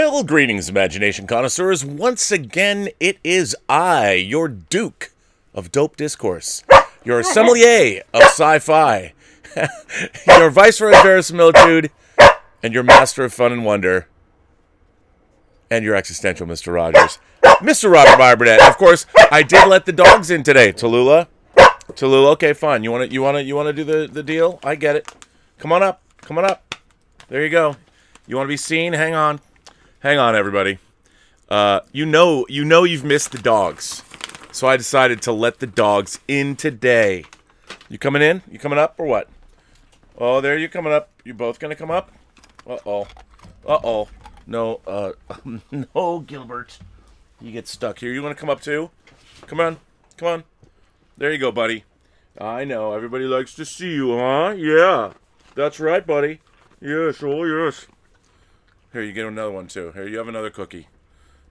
Well, greetings, imagination connoisseurs. Once again, it is I, your Duke of Dope Discourse, your sommelier of sci fi, your viceroy of verisimilitude, and your master of fun and wonder, and your existential Mr. Rogers, Mr. Robert Meyer Burnett. Of course, I did let the dogs in today. Tallulah, Tallulah. Okay, fine. You want to you want to you want to do the the deal? I get it. Come on up. Come on up. There you go. You want to be seen? Hang on. Hang on, everybody. Uh, you know, you know, you've missed the dogs, so I decided to let the dogs in today. You coming in? You coming up or what? Oh, there you coming up. You both gonna come up? Uh oh. Uh oh. No. Uh. no, Gilbert. You get stuck here. You want to come up too? Come on. Come on. There you go, buddy. I know. Everybody likes to see you, huh? Yeah. That's right, buddy. Yes. Oh, yes. Here, you get another one too. Here, you have another cookie.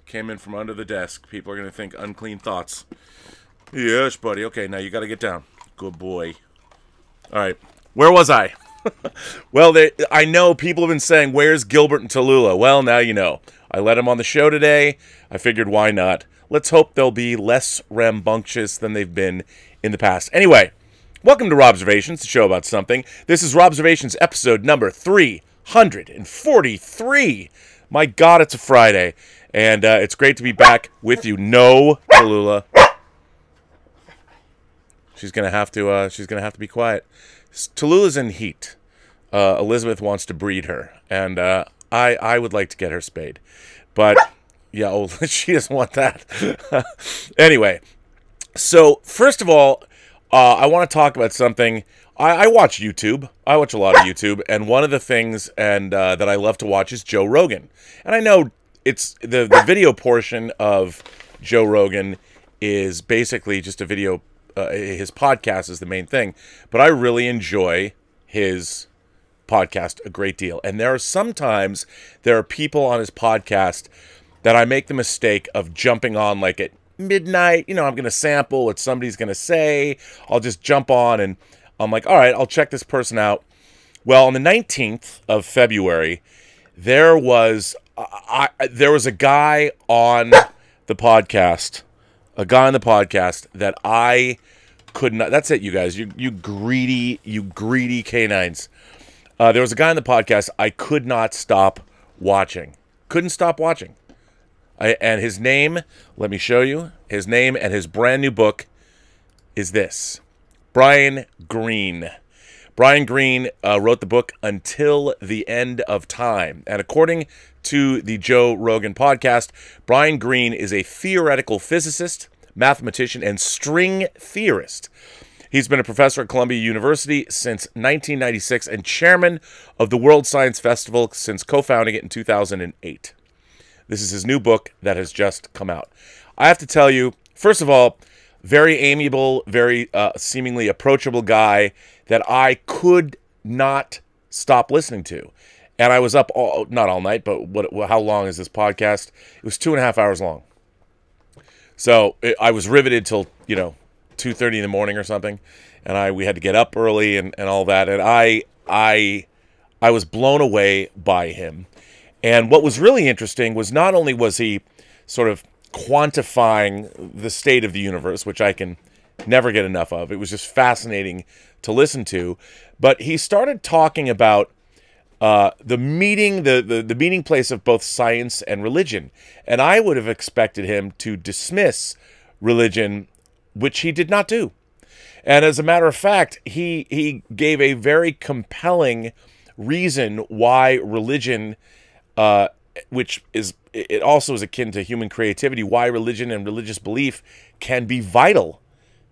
Came in from under the desk. People are going to think unclean thoughts. Yes, buddy. Okay, now you got to get down. Good boy. All right. Where was I? well, they, I know people have been saying, where's Gilbert and Tallulah? Well, now you know. I let them on the show today. I figured, why not? Let's hope they'll be less rambunctious than they've been in the past. Anyway, welcome to Robservations, the show about something. This is Robservations episode number three. 143. My God, it's a Friday. And uh, it's great to be back with you. No, Tallulah. She's gonna have to. Uh, she's gonna have to be quiet. Tallulah's in heat. Uh, Elizabeth wants to breed her, and uh, I I would like to get her spayed, but yeah, oh, she doesn't want that. anyway, so first of all, uh, I want to talk about something. I, I, watch YouTube. I watch a lot of YouTube, and one of the things and uh, that I love to watch is Joe Rogan. And I know it's the the video portion of Joe Rogan is basically just a video. Uh, his podcast is the main thing, but I really enjoy his podcast a great deal. And there are sometimes there are people on his podcast that I make the mistake of jumping on like at midnight. You know, I'm going to sample what somebody's going to say. I'll just jump on and I'm like, all right, I'll check this person out. Well, on the 19th of February, there was I, I, there was a guy on the podcast, a guy on the podcast that I could not. That's it, you guys. You you greedy, you greedy canines. Uh, there was a guy on the podcast I could not stop watching. Couldn't stop watching. I, and his name, let me show you. His name and his brand new book is this Brian Greene. Brian Greene uh, wrote the book Until the End of Time. And according to the Joe Rogan podcast, Brian Greene is a theoretical physicist, mathematician, and string theorist. He's been a professor at Columbia University since 1996 and chairman of the World Science Festival since co founding it in 2008. This is his new book that has just come out. I have to tell you, first of all, very amiable, very uh, seemingly approachable guy that I could not stop listening to. And I was up all, not all night, but what, how long is this podcast? It was two and a half hours long. So it, I was riveted till, you know, 2.30 in the morning or something. And I, we had to get up early and, and all that. And I, I, I was blown away by him. And what was really interesting was not only was he sort of quantifying the state of the universe, which I can never get enough of. It was just fascinating to listen to. But he started talking about uh, the meeting, the, the, the meeting place of both science and religion. And I would have expected him to dismiss religion, which he did not do. And as a matter of fact, he he gave a very compelling reason why religion, uh, which is it also is akin to human creativity, why religion and religious belief can be vital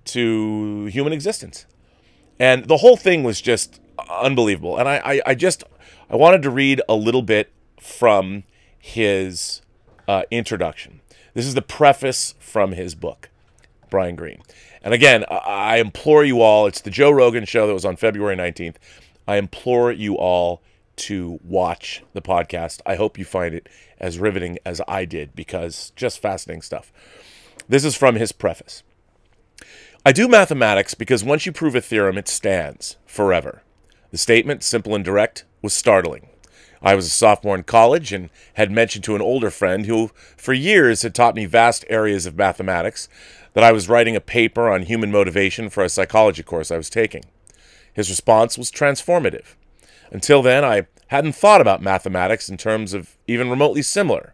to human existence. And the whole thing was just unbelievable. And I, I, I just I wanted to read a little bit from his uh, introduction. This is the preface from his book, Brian Greene. And again, I implore you all, it's the Joe Rogan show that was on February 19th. I implore you all to watch the podcast. I hope you find it as riveting as I did because just fascinating stuff. This is from his preface. I do mathematics because once you prove a theorem, it stands forever. The statement, simple and direct, was startling. I was a sophomore in college and had mentioned to an older friend who, for years, had taught me vast areas of mathematics that I was writing a paper on human motivation for a psychology course I was taking. His response was transformative. Until then, I hadn't thought about mathematics in terms of even remotely similar.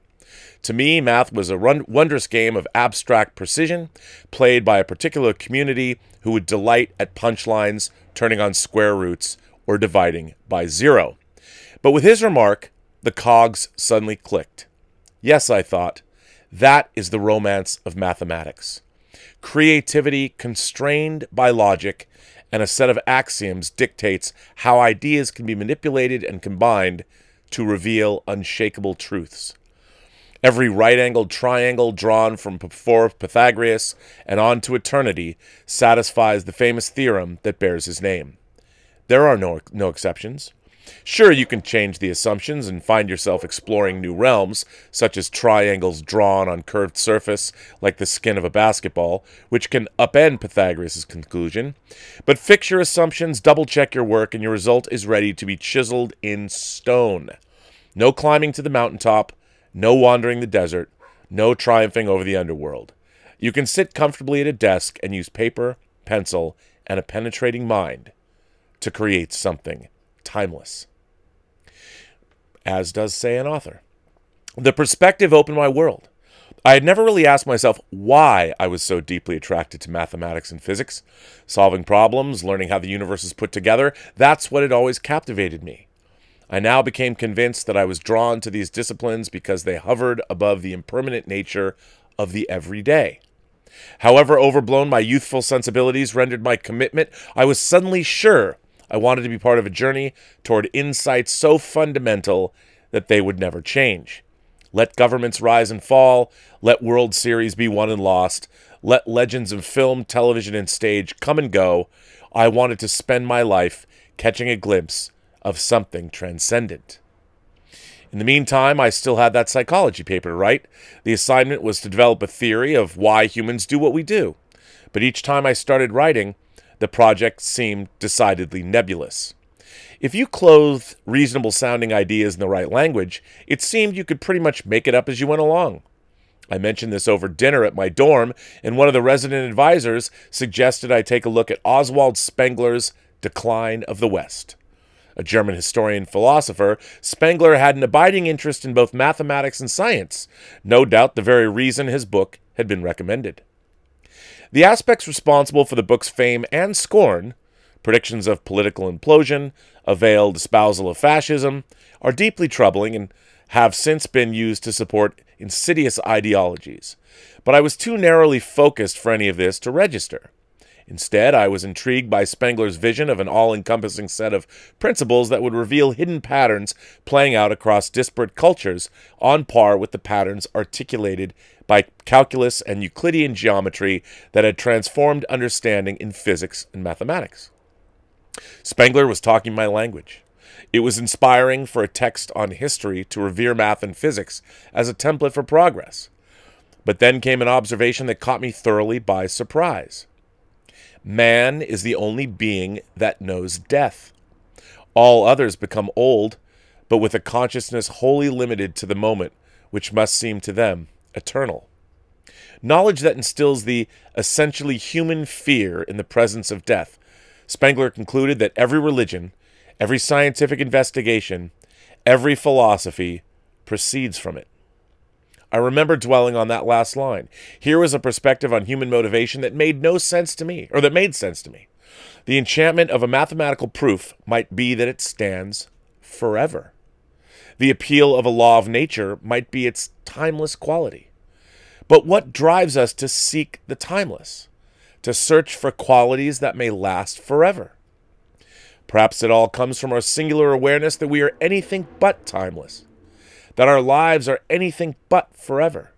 To me, math was a wondrous game of abstract precision, played by a particular community who would delight at punchlines, turning on square roots, or dividing by zero. But with his remark, the cogs suddenly clicked. Yes, I thought, that is the romance of mathematics. Creativity constrained by logic and a set of axioms dictates how ideas can be manipulated and combined to reveal unshakable truths. Every right angled triangle drawn from before Pythagoras and on to eternity satisfies the famous theorem that bears his name. There are no, no exceptions. Sure, you can change the assumptions and find yourself exploring new realms, such as triangles drawn on curved surface like the skin of a basketball, which can upend Pythagoras' conclusion. But fix your assumptions, double check your work, and your result is ready to be chiseled in stone. No climbing to the mountaintop, no wandering the desert, no triumphing over the underworld. You can sit comfortably at a desk and use paper, pencil, and a penetrating mind to create something timeless. As does, say, an author. The perspective opened my world. I had never really asked myself why I was so deeply attracted to mathematics and physics. Solving problems, learning how the universe is put together, that's what had always captivated me. I now became convinced that I was drawn to these disciplines because they hovered above the impermanent nature of the everyday. However overblown my youthful sensibilities rendered my commitment, I was suddenly sure I wanted to be part of a journey toward insights so fundamental that they would never change. Let governments rise and fall, let World Series be won and lost, let legends of film, television, and stage come and go. I wanted to spend my life catching a glimpse of something transcendent. In the meantime, I still had that psychology paper to write. The assignment was to develop a theory of why humans do what we do. But each time I started writing, the project seemed decidedly nebulous. If you clothed reasonable sounding ideas in the right language, it seemed you could pretty much make it up as you went along. I mentioned this over dinner at my dorm, and one of the resident advisors suggested I take a look at Oswald Spengler's Decline of the West a German historian philosopher, Spengler had an abiding interest in both mathematics and science, no doubt the very reason his book had been recommended. The aspects responsible for the book's fame and scorn, predictions of political implosion, a veiled espousal of fascism, are deeply troubling and have since been used to support insidious ideologies. But I was too narrowly focused for any of this to register. Instead, I was intrigued by Spengler's vision of an all encompassing set of principles that would reveal hidden patterns playing out across disparate cultures, on par with the patterns articulated by calculus and Euclidean geometry that had transformed understanding in physics and mathematics. Spengler was talking my language. It was inspiring for a text on history to revere math and physics as a template for progress. But then came an observation that caught me thoroughly by surprise. Man is the only being that knows death. All others become old, but with a consciousness wholly limited to the moment, which must seem to them eternal. Knowledge that instills the essentially human fear in the presence of death. Spengler concluded that every religion, every scientific investigation, every philosophy proceeds from it. I remember dwelling on that last line. Here was a perspective on human motivation that made no sense to me, or that made sense to me. The enchantment of a mathematical proof might be that it stands forever. The appeal of a law of nature might be its timeless quality. But what drives us to seek the timeless? To search for qualities that may last forever? Perhaps it all comes from our singular awareness that we are anything but timeless that our lives are anything but forever.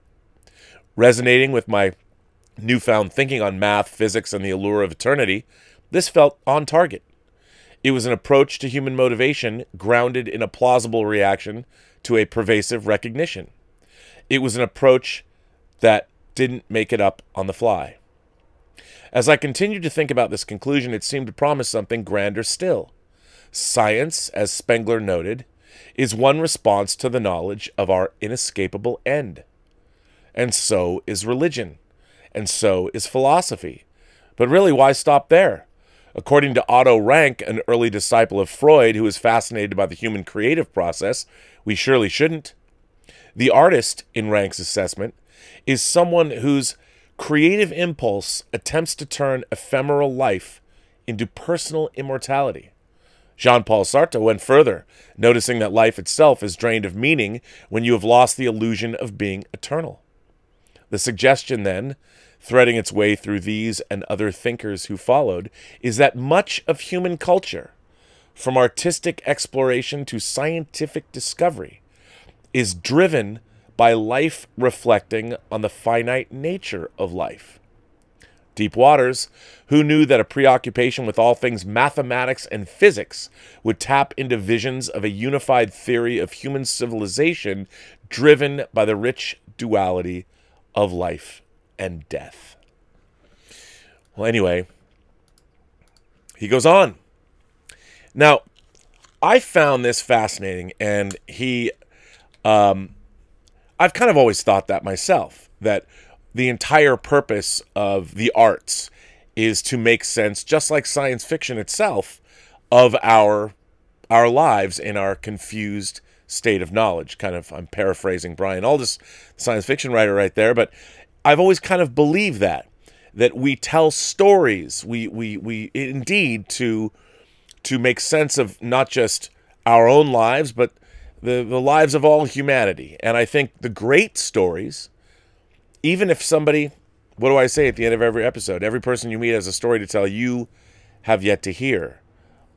Resonating with my newfound thinking on math, physics, and the allure of eternity, this felt on target. It was an approach to human motivation grounded in a plausible reaction to a pervasive recognition. It was an approach that didn't make it up on the fly. As I continued to think about this conclusion, it seemed to promise something grander still. Science, as Spengler noted, is one response to the knowledge of our inescapable end. And so is religion. And so is philosophy. But really, why stop there? According to Otto Rank, an early disciple of Freud who was fascinated by the human creative process, we surely shouldn't. The artist, in Rank's assessment, is someone whose creative impulse attempts to turn ephemeral life into personal immortality. Jean Paul Sartre went further, noticing that life itself is drained of meaning when you have lost the illusion of being eternal. The suggestion, then, threading its way through these and other thinkers who followed, is that much of human culture, from artistic exploration to scientific discovery, is driven by life reflecting on the finite nature of life. Deep Waters, who knew that a preoccupation with all things mathematics and physics would tap into visions of a unified theory of human civilization driven by the rich duality of life and death. Well, anyway, he goes on. Now, I found this fascinating, and he, um, I've kind of always thought that myself, that the entire purpose of the arts is to make sense, just like science fiction itself, of our our lives in our confused state of knowledge. Kind of, I'm paraphrasing Brian Aldiss, science fiction writer, right there, but I've always kind of believed that that we tell stories, we we we indeed to to make sense of not just our own lives, but the, the lives of all humanity. And I think the great stories even if somebody, what do I say at the end of every episode? Every person you meet has a story to tell you have yet to hear.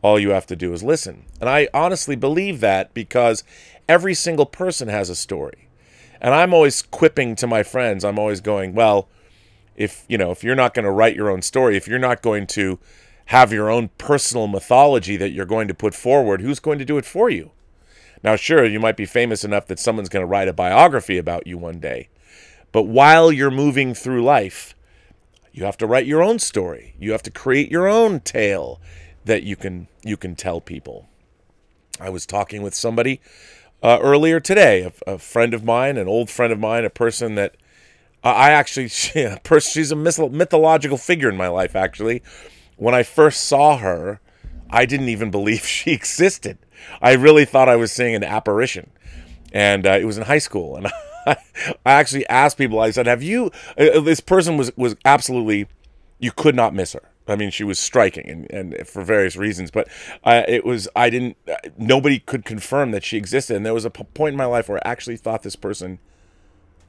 All you have to do is listen. And I honestly believe that because every single person has a story. And I'm always quipping to my friends, I'm always going, well, if you know, if you're not going to write your own story, if you're not going to have your own personal mythology that you're going to put forward, who's going to do it for you? Now, sure, you might be famous enough that someone's going to write a biography about you one day. But while you're moving through life, you have to write your own story. You have to create your own tale that you can you can tell people. I was talking with somebody uh, earlier today, a, a, friend of mine, an old friend of mine, a person that uh, I actually, she, a person, she's a mythological figure in my life. Actually, when I first saw her, I didn't even believe she existed. I really thought I was seeing an apparition, and uh, it was in high school, and I actually asked people. I said, "Have you?" Uh, this person was was absolutely. You could not miss her. I mean, she was striking, and, and for various reasons. But uh, it was I didn't. Uh, nobody could confirm that she existed, and there was a point in my life where I actually thought this person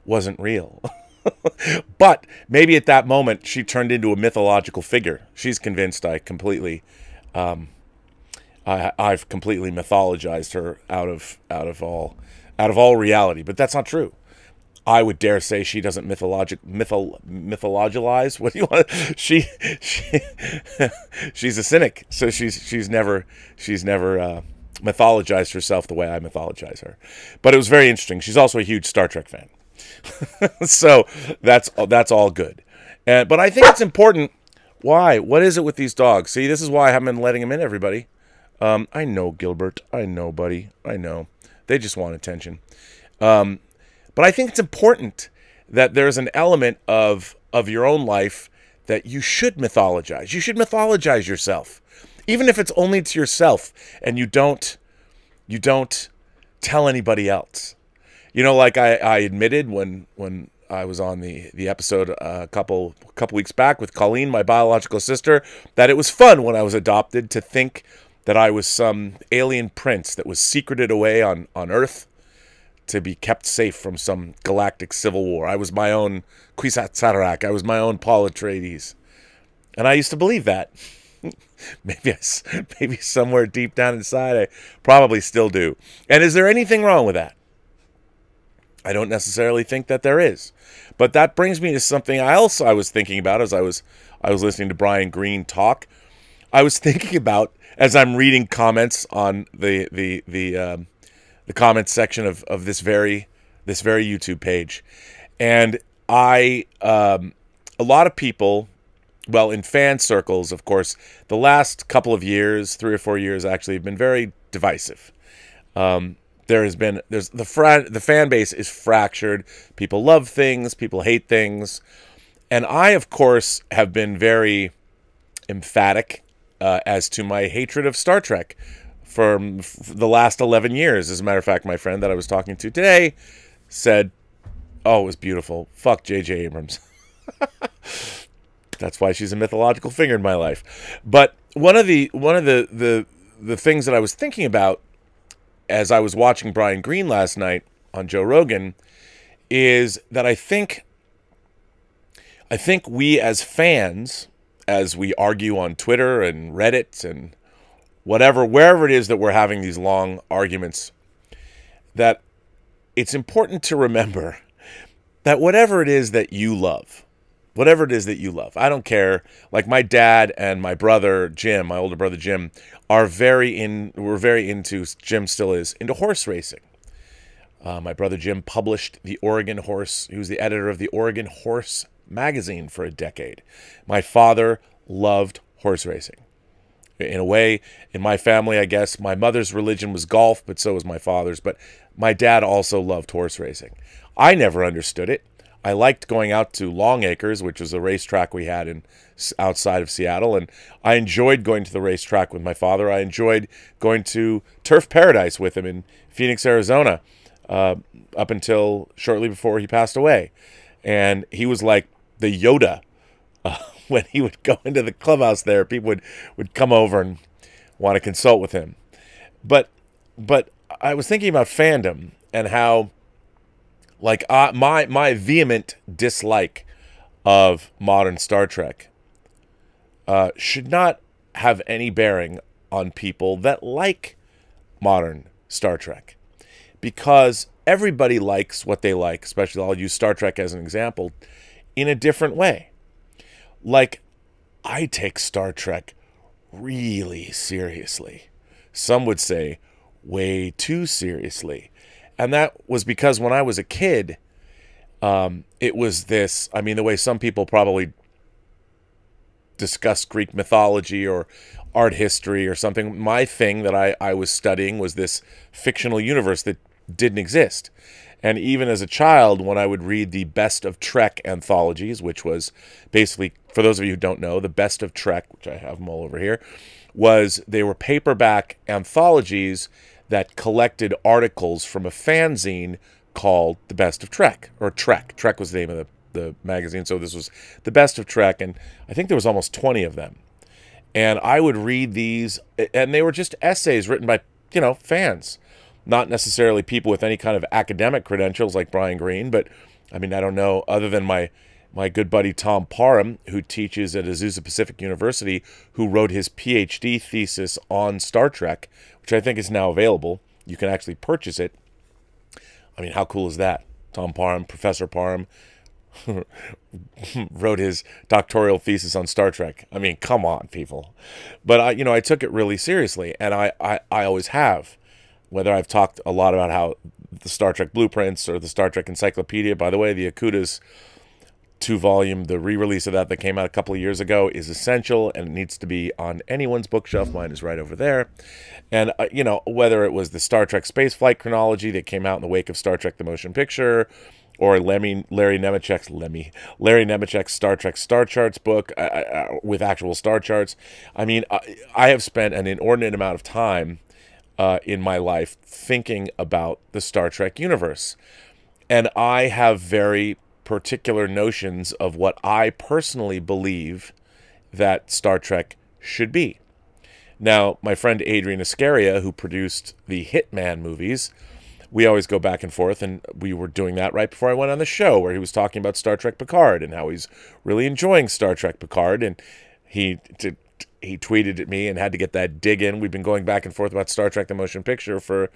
wasn't real. but maybe at that moment she turned into a mythological figure. She's convinced I completely, um, I, I've completely mythologized her out of out of all out of all reality. But that's not true. I would dare say she doesn't mythologic mythol mythologize. What do you want? She she she's a cynic, so she's she's never she's never uh, mythologized herself the way I mythologize her. But it was very interesting. She's also a huge Star Trek fan, so that's that's all good. And but I think it's important. Why? What is it with these dogs? See, this is why I haven't been letting them in. Everybody, um, I know Gilbert. I know, buddy. I know. They just want attention. Um, but I think it's important that there's an element of of your own life that you should mythologize. You should mythologize yourself, even if it's only to yourself, and you don't you don't tell anybody else. You know, like I, I admitted when when I was on the the episode a couple a couple weeks back with Colleen, my biological sister, that it was fun when I was adopted to think that I was some alien prince that was secreted away on on Earth to be kept safe from some galactic civil war. I was my own Kwisatz Haderach. I was my own Paul Atreides. And I used to believe that. maybe, I, maybe somewhere deep down inside, I probably still do. And is there anything wrong with that? I don't necessarily think that there is. But that brings me to something else I was thinking about as I was I was listening to Brian Greene talk. I was thinking about as I'm reading comments on the the the um, the comments section of, of this very this very YouTube page, and I um, a lot of people, well, in fan circles, of course, the last couple of years, three or four years, actually, have been very divisive. Um, there has been there's the fra- the fan base is fractured. People love things, people hate things, and I, of course, have been very emphatic uh, as to my hatred of Star Trek for um, the last 11 years. As a matter of fact, my friend that I was talking to today said, "Oh, it was beautiful. Fuck J.J. Abrams." That's why she's a mythological figure in my life. But one of the one of the the the things that I was thinking about as I was watching Brian Greene last night on Joe Rogan is that I think I think we as fans, as we argue on Twitter and Reddit and whatever, wherever it is that we're having these long arguments, that it's important to remember that whatever it is that you love, whatever it is that you love. I don't care. Like my dad and my brother Jim, my older brother Jim, are very in. We're very into. Jim still is into horse racing. Uh, my brother Jim published the Oregon Horse. He was the editor of the Oregon Horse magazine for a decade. My father loved horse racing. In a way, in my family, I guess my mother's religion was golf, but so was my father's. But my dad also loved horse racing. I never understood it. I liked going out to Longacres, which was a racetrack we had in outside of Seattle, and I enjoyed going to the racetrack with my father. I enjoyed going to Turf Paradise with him in Phoenix, Arizona, uh, up until shortly before he passed away. And he was like the Yoda when he would go into the clubhouse. There, people would would come over and want to consult with him. But but I was thinking about fandom and how like uh, my my vehement dislike of modern Star Trek uh, should not have any bearing on people that like modern Star Trek, because everybody likes what they like. Especially, I'll use Star Trek as an example, in a different way. Like, I take Star Trek really seriously. Some would say way too seriously. And that was because when I was a kid, um, it was this. I mean, the way some people probably discuss Greek mythology or art history or something. My thing that I, I was studying was this fictional universe that didn't exist. And even as a child, when I would read the Best of Trek anthologies, which was basically, for those of you who don't know, the Best of Trek, which I have them all over here, was they were paperback anthologies that collected articles from a fanzine called The Best of Trek, or Trek. Trek was the name of the, the magazine. So this was The Best of Trek, and I think there was almost 20 of them. And I would read these, and they were just essays written by, you know, fans. Not necessarily people with any kind of academic credentials like Brian Greene, but I mean, I don't know, other than my my good buddy Tom Parham, who teaches at Azusa Pacific University, who wrote his PhD thesis on Star Trek, which I think is now available. You can actually purchase it. I mean, how cool is that? Tom Parham, Professor Parham, wrote his doctoral thesis on Star Trek. I mean, come on, people. But I, you know, I took it really seriously, and I, I, I always have. Whether I've talked a lot about how the Star Trek blueprints or the Star Trek Encyclopedia. By the way, the Okuda's two volume, the re release of that that came out a couple of years ago is essential and it needs to be on anyone's bookshelf. Mine is right over there. And, uh, you know, whether it was the Star Trek space flight chronology that came out in the wake of Star Trek the Motion Picture, or Lemmy, Larry Nemecek's Lemmy, Larry Nemecek's Star Trek Star Charts book uh, uh, with actual star charts. I mean, I, I, have spent an inordinate amount of time uh, in my life thinking about the Star Trek universe. And I have very particular notions of what I personally believe that Star Trek should be. Now, my friend Adrian Askarieh, who produced the Hitman movies, we always go back and forth, and we were doing that right before I went on the show, where he was talking about Star Trek Picard and how he's really enjoying Star Trek Picard, and he t- he tweeted at me and had to get that dig in. We've been going back and forth about Star Trek: The Motion Picture for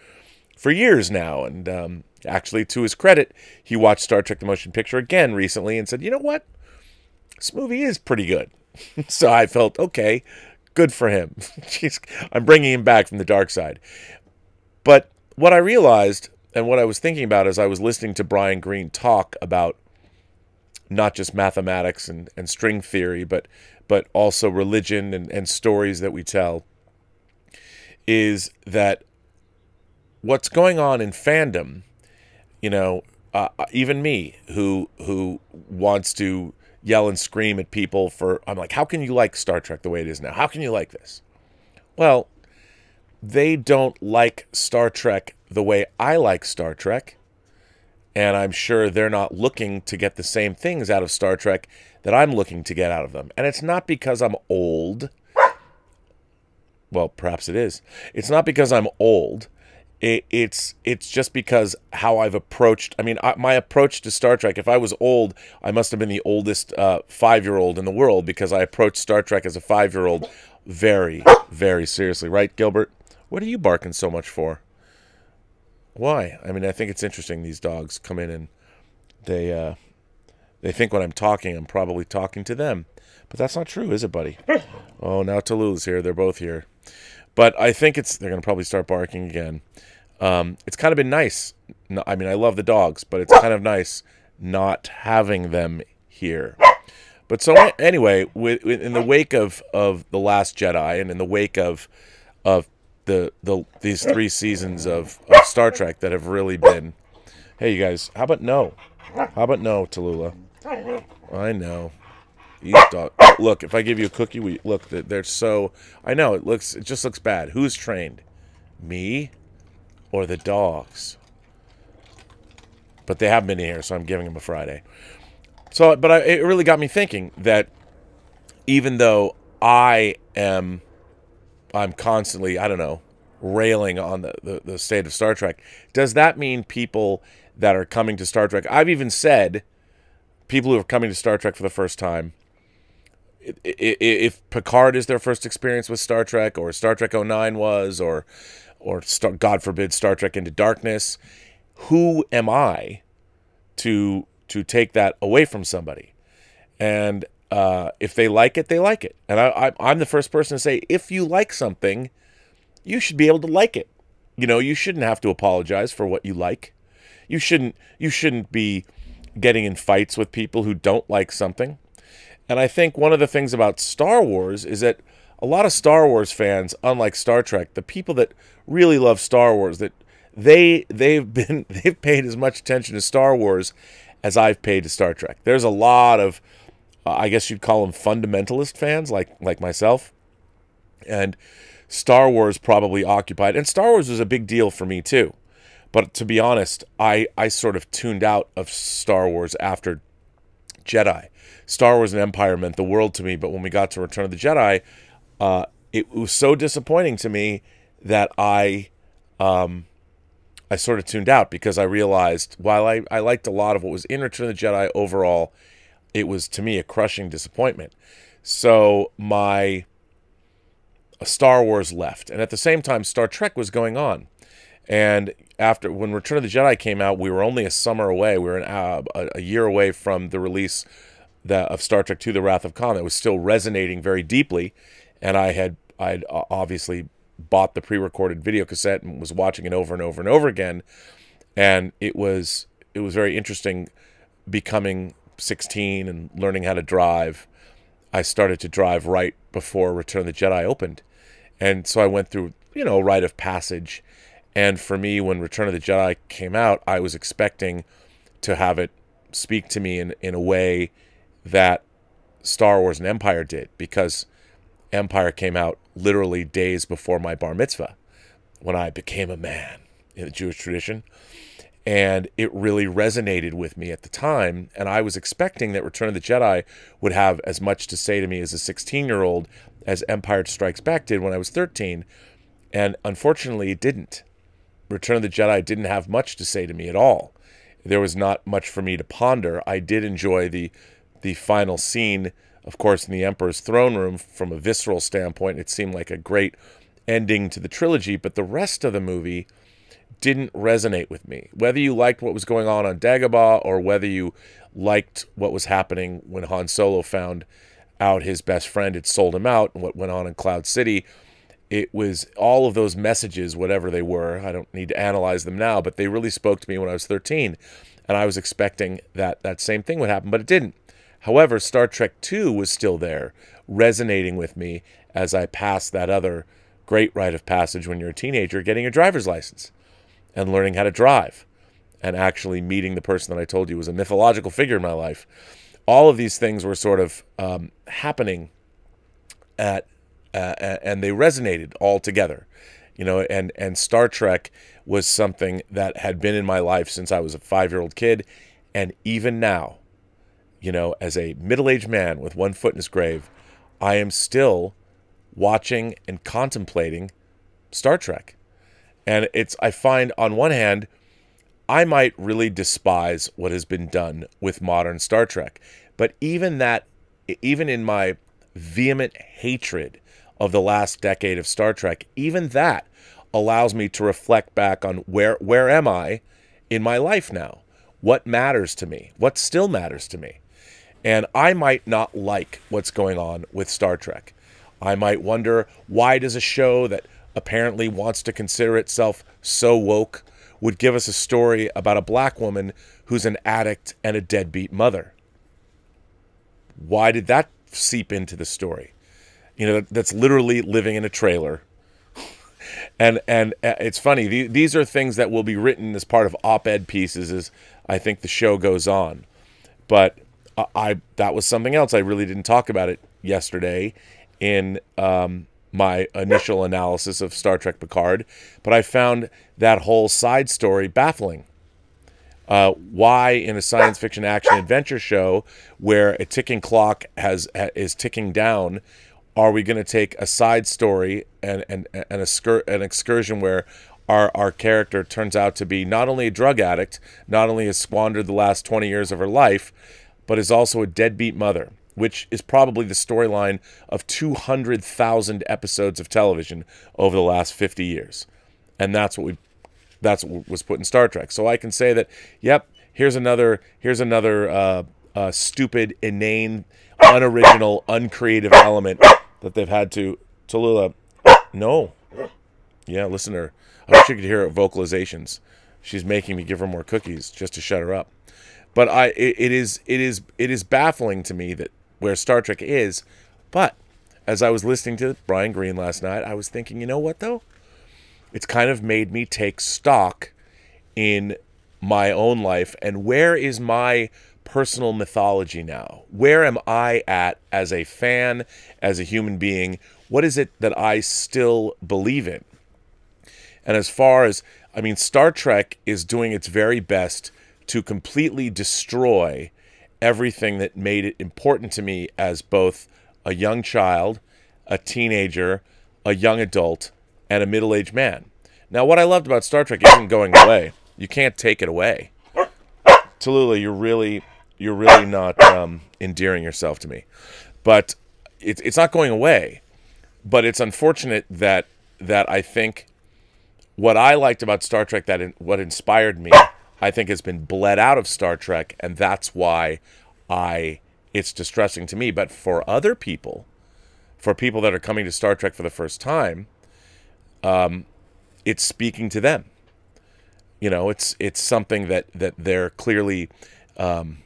for years now, and um, Actually, to his credit, he watched Star Trek the Motion Picture again recently and said, you know what? This movie is pretty good. so I felt, okay, good for him. I'm bringing him back from the dark side. But what I realized and what I was thinking about as I was listening to Brian Greene talk about not just mathematics and, and string theory, but but also religion and, and stories that we tell, is that what's going on in fandom, you know, uh, even me who who wants to yell and scream at people for I'm like, how can you like Star Trek the way it is now? How can you like this? Well, they don't like Star Trek the way I like Star Trek. And I'm sure they're not looking to get the same things out of Star Trek that I'm looking to get out of them. And it's not because I'm old. Well, perhaps it is. It's not because I'm old. It, it's it's just because how I've approached. I mean, I, my approach to Star Trek. If I was old, I must have been the oldest uh, five year old in the world because I approached Star Trek as a five year old very very seriously. Right, Gilbert? What are you barking so much for? Why? I mean, I think it's interesting. These dogs come in and they uh, they think when I'm talking, I'm probably talking to them, but that's not true, is it, buddy? oh, now Tallulah's here. They're both here, but I think it's they're gonna probably start barking again. Um, it's kind of been nice. No, I mean, I love the dogs, but it's kind of nice not having them here. But so anyway, in the wake of, of the Last Jedi, and in the wake of of the the these three seasons of, of Star Trek that have really been. Hey, you guys, how about no? How about no, Tallulah? I know. These. Look, if I give you a cookie, we look. They're so. I know it looks. It just looks bad. Who's trained? Me, or the dogs? But they have been here, so I'm giving them a Friday. So, but I, it really got me thinking that even though I am I'm constantly, I don't know, railing on the, the, the state of Star Trek. Does that mean people that are coming to Star Trek? I've even said people who are coming to Star Trek for the first time, if Picard is their first experience with Star Trek, or Star Trek 09 was, or or Star, God forbid Star Trek Into Darkness, who am I to to take that away from somebody? And uh, if they like it, they like it. And I, I, am the first person to say, if you like something, you should be able to like it. You know, you shouldn't have to apologize for what you like. You shouldn't. You shouldn't be getting in fights with people who don't like something. And I think one of the things about Star Wars is that a lot of Star Wars fans, unlike Star Trek, the people that really love Star Wars, that they they've been they've paid as much attention to Star Wars as I've paid to Star Trek. There's a lot of uh, I guess you'd call them fundamentalist fans, like like myself. And Star Wars probably occupied, and Star Wars was a big deal for me too. But to be honest, I I sort of tuned out of Star Wars after Jedi. Star Wars and Empire meant the world to me, but when we got to Return of the Jedi, uh, it was so disappointing to me that I um, I sort of tuned out because I realized while I, I liked a lot of what was in Return of the Jedi overall, it was to me a crushing disappointment. So my Star Wars left, and at the same time, Star Trek was going on. And after when Return of the Jedi came out, we were only a summer away. We were an, uh, a year away from the release of Star Trek II: The Wrath of Khan. That was still resonating very deeply, and I had I'd obviously bought the pre-recorded video cassette and was watching it over and over and over again. And it was it was very interesting becoming 16 and learning how to drive, I started to drive right before Return of the Jedi opened. And so I went through, you know, a rite of passage. And for me, when Return of the Jedi came out, I was expecting to have it speak to me in, in a way that Star Wars and Empire did, because Empire came out literally days before my bar mitzvah, when I became a man in the Jewish tradition and it really resonated with me at the time. And I was expecting that Return of the Jedi would have as much to say to me as a 16 year old as Empire Strikes Back did when I was 13. And unfortunately, it didn't. Return of the Jedi didn't have much to say to me at all. There was not much for me to ponder. I did enjoy the the final scene, of course, in the Emperor's throne room from a visceral standpoint. It seemed like a great ending to the trilogy, but the rest of the movie didn't resonate with me. Whether you liked what was going on on Dagobah or whether you liked what was happening when Han Solo found out his best friend had sold him out and what went on in Cloud City, it was all of those messages, whatever they were. I don't need to analyze them now, but they really spoke to me when I was 13. And I was expecting that that same thing would happen, but it didn't. However, Star Trek II was still there, resonating with me as I passed that other great rite of passage when you're a teenager getting a driver's license and learning how to drive and actually meeting the person that I told you was a mythological figure in my life. All of these things were sort of um, happening at, uh, and they resonated all together, you know. And and Star Trek was something that had been in my life since I was a five year old kid, and even now, you know, as a middle aged man with one foot in his grave, I am still watching and contemplating Star Trek. And it's, I find on one hand, I might really despise what has been done with modern Star Trek. But even that, even in my vehement hatred of the last decade of Star Trek, even that allows me to reflect back on where where am I in my life now? What matters to me? What still matters to me? And I might not like what's going on with Star Trek. I might wonder why does a show that apparently wants to consider itself so woke would give us a story about a black woman who's an addict and a deadbeat mother. Why did that seep into the story? You know, that's literally living in a trailer. and and uh, it's funny. These are things that will be written as part of op-ed pieces as I think the show goes on. But I that was something else I really didn't talk about it yesterday in um, my initial analysis of Star Trek Picard, but I found that whole side story baffling. Uh, why in a science fiction action adventure show where a ticking clock has is ticking down, are we going to take a side story and and, and a scur- an excursion where our, our character turns out to be not only a drug addict, not only has squandered the last 20 years of her life, but is also a deadbeat mother which is probably the storyline of 200,000 episodes of television over the last 50 years. And that's what we that's what was put in Star Trek. So I can say that yep, here's another here's another uh, uh, stupid, inane, unoriginal, uncreative element that they've had to Tallulah. No. Yeah, listen to her. I wish you could hear her vocalizations. She's making me give her more cookies just to shut her up. But I it, it is it is it is baffling to me that where Star Trek is. But as I was listening to Brian Greene last night, I was thinking, you know what though? It's kind of made me take stock in my own life and where is my personal mythology now? Where am I at as a fan, as a human being? What is it that I still believe in? And as far as, I mean, Star Trek is doing its very best to completely destroy everything that made it important to me as both a young child, a teenager, a young adult, and a middle aged man. Now, what I loved about Star Trek isn't going away. You can't take it away. Tallulah, you're really, you're really not um, endearing yourself to me, but it's it's not going away. But it's unfortunate that that I think what I liked about Star Trek that in, what inspired me I think has been bled out of Star Trek, and that's why I it's distressing to me. But for other people, for people that are coming to Star Trek for the first time, um, it's speaking to them. You know, it's it's something that that they're clearly um,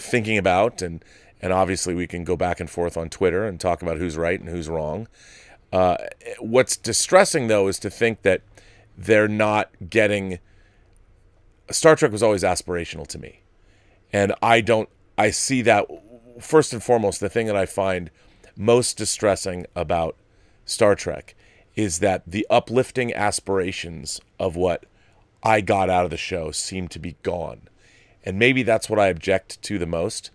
thinking about, and and obviously we can go back and forth on Twitter and talk about who's right and who's wrong. Uh, what's distressing though is to think that they're not getting Star Trek was always aspirational to me. And I don't, I see that first and foremost, the thing that I find most distressing about Star Trek is that the uplifting aspirations of what I got out of the show seem to be gone. And maybe that's what I object to the most.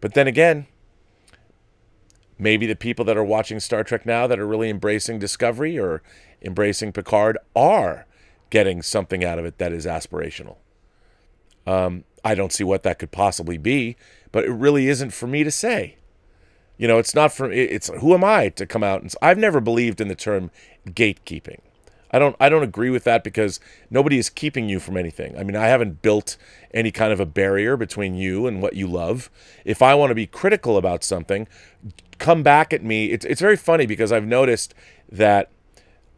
But then again, maybe the people that are watching Star Trek now that are really embracing Discovery or embracing Picard are getting something out of it that is aspirational. Um, I don't see what that could possibly be, but it really isn't for me to say. You know, it's not for it's who am I to come out and I've never believed in the term gatekeeping. I don't I don't agree with that because nobody is keeping you from anything. I mean, I haven't built any kind of a barrier between you and what you love. If I want to be critical about something, come back at me. It's it's very funny because I've noticed that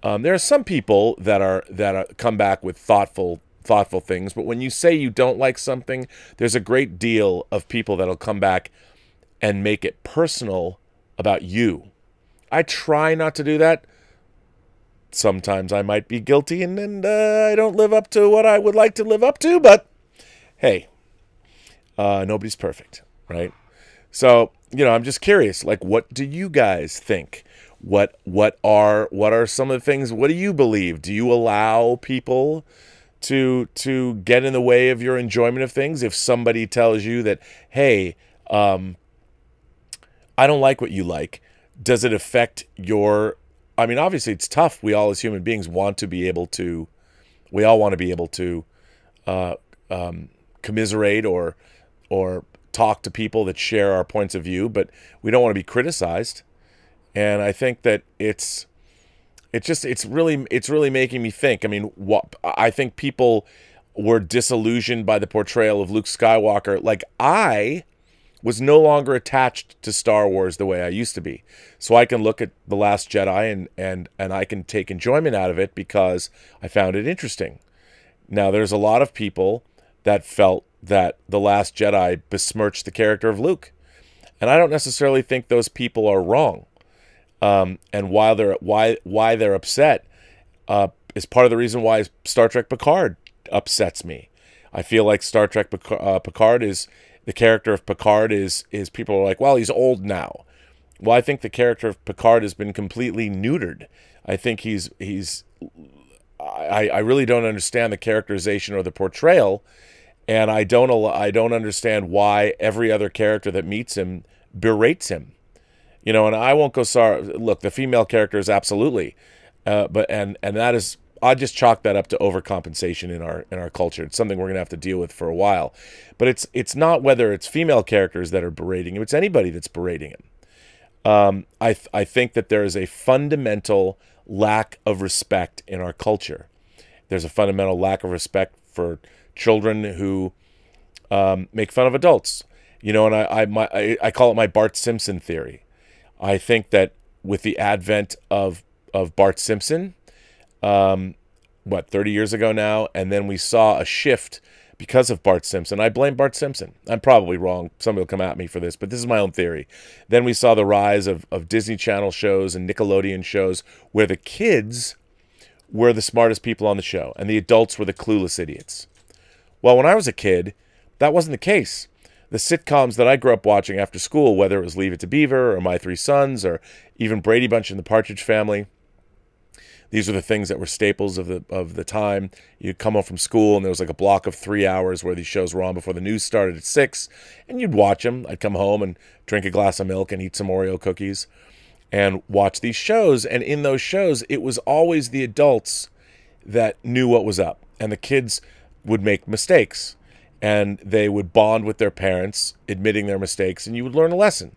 um, there are some people that are that are, come back with thoughtful thoughtful things. But when you say you don't like something, there's a great deal of people that'll come back and make it personal about you. I try not to do that, sometimes I might be guilty and, and uh, I don't live up to what I would like to live up to, but hey, uh, nobody's perfect, right? So, you know, I'm just curious, like, what do you guys think? What what are what are some of the things? What do you believe? Do you allow people to to get in the way of your enjoyment of things? If somebody tells you that, hey, um, I don't like what you like, does it affect your? I mean, obviously, it's tough. We all, as human beings, want to be able to. We all want to be able to uh, um, commiserate or or talk to people that share our points of view, but we don't want to be criticized. And I think that it's it's just it's really it's really making me think. I mean, what I think people were disillusioned by the portrayal of Luke Skywalker. Like I was no longer attached to Star Wars the way I used to be. So I can look at The Last Jedi and and and I can take enjoyment out of it because I found it interesting. Now there's a lot of people that felt that The Last Jedi besmirched the character of Luke. And I don't necessarily think those people are wrong. Um, and why they're why why they're upset uh, is part of the reason why Star Trek Picard upsets me. I feel like Star Trek uh, Picard is the character of Picard is is people are like, well, he's old now. Well, I think the character of Picard has been completely neutered. I think he's he's I, I really don't understand the characterization or the portrayal, and I don't I don't understand why every other character that meets him berates him. You know, and I won't go sorry. Look, the female character is absolutely, uh, but and and that is I just chalk that up to overcompensation in our in our culture. It's something we're gonna have to deal with for a while. But it's it's not whether it's female characters that are berating him; it's anybody that's berating him. Um, I th- I think that there is a fundamental lack of respect in our culture. There's a fundamental lack of respect for children who um, make fun of adults. You know, and I I, my, I I call it my Bart Simpson theory. I think that with the advent of of Bart Simpson, um, what 30 years ago now, and then we saw a shift because of Bart Simpson. I blame Bart Simpson. I'm probably wrong. Somebody will come at me for this, but this is my own theory. Then we saw the rise of, of Disney Channel shows and Nickelodeon shows where the kids were the smartest people on the show and the adults were the clueless idiots. Well, when I was a kid, that wasn't the case. The sitcoms that I grew up watching after school, whether it was Leave It to Beaver or My Three Sons or even Brady Bunch and the Partridge Family, these are the things that were staples of the of the time. You'd come home from school and there was like a block of three hours where these shows were on before the news started at six, and you'd watch them. I'd come home and drink a glass of milk and eat some Oreo cookies, and watch these shows. And in those shows, it was always the adults that knew what was up, and the kids would make mistakes, and they would bond with their parents, admitting their mistakes, and you would learn a lesson.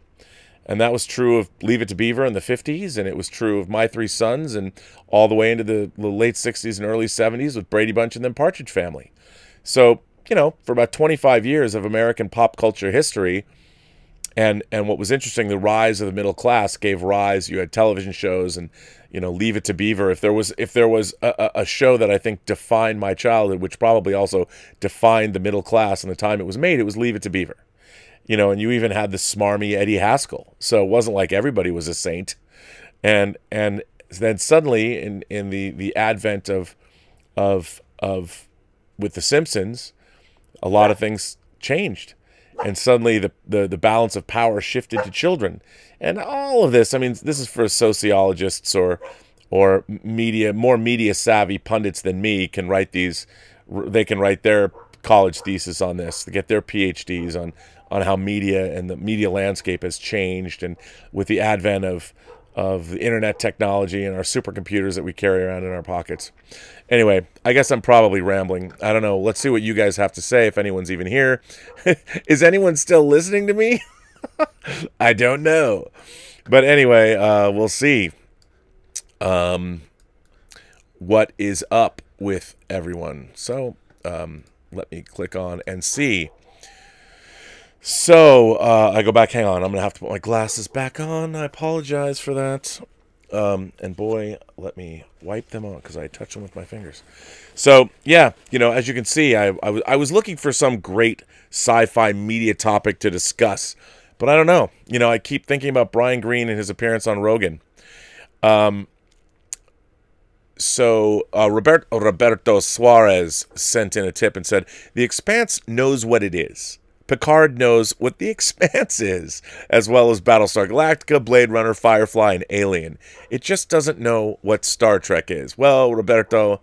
And that was true of Leave It to Beaver in the 50s, and it was true of My Three Sons, and all the way into the, late 60s and early 70s with Brady Bunch and then Partridge Family. So, you know, for about 25 years of American pop culture history, and and what was interesting, the rise of the middle class gave rise. You had television shows, and you know, Leave It to Beaver. If there was if there was a, a show that I think defined my childhood, which probably also defined the middle class and the time it was made, it was Leave It to Beaver you know, and you even had the smarmy Eddie Haskell. So it wasn't like everybody was a saint. And and then suddenly in in the the advent of of of with the Simpsons, a lot of things changed. And suddenly the, the, the balance of power shifted to children. And all of this, I mean, this is for sociologists or or media more media savvy pundits than me can write these they can write their college thesis on this get their PhDs on on how media and the media landscape has changed, and with the advent of of the internet technology and our supercomputers that we carry around in our pockets. Anyway, I guess I'm probably rambling. I don't know. Let's see what you guys have to say if anyone's even here. Is anyone still listening to me? I don't know. But anyway, uh, we'll see um, what is up with everyone. So um, let me click on and see. So uh, I go back. Hang on, I'm gonna have to put my glasses back on. I apologize for that. Um, and boy, let me wipe them on because I touch them with my fingers. So yeah, you know, as you can see, I, was looking for some great sci-fi media topic to discuss, but I don't know. You know, I keep thinking about Brian Greene and his appearance on Rogan. Um, so uh, Roberto, Roberto Suarez sent in a tip and said, The Expanse knows what it is. Picard knows what The Expanse is, as well as Battlestar Galactica, Blade Runner, Firefly, and Alien. It just doesn't know what Star Trek is. Well, Roberto,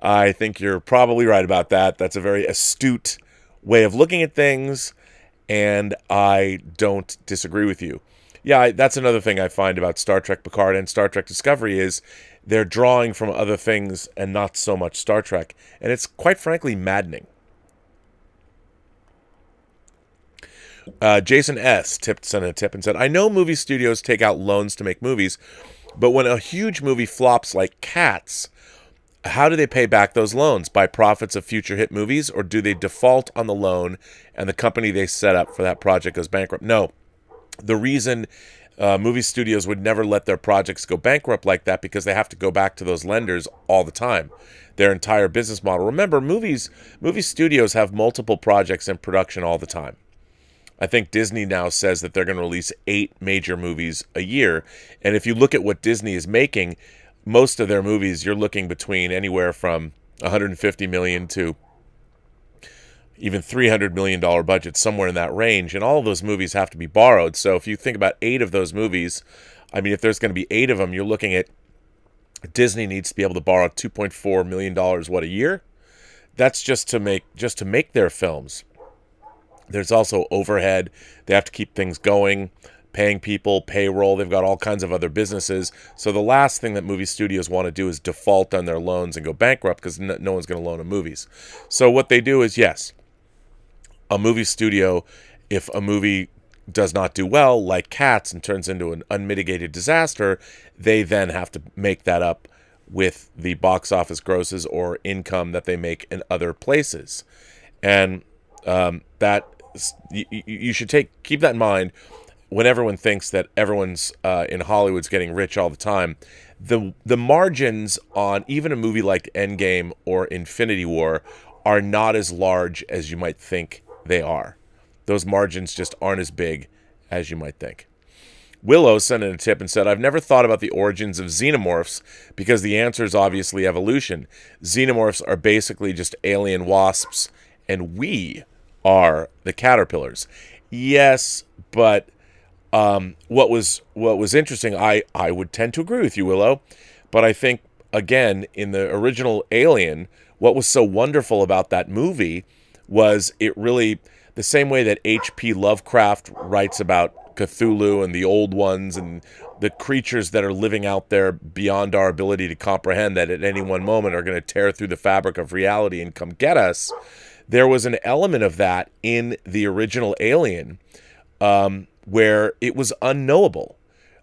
I think you're probably right about that. That's a very astute way of looking at things, and I don't disagree with you. Yeah, that's another thing I find about Star Trek Picard and Star Trek Discovery is they're drawing from other things and not so much Star Trek, and it's quite frankly maddening. Uh, Jason S. tipped sent a tip and said, "I know movie studios take out loans to make movies, but when a huge movie flops like Cats, how do they pay back those loans? By profits of future hit movies, or do they default on the loan and the company they set up for that project goes bankrupt? No. The reason uh, movie studios would never let their projects go bankrupt like that because they have to go back to those lenders all the time. Their entire business model. Remember, movies, movie studios have multiple projects in production all the time. I think Disney now says that they're going to release eight major movies a year. And if you look at what Disney is making, most of their movies you're looking between anywhere from 150 million to even 300 million dollar budget somewhere in that range. And all those movies have to be borrowed. So if you think about eight of those movies i mean if there's going to be eight of them you're looking at disney needs to be able to borrow 2.4 million dollars what a year? That's just to make just to make their films there's also overhead they have to keep things going paying people, payroll. They've got all kinds of other businesses. So the last thing that movie studios want to do is default on their loans and go bankrupt because no, one's going to loan them movies. So what they do is, yes, a movie studio, if a movie does not do well, like Cats, and turns into an unmitigated disaster, they then have to make that up with the box office grosses or income that they make in other places. And um, that you, you should take keep that in mind when everyone thinks that everyone's uh, in Hollywood's getting rich all the time, the the margins on even a movie like Endgame or Infinity War are not as large as you might think they are. Those margins just aren't as big as you might think. Willow sent in a tip and said, I've never thought about the origins of xenomorphs because the answer is obviously evolution. Xenomorphs are basically just alien wasps, and we are the caterpillars. Yes, but um, what was what was interesting, I I would tend to agree with you, Willow, but I think again in the original Alien, what was so wonderful about that movie was it really the same way that H.P. Lovecraft writes about Cthulhu and the old ones and the creatures that are living out there beyond our ability to comprehend that at any one moment are going to tear through the fabric of reality and come get us. There was an element of that in the original Alien. Um, where it was unknowable.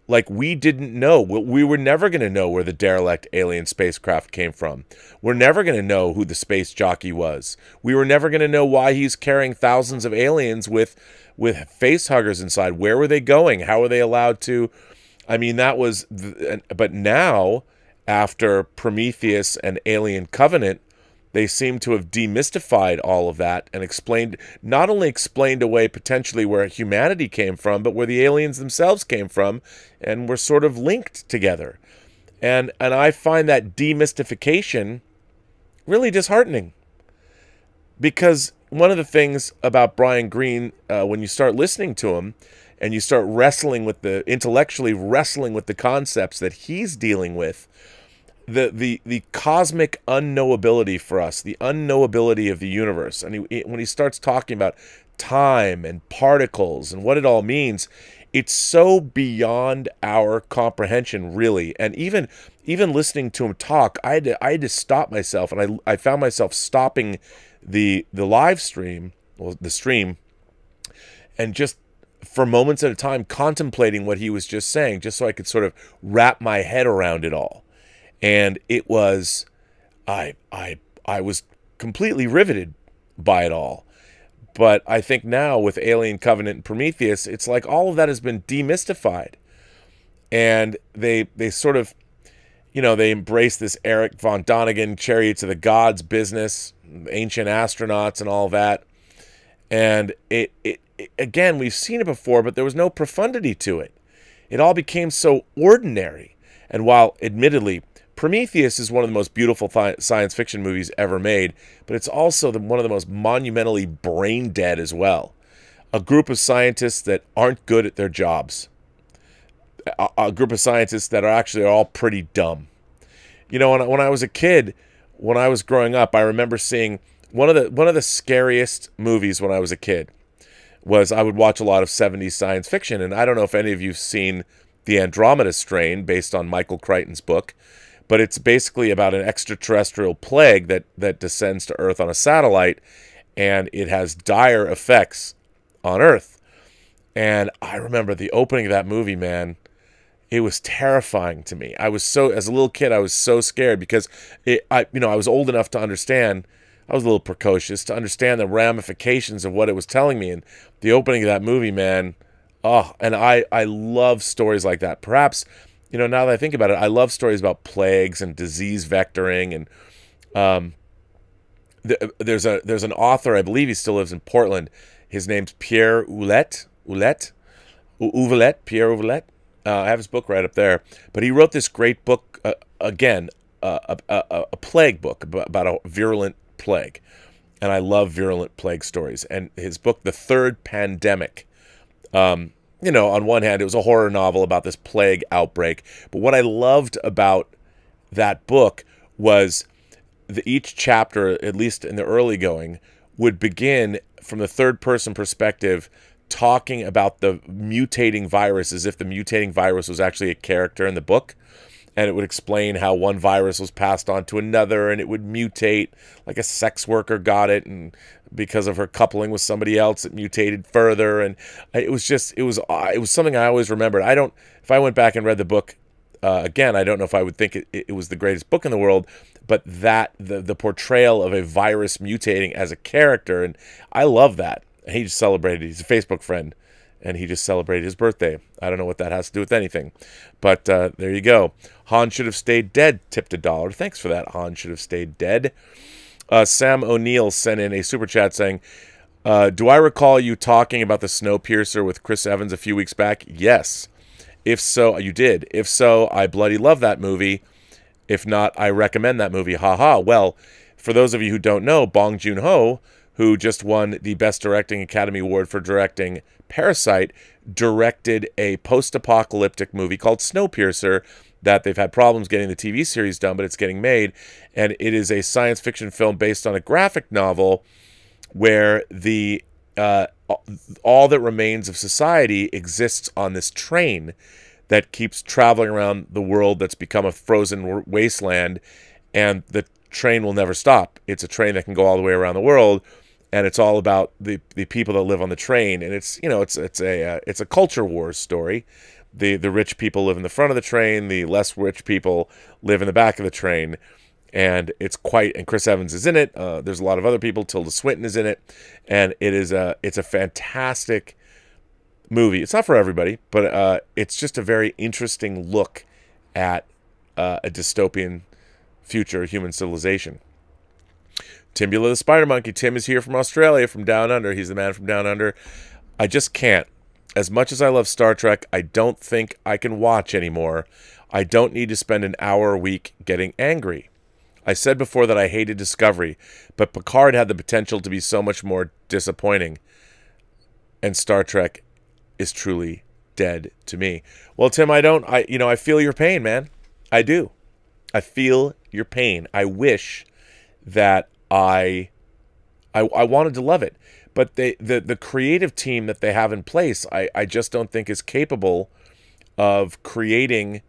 Like we didn't know. We were never going to know where the derelict alien spacecraft came from. We're never going to know who the space jockey was. We were never going to know why he's carrying thousands of aliens with with face huggers inside. Where were they going? How were they allowed to? I mean, that was. But now, after Prometheus and Alien Covenant, they seem to have demystified all of that and explained not only explained away potentially where humanity came from but where the aliens themselves came from and were sort of linked together. And and i find that demystification really disheartening. Because one of the things about brian greene uh, when you start listening to him and you start wrestling with the intellectually wrestling with the concepts that he's dealing with the the the cosmic unknowability for us, the unknowability of the universe. And he, when he starts talking about time and particles and what it all means, it's so beyond our comprehension, really. And even even listening to him talk, I had to I had to stop myself, and I I found myself stopping the the live stream, well, the stream, and just for moments at a time contemplating what he was just saying, just so I could sort of wrap my head around it all and it was I I I was completely riveted by it all. But I think now with Alien Covenant and Prometheus, it's like all of that has been demystified. And they they sort of you know, they embrace this Erich von Däniken chariots of the gods business, ancient astronauts and all that. And it, it, it again, we've seen it before, but there was no profundity to it. It all became so ordinary. And while admittedly Prometheus is one of the most beautiful science fiction movies ever made, but it's also the, one of the most monumentally brain dead as well. A group of scientists that aren't good at their jobs. A, a group of scientists that are actually all pretty dumb. You know, when I, when I was a kid, when I was growing up, I remember seeing one of the one of the scariest movies when I was a kid was I would watch a lot of 70s science fiction and I don't know if any of you've seen The Andromeda Strain based on Michael Crichton's book but it's basically about an extraterrestrial plague that that descends to Earth on a satellite, and it has dire effects on Earth. And I remember the opening of that movie, man. It was terrifying to me. I was so, as a little kid, I was so scared because it, I, you know, I was old enough to understand. I was a little precocious to understand the ramifications of what it was telling me. And the opening of that movie, man, oh, and I, I love stories like that. Perhaps you know, now that I think about it, I love stories about plagues and disease vectoring, and um, th- there's a there's an author, I believe he still lives in Portland. His name's Pierre Ouellette, Ouellette, Ouellette, Pierre Ouellette. Uh, I have his book right up there, but he wrote this great book uh, again, uh, a, a, a, plague book about a virulent plague, and I love virulent plague stories. And his book, The Third Pandemic. Um, you know, on one hand, it was a horror novel about this plague outbreak. But what I loved about that book was the, each chapter, at least in the early going, would begin from the third person perspective talking about the mutating virus as if the mutating virus was actually a character in the book and it would explain how one virus was passed on to another and it would mutate like a sex worker got it and because of her coupling with somebody else it mutated further and it was just it was uh, it was something i always remembered. I don't if i went back and read the book uh, again i don't know if i would think it, it was the greatest book in the world but that the the portrayal of a virus mutating as a character and i love that. He just celebrated he's a facebook friend and he just celebrated his birthday. I don't know what that has to do with anything, but uh, there you go. Han should have stayed dead. Tipped a dollar. Thanks for that. Han should have stayed dead. Uh, Sam O'Neill sent in a super chat saying, uh, "Do I recall you talking about the Snowpiercer with Chris Evans a few weeks back? Yes. If so, you did. If so, I bloody love that movie. If not, I recommend that movie. Haha. Ha. Well, for those of you who don't know, Bong Joon Ho, who just won the Best Directing Academy Award for directing Parasite, directed a post-apocalyptic movie called Snowpiercer that they've had problems getting the TV series done, but it's getting made. And it is a science fiction film based on a graphic novel where the uh, all that remains of society exists on this train that keeps traveling around the world that's become a frozen wasteland. And the train will never stop. It's a train that can go all the way around the world and it's all about the the people that live on the train. And it's you know it's it's a uh, it's a culture wars story. The the rich people live in the front of the train. The less rich people live in the back of the train. And it's quite and chris evans is in it. Uh, there's a lot of other people. Tilda swinton is in it. And it is a it's a fantastic movie. It's not for everybody but uh, it's just a very interesting look at uh, a dystopian future human civilization Timbula the Spider Monkey. Tim is here from Australia, from Down Under. He's the man from Down Under. I just can't. As much as I love Star Trek, I don't think I can watch anymore. I don't need to spend an hour a week getting angry. I said before that I hated Discovery, but Picard had the potential to be so much more disappointing. And Star Trek is truly dead to me. Well, Tim, I don't I you know, I feel your pain, man. I do. I feel your pain. I wish that I, I, I wanted to love it, but they the the creative team that they have in place, I I just don't think is capable of creating.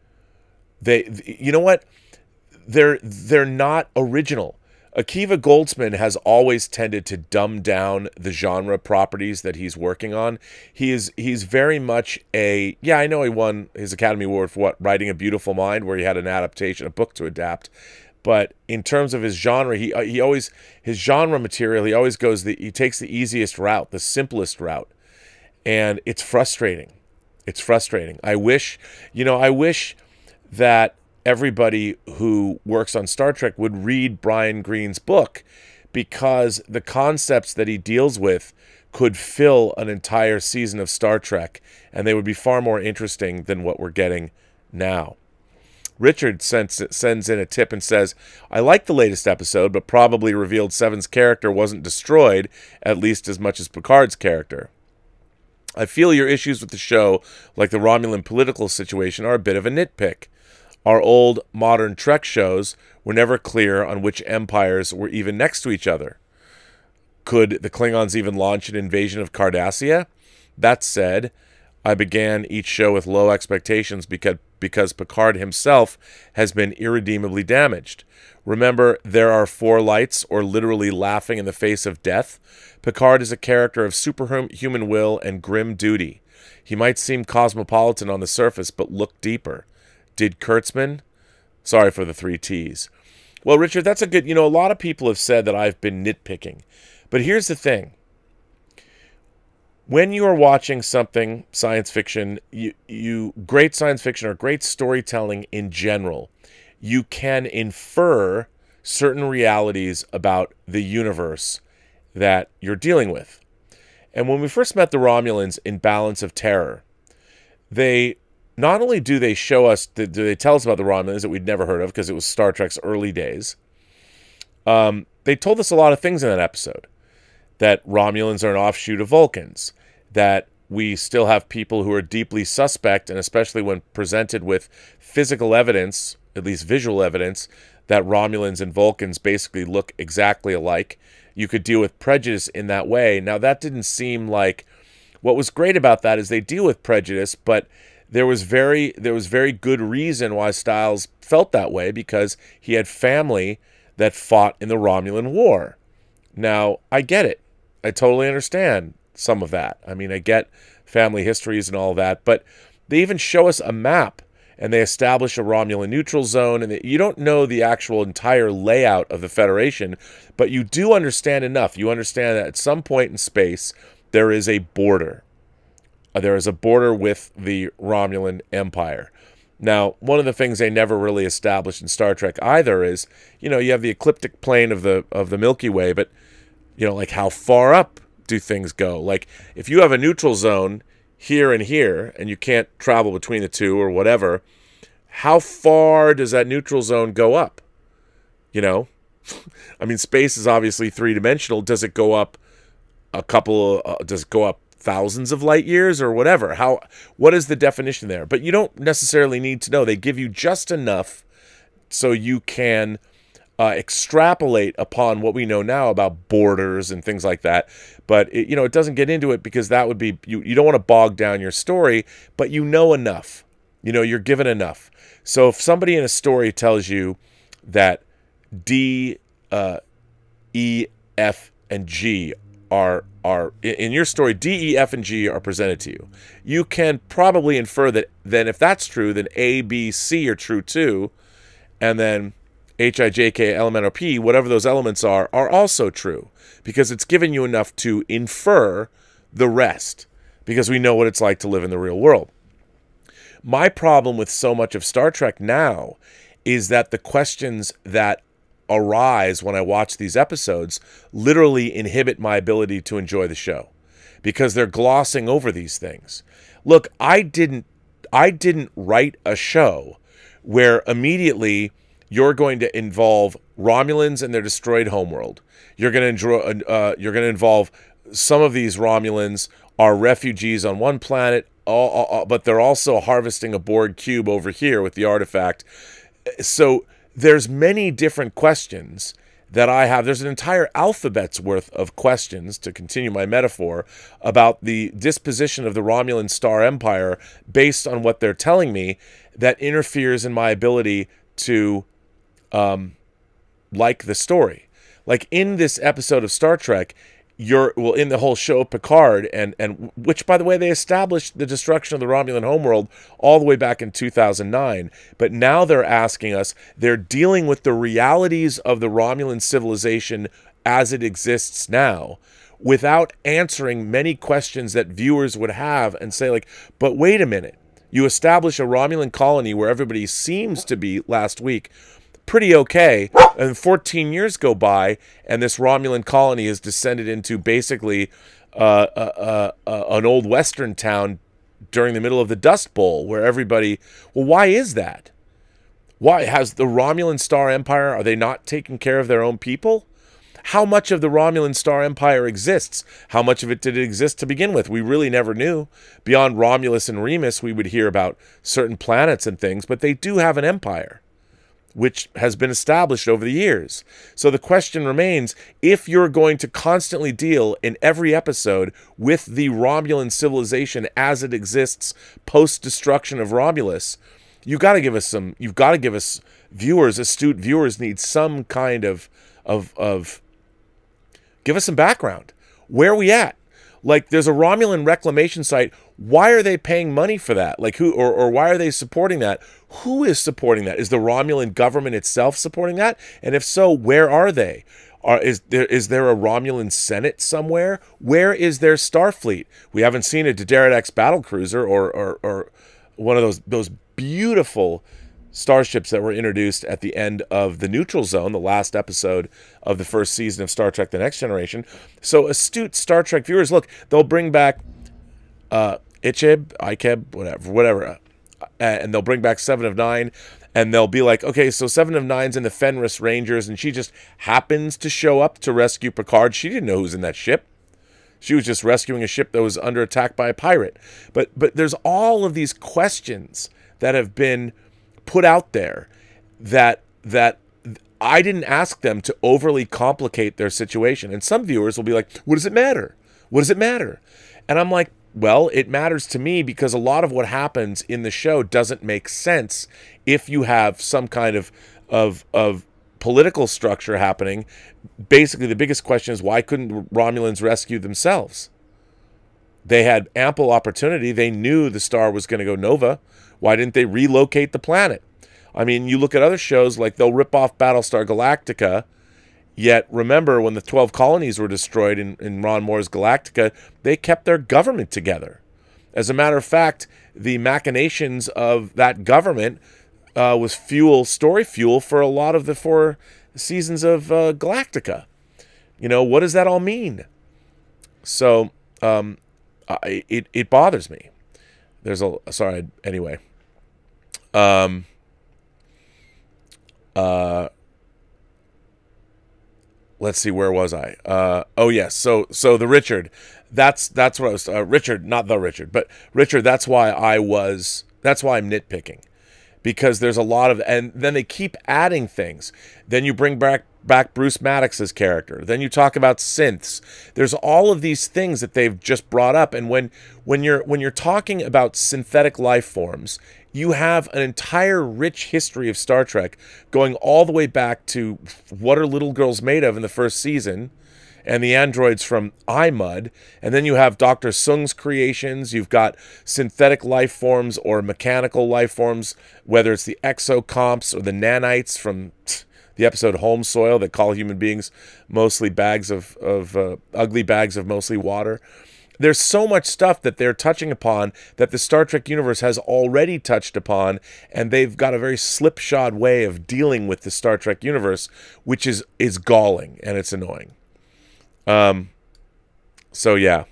They, you know what? They're they're not original. Akiva Goldsman has always tended to dumb down the genre properties that he's working on. He is he's very much a yeah, I know he won his Academy Award for what writing a beautiful mind where he had an adaptation, a book to adapt but in terms of his genre, he uh, he always his genre material. He always goes the he takes the easiest route, the simplest route, and it's frustrating. It's frustrating. I wish, you know, I wish that everybody who works on Star Trek would read Brian Greene's book because the concepts that he deals with could fill an entire season of Star Trek and they would be far more interesting than what we're getting now. Richard sends, sends in a tip and says, I like the latest episode, but probably revealed Seven's character wasn't destroyed at least as much as Picard's character. I feel your issues with the show, like the Romulan political situation, are a bit of a nitpick. Our old modern Trek shows were never clear on which empires were even next to each other. Could the Klingons even launch an invasion of Cardassia? That said, I began each show with low expectations because because Picard himself has been irredeemably damaged. Remember, there are four lights, or literally laughing in the face of death. Picard is a character of superhuman will and grim duty. He might seem cosmopolitan on the surface, but look deeper. Did Kurtzman? Sorry for the three T's. Well, Richard, that's a good. You know, a lot of people have said that I've been nitpicking. But here's the thing when you are watching something science fiction, you, you great science fiction or great storytelling in general, you can infer certain realities about the universe that you're dealing with. And when we first met the Romulans in Balance of Terror, they not only do they show us, do they tell us about the Romulans that we'd never heard of because it was Star Trek's early days, um, they told us a lot of things in that episode. That Romulans are an offshoot of Vulcans, that we still have people who are deeply suspect, and especially when presented with physical evidence, at least visual evidence, that Romulans and Vulcans basically look exactly alike. You could deal with prejudice in that way. Now, that didn't seem like what was great about that is they deal with prejudice, but there was very there was very good reason why Stiles felt that way because he had family that fought in the Romulan War. Now, I get it. I totally understand some of that. I mean, I get family histories and all that, but they even show us a map and they establish a Romulan neutral zone. And you don't know the actual entire layout of the Federation, but you do understand enough. You understand that at some point in space, there is a border. Uh, there is a border with the Romulan Empire. Now, one of the things they never really established in Star Trek either is, you know, you have the ecliptic plane of the of the Milky Way, but you know, like how far up do things go? Like if you have a neutral zone here and here and you can't travel between the two or whatever, how far does that neutral zone go up? You know? I mean space is obviously three-dimensional. Does it go up a couple uh, does it go up thousands of light years or whatever? How what is the definition there? But you don't necessarily need to know. They give you just enough so you can uh, extrapolate upon what we know now about borders and things like that. But it, you know, it doesn't get into it because that would be you. You don't want to bog down your story, but you know enough. You know, you're given enough. So if somebody in a story tells you that D, uh, E, F, and G are are in your story D, E, F, and G are presented to you. You can probably infer that then if that's true, then A, B, C are true too, and then H, I, J, K, L, M, N, O, P, whatever those elements are, are also true because it's given you enough to infer the rest because we know what it's like to live in the real world. My problem with so much of Star Trek now is that the questions that arise when I watch these episodes literally inhibit my ability to enjoy the show because they're glossing over these things. Look, I didn't I didn't write a show where immediately you're going to involve Romulans and their destroyed homeworld. You're going to enjoy, uh, you're going to involve some of these Romulans are refugees on one planet, all, all, but they're also harvesting a Borg cube over here with the artifact. So there's many different questions that I have. There's an entire alphabet's worth of questions, to continue my metaphor, about the disposition of the Romulan Star Empire based on what they're telling me that interferes in my ability to um, like the story. Like in this episode of Star Trek, you're well in the whole show Picard and and which by the way they established the destruction of the Romulan homeworld all the way back in 2009 but now they're asking us they're dealing with the realities of the Romulan civilization as it exists now without answering many questions that viewers would have and say like but wait a minute you establish a Romulan colony where everybody seems to be last week pretty okay. And 14 years go by, and this Romulan colony has descended into basically uh, uh, uh, uh, an old Western town during the middle of the Dust Bowl, where everybody. Well, why is that? Why has the Romulan Star Empire? Are they not taking care of their own people? How much of the Romulan Star Empire exists? How much of it did it exist to begin with? We really never knew. Beyond Romulus and Remus, we would hear about certain planets and things, but they do have an empire which has been established over the years. So the question remains if you're going to constantly deal in every episode with the Romulan civilization as it exists post destruction of Romulus, you've got to give us some you've got to give us viewers, astute viewers need some kind of of of give us some background. Where are we at? Like there's a Romulan reclamation site. Why are they paying money for that? Like who or, or why are they supporting that? Who is supporting that? Is the Romulan government itself supporting that? And if so, where are they? Are, is there is there a Romulan Senate somewhere? Where is their Starfleet? We haven't seen a D'Deridex X battle cruiser or, or or one of those those beautiful starships that were introduced at the end of the neutral zone, the last episode of the first season of Star Trek The Next Generation. So astute Star Trek viewers, look, they'll bring back uh, Icheb, Ikeb, whatever, whatever, uh, and they'll bring back Seven of Nine, and they'll be like, okay, so Seven of Nine's in the Fenris Rangers, and she just happens to show up to rescue Picard. She didn't know who's in that ship. She was just rescuing a ship that was under attack by a pirate. But but there's all of these questions that have been put out there that that I didn't ask them to overly complicate their situation. And some viewers will be like, "What does it matter? What does it matter?" And I'm like, "Well, it matters to me because a lot of what happens in the show doesn't make sense if you have some kind of of of political structure happening. Basically, the biggest question is why couldn't Romulans rescue themselves? They had ample opportunity. They knew the star was going to go nova. Why didn't they relocate the planet? I mean, you look at other shows like they'll rip off Battlestar Galactica, yet remember when the 12 colonies were destroyed in, in Ron Moore's Galactica, they kept their government together. As a matter of fact, the machinations of that government uh, was fuel, story fuel for a lot of the four seasons of uh, Galactica. You know, what does that all mean? So, um, I, it, it bothers me. There's a, sorry, anyway. Um, uh, let's see, where was I? Uh, oh yes, so so the Richard, that's that's what I was. Uh, Richard, not the Richard, but Richard. That's why I was. That's why I'm nitpicking, because there's a lot of, and then they keep adding things. Then you bring back back Bruce Maddox's character. Then you talk about synths. There's all of these things that they've just brought up and when when you're when you're talking about synthetic life forms, you have an entire rich history of Star Trek going all the way back to what are little girls made of in the first season and the androids from I, Mudd. And then you have Dr. Soong's creations. You've got synthetic life forms or mechanical life forms, whether it's the exocomps or the nanites from the episode Home Soil that call human beings mostly bags of, of uh, ugly bags of mostly water. There's so much stuff that they're touching upon that the Star Trek universe has already touched upon, and they've got a very slipshod way of dealing with the Star Trek universe, which is is galling and it's annoying. Um, so yeah.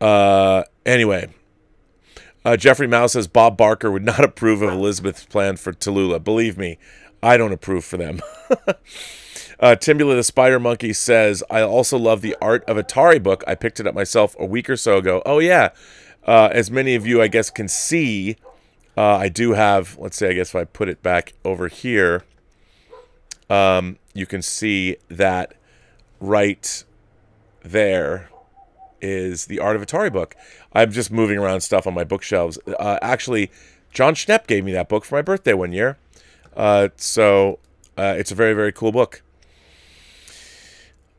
Uh, anyway, uh, Jeffrey Mouse says Bob Barker would not approve of Elizabeth's plan for Tallulah. Believe me, I don't approve for them. uh, Timbula the Spider Monkey says, I also love the Art of Atari book. I picked it up myself a week or so ago. Oh, yeah. Uh, as many of you, I guess, can see, uh, I do have, let's say, I guess if I put it back over here, um, you can see that right there is the Art of Atari book. I'm just moving around stuff on my bookshelves. Uh, actually, Jon Schnepp gave me that book for my birthday one year. Uh, so uh, it's a very, very cool book.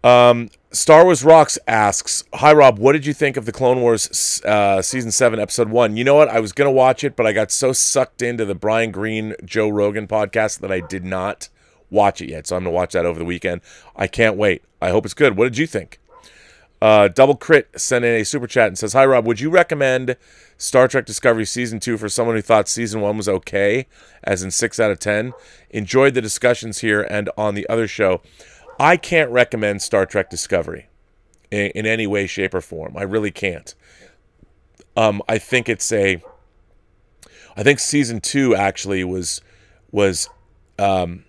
Um, Star Wars Rocks asks, Hi, Rob, what did you think of the Clone Wars uh, Season 7, Episode 1? You know what? I was to watch it, but I got so sucked into the Brian Greene, Joe Rogan podcast that I did not watch it yet. So I'm to watch that over the weekend. I can't wait. I hope it's good. What did you think? Uh, Double Crit sent in a super chat and says, Hi, Rob, would you recommend Star Trek Discovery Season 2 for someone who thought Season 1 was okay, as in 6 out of 10. Enjoyed the discussions here and on the other show. I can't recommend Star Trek Discovery in, in any way, shape, or form. I really can't. Um, I think it's a. I think season two actually was was um,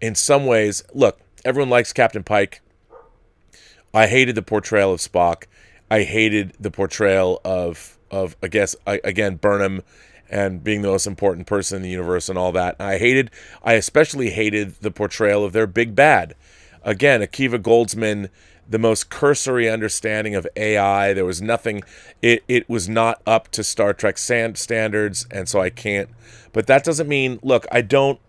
in some ways. Look, everyone likes Captain Pike. I hated the portrayal of Spock. I hated the portrayal of of I guess I, again Burnham and being the most important person in the universe and all that. I hated I especially hated the portrayal of their big bad. Again, Akiva Goldsman, the most cursory understanding of AI. There was nothing it it was not up to Star Trek standards and so I can't but that doesn't mean look, I don't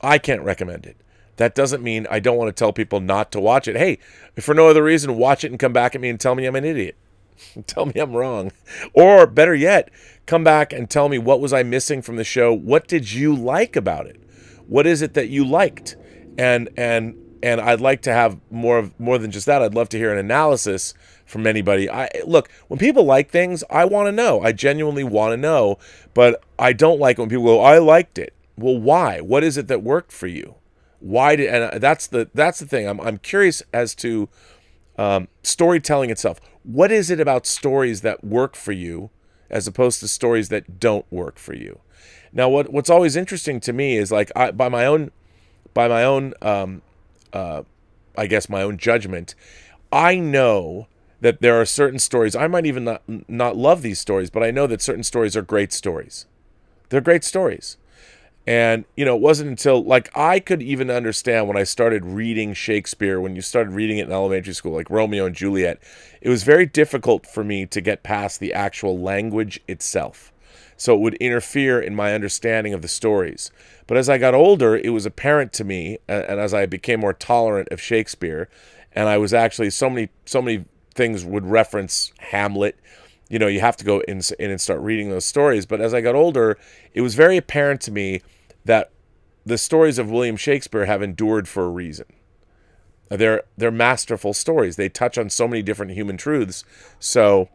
I can't recommend it. That doesn't mean I don't want to tell people not to watch it. Hey, for no other reason, watch it and come back at me and tell me I'm an idiot. tell me I'm wrong. Or better yet, come back and tell me what was I missing from the show? What did you like about it? What is it that you liked? And and and I'd like to have more of more than just that. I'd love to hear an analysis from anybody. I look, when people like things, I want to know. I genuinely want to know, but I don't like when people go, "I liked it." Well, why? What is it that worked for you? why did and that's the that's the thing i'm, I'm curious as to um, storytelling itself what is it about stories that work for you as opposed to stories that don't work for you now what what's always interesting to me is like I, by my own by my own um, uh, i guess my own judgment i know that there are certain stories i might even not not love these stories but i know that certain stories are great stories they're great stories and, you know, it wasn't until, like, I could even understand when I started reading Shakespeare, when you started reading it in elementary school, like Romeo and Juliet, it was very difficult for me to get past the actual language itself. So it would interfere in my understanding of the stories. But as I got older, it was apparent to me, and as I became more tolerant of Shakespeare, and I was actually so many, so many things would reference Hamlet you know, you have to go in, in, and start reading those stories. But as I got older, it was very apparent to me that the stories of William Shakespeare have endured for a reason. They're they're masterful stories. They touch on so many different human truths. So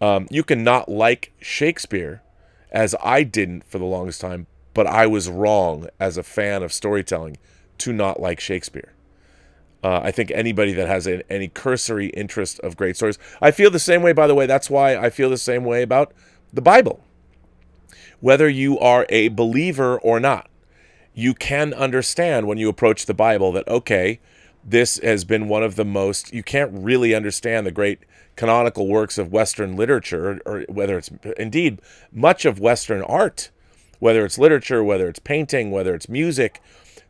um, you can not like Shakespeare, as I didn't for the longest time, but I was wrong as a fan of storytelling to not like Shakespeare. Uh, I think anybody that has any cursory interest of great stories, I feel the same way. By the way, that's why I feel the same way about the Bible whether you are a believer or not. You can understand when you approach the Bible that, okay, this has been one of the most, you can't really understand the great canonical works of Western literature, or whether it's indeed much of Western art, whether it's literature, whether it's painting, whether it's music.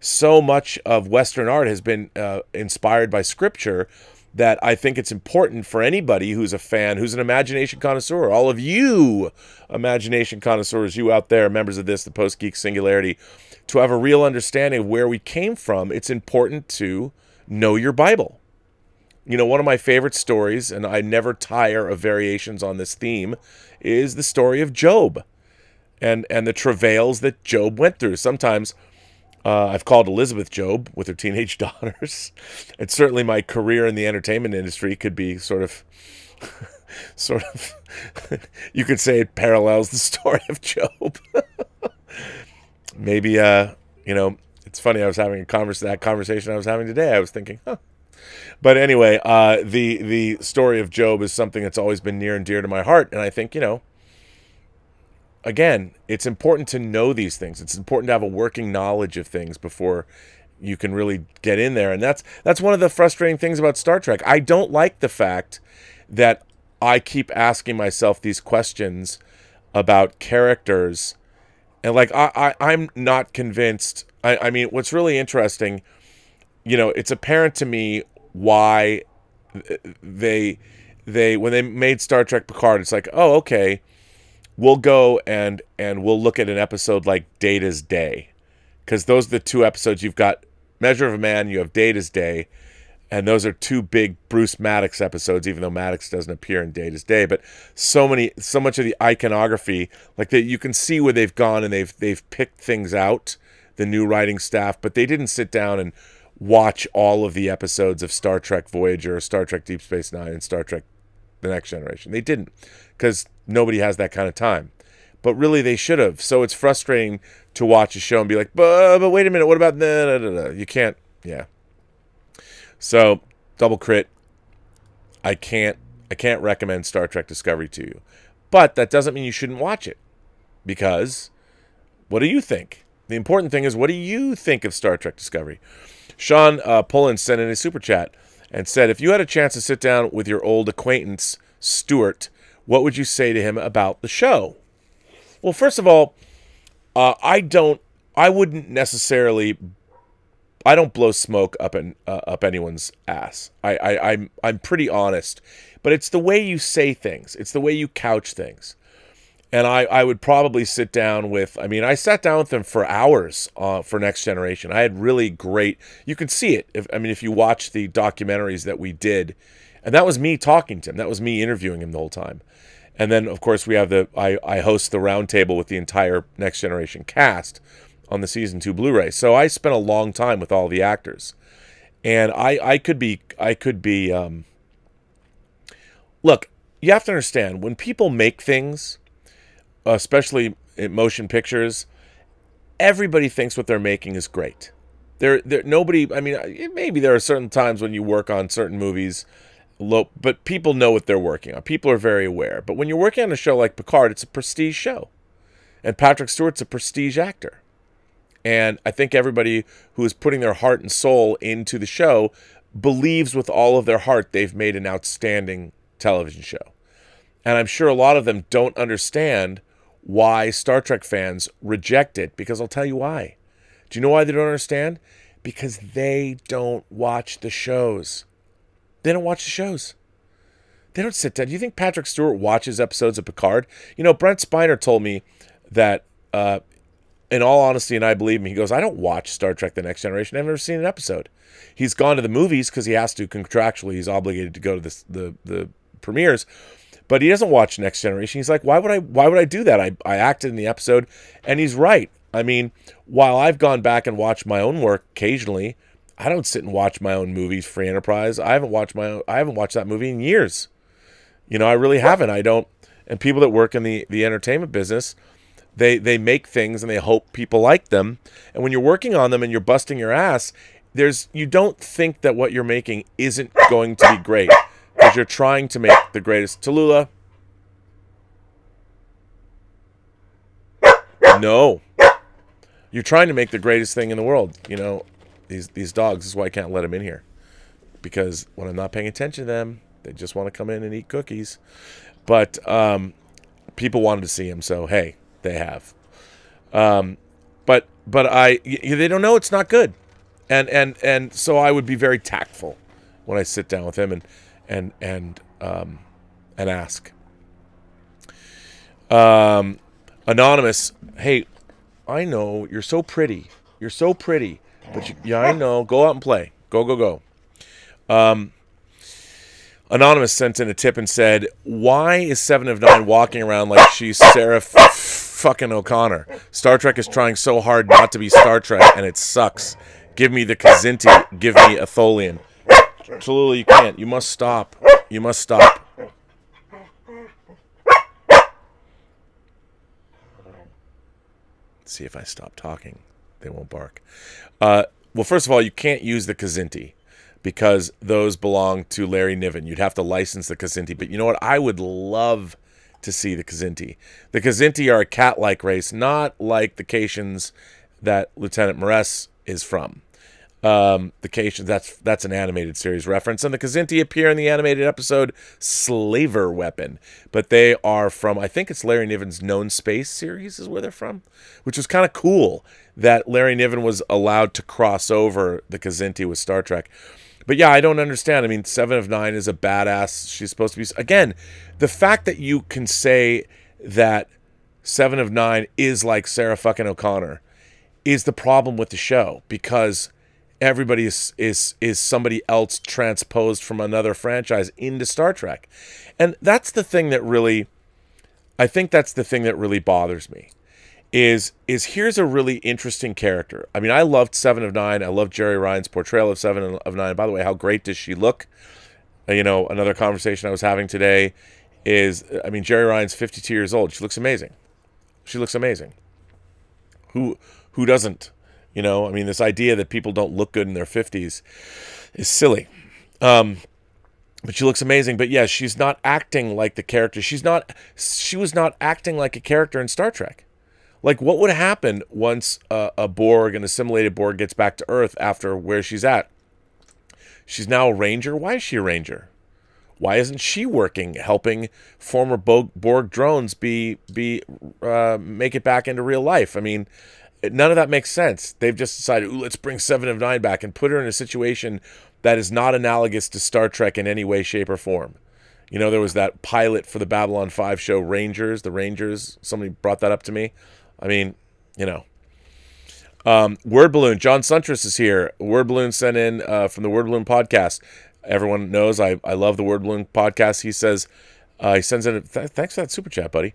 So much of Western art has been uh, inspired by scripture that I think it's important for anybody who's a fan, who's an imagination connoisseur, all of you imagination connoisseurs, you out there, members of this, the Post Geek Singularity, to have a real understanding of where we came from. It's important to know your Bible. You know, one of my favorite stories, and I never tire of variations on this theme, is the story of Job and and the travails that Job went through. Sometimes uh, I've called Elizabeth Job with her teenage daughters. and certainly my career in the entertainment industry could be sort of, sort of, you could say it parallels the story of Job. Maybe, uh, you know, it's funny. I was having a converse that conversation I was having today. I was thinking, huh. But anyway, uh, the the story of Job is something that's always been near and dear to my heart, and I think you know again, it's important to know these things. It's important to have a working knowledge of things before you can really get in there. And that's that's one of the frustrating things about Star Trek. I don't like the fact that I keep asking myself these questions about characters. And like I, I I'm not convinced. I, I mean what's really interesting, you know, it's apparent to me why they they when they made Star Trek Picard, it's like, oh, okay we'll go and and we'll look at an episode like Data's Day, because those are the two episodes you've got. Measure of a Man, you have Data's Day, and those are two big Bruce Maddox episodes. Even though Maddox doesn't appear in Data's Day, but so many, so much of the iconography, like that, you can see where they've gone and they've they've picked things out. The new writing staff, but they didn't sit down and watch all of the episodes of Star Trek Voyager, Star Trek Deep Space Nine, and Star Trek The Next Generation. They didn't because nobody has that kind of time. But really, they should have. So it's frustrating to watch a show and be like, but, but wait a minute, what about the? You can't, yeah. So double crit. I can't, I can't recommend Star Trek Discovery to you, but that doesn't mean you shouldn't watch it. because what do you think? The important thing is what do you think of Star Trek Discovery? Sean uh, Pullen sent in a super chat and said, if you had a chance to sit down with your old acquaintance Stewart, what would you say to him about the show? Well, first of all, uh, I don't. I wouldn't necessarily. I don't blow smoke up and uh, up anyone's ass. I, I I'm I'm pretty honest, but it's the way you say things. It's the way you couch things. And I, I would probably sit down with, I mean, I sat down with them for hours uh, for Next Generation. I had really great, you can see it. If, I mean, if you watch the documentaries that we did, and that was me talking to him, that was me interviewing him the whole time. And then, of course, we have the I, I host the roundtable with the entire Next Generation cast on the season two Blu-ray. So I spent a long time with all the actors, and I I could be I could be. Um, look, you have to understand when people make things, especially in motion pictures, everybody thinks what they're making is great. There, there, nobody. I mean, maybe there are certain times when you work on certain movies low, but people know what they're working on. People are very aware. But when you're working on a show like Picard, it's a prestige show, and Patrick Stewart's a prestige actor. And I think everybody who is putting their heart and soul into the show believes with all of their heart they've made an outstanding television show. And I'm sure a lot of them don't understand why Star Trek fans reject it because I'll tell you why. Do you know why they don't understand? Because they don't watch the shows. They don't watch the shows. They don't sit down. Do you think Patrick Stewart watches episodes of Picard? You know, Brent Spiner told me that, uh, in all honesty, and I believe him, he goes, I don't watch Star Trek The Next Generation. I've never seen an episode. He's gone to the movies because he has to contractually. He's obligated to go to this, the, the premieres but he doesn't watch Next Generation. He's like, why would I? Why would I do that? I I acted in the episode, and he's right. I mean, while I've gone back and watched my own work occasionally, I don't sit and watch my own movies. Free Enterprise. I haven't watched my. Own, I haven't watched that movie in years. You know, I really haven't. I don't. And people that work in the the entertainment business, they they make things and they hope people like them. And when you're working on them and you're busting your ass, there's you don't think that what you're making isn't going to be great because you're trying to make the greatest. Tallulah. No. You're trying to make the greatest thing in the world. You know, these these dogs. This is why I can't let them in here. Because when I'm not paying attention to them, they just want to come in and eat cookies. But um, people wanted to see him, so hey, they have. Um, but but I they don't know it's not good, and and and so I would be very tactful when I sit down with him and and and um, and ask. Um, anonymous, hey, I know you're so pretty. You're so pretty, but you, yeah, I know. Go out and play. Go go go. Um, anonymous sent in a tip and said, "Why is Seven of Nine walking around like she's Sarah fucking O'Connor? Star Trek is trying so hard not to be Star Trek, and it sucks. Give me the Kzinti. Give me a Tholian." Tallulah, you can't. You must stop. You must stop. Let's see if I stop talking. They won't bark. Uh, well, first of all, you can't use the Kzinti because those belong to Larry Niven. You'd have to license the Kzinti. But you know what? I would love to see the Kzinti. The Kzinti are a cat-like race, not like the Caitians that Lieutenant M'Ress is from um, the Caitians. That's that's an animated series reference, and the Kzinti appear in the animated episode Slaver Weapon. But they are from I think it's Larry Niven's Known Space series is where they're from, which was kind of cool that Larry Niven was allowed to cross over the Kzinti with Star Trek. But yeah, I don't understand. I mean, Seven of Nine is a badass. She's supposed to be again. The fact that you can say that Seven of Nine is like Sarah fucking O'Connor is the problem with the show because everybody is is is somebody else transposed from another franchise into Star Trek. And that's the thing that really I think that's the thing that really bothers me. Is is here's a really interesting character. I mean, I loved Seven of Nine. I love Jeri Ryan's portrayal of Seven of Nine. By the way, how great does she look? Uh, you know, another conversation I was having today is, I mean, Jeri Ryan's 52 years old. She looks amazing. She looks amazing. Who who doesn't? You know, I mean, this idea that people don't look good in their 50s is silly. Um, but she looks amazing. But yes, yeah, she's not acting like the character. She's not. She was not acting like a character in Star Trek. Like, what would happen once a, a Borg, an assimilated Borg, gets back to Earth after where she's at? She's now a ranger. Why is she a ranger? Why isn't she working, helping former Borg drones be be uh, make it back into real life? I mean, none of that makes sense. They've just decided, let's bring Seven of Nine back and put her in a situation that is not analogous to Star Trek in any way, shape, or form. You know, there was that pilot for the Babylon 5 show, Rangers, the Rangers. Somebody brought that up to me. I mean, you know. Um, Word Balloon, John Siuntres is here. Word Balloon sent in uh, from the Word Balloon podcast. Everyone knows I, I love the Word Balloon podcast. He says, uh, he sends in, th- thanks for that super chat, buddy.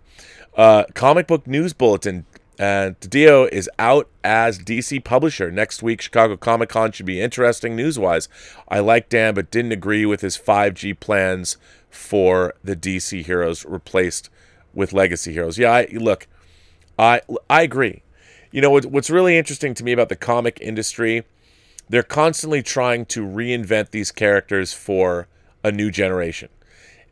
Uh, comic book news bulletin. And DiDio is out as DC publisher. Next week, Chicago Comic Con should be interesting news wise. I like Dan, but didn't agree with his 5G plans for the DC heroes replaced with legacy heroes. Yeah, I, look, I I agree. You know what, what's really interesting to me about the comic industry? They're constantly trying to reinvent these characters for a new generation.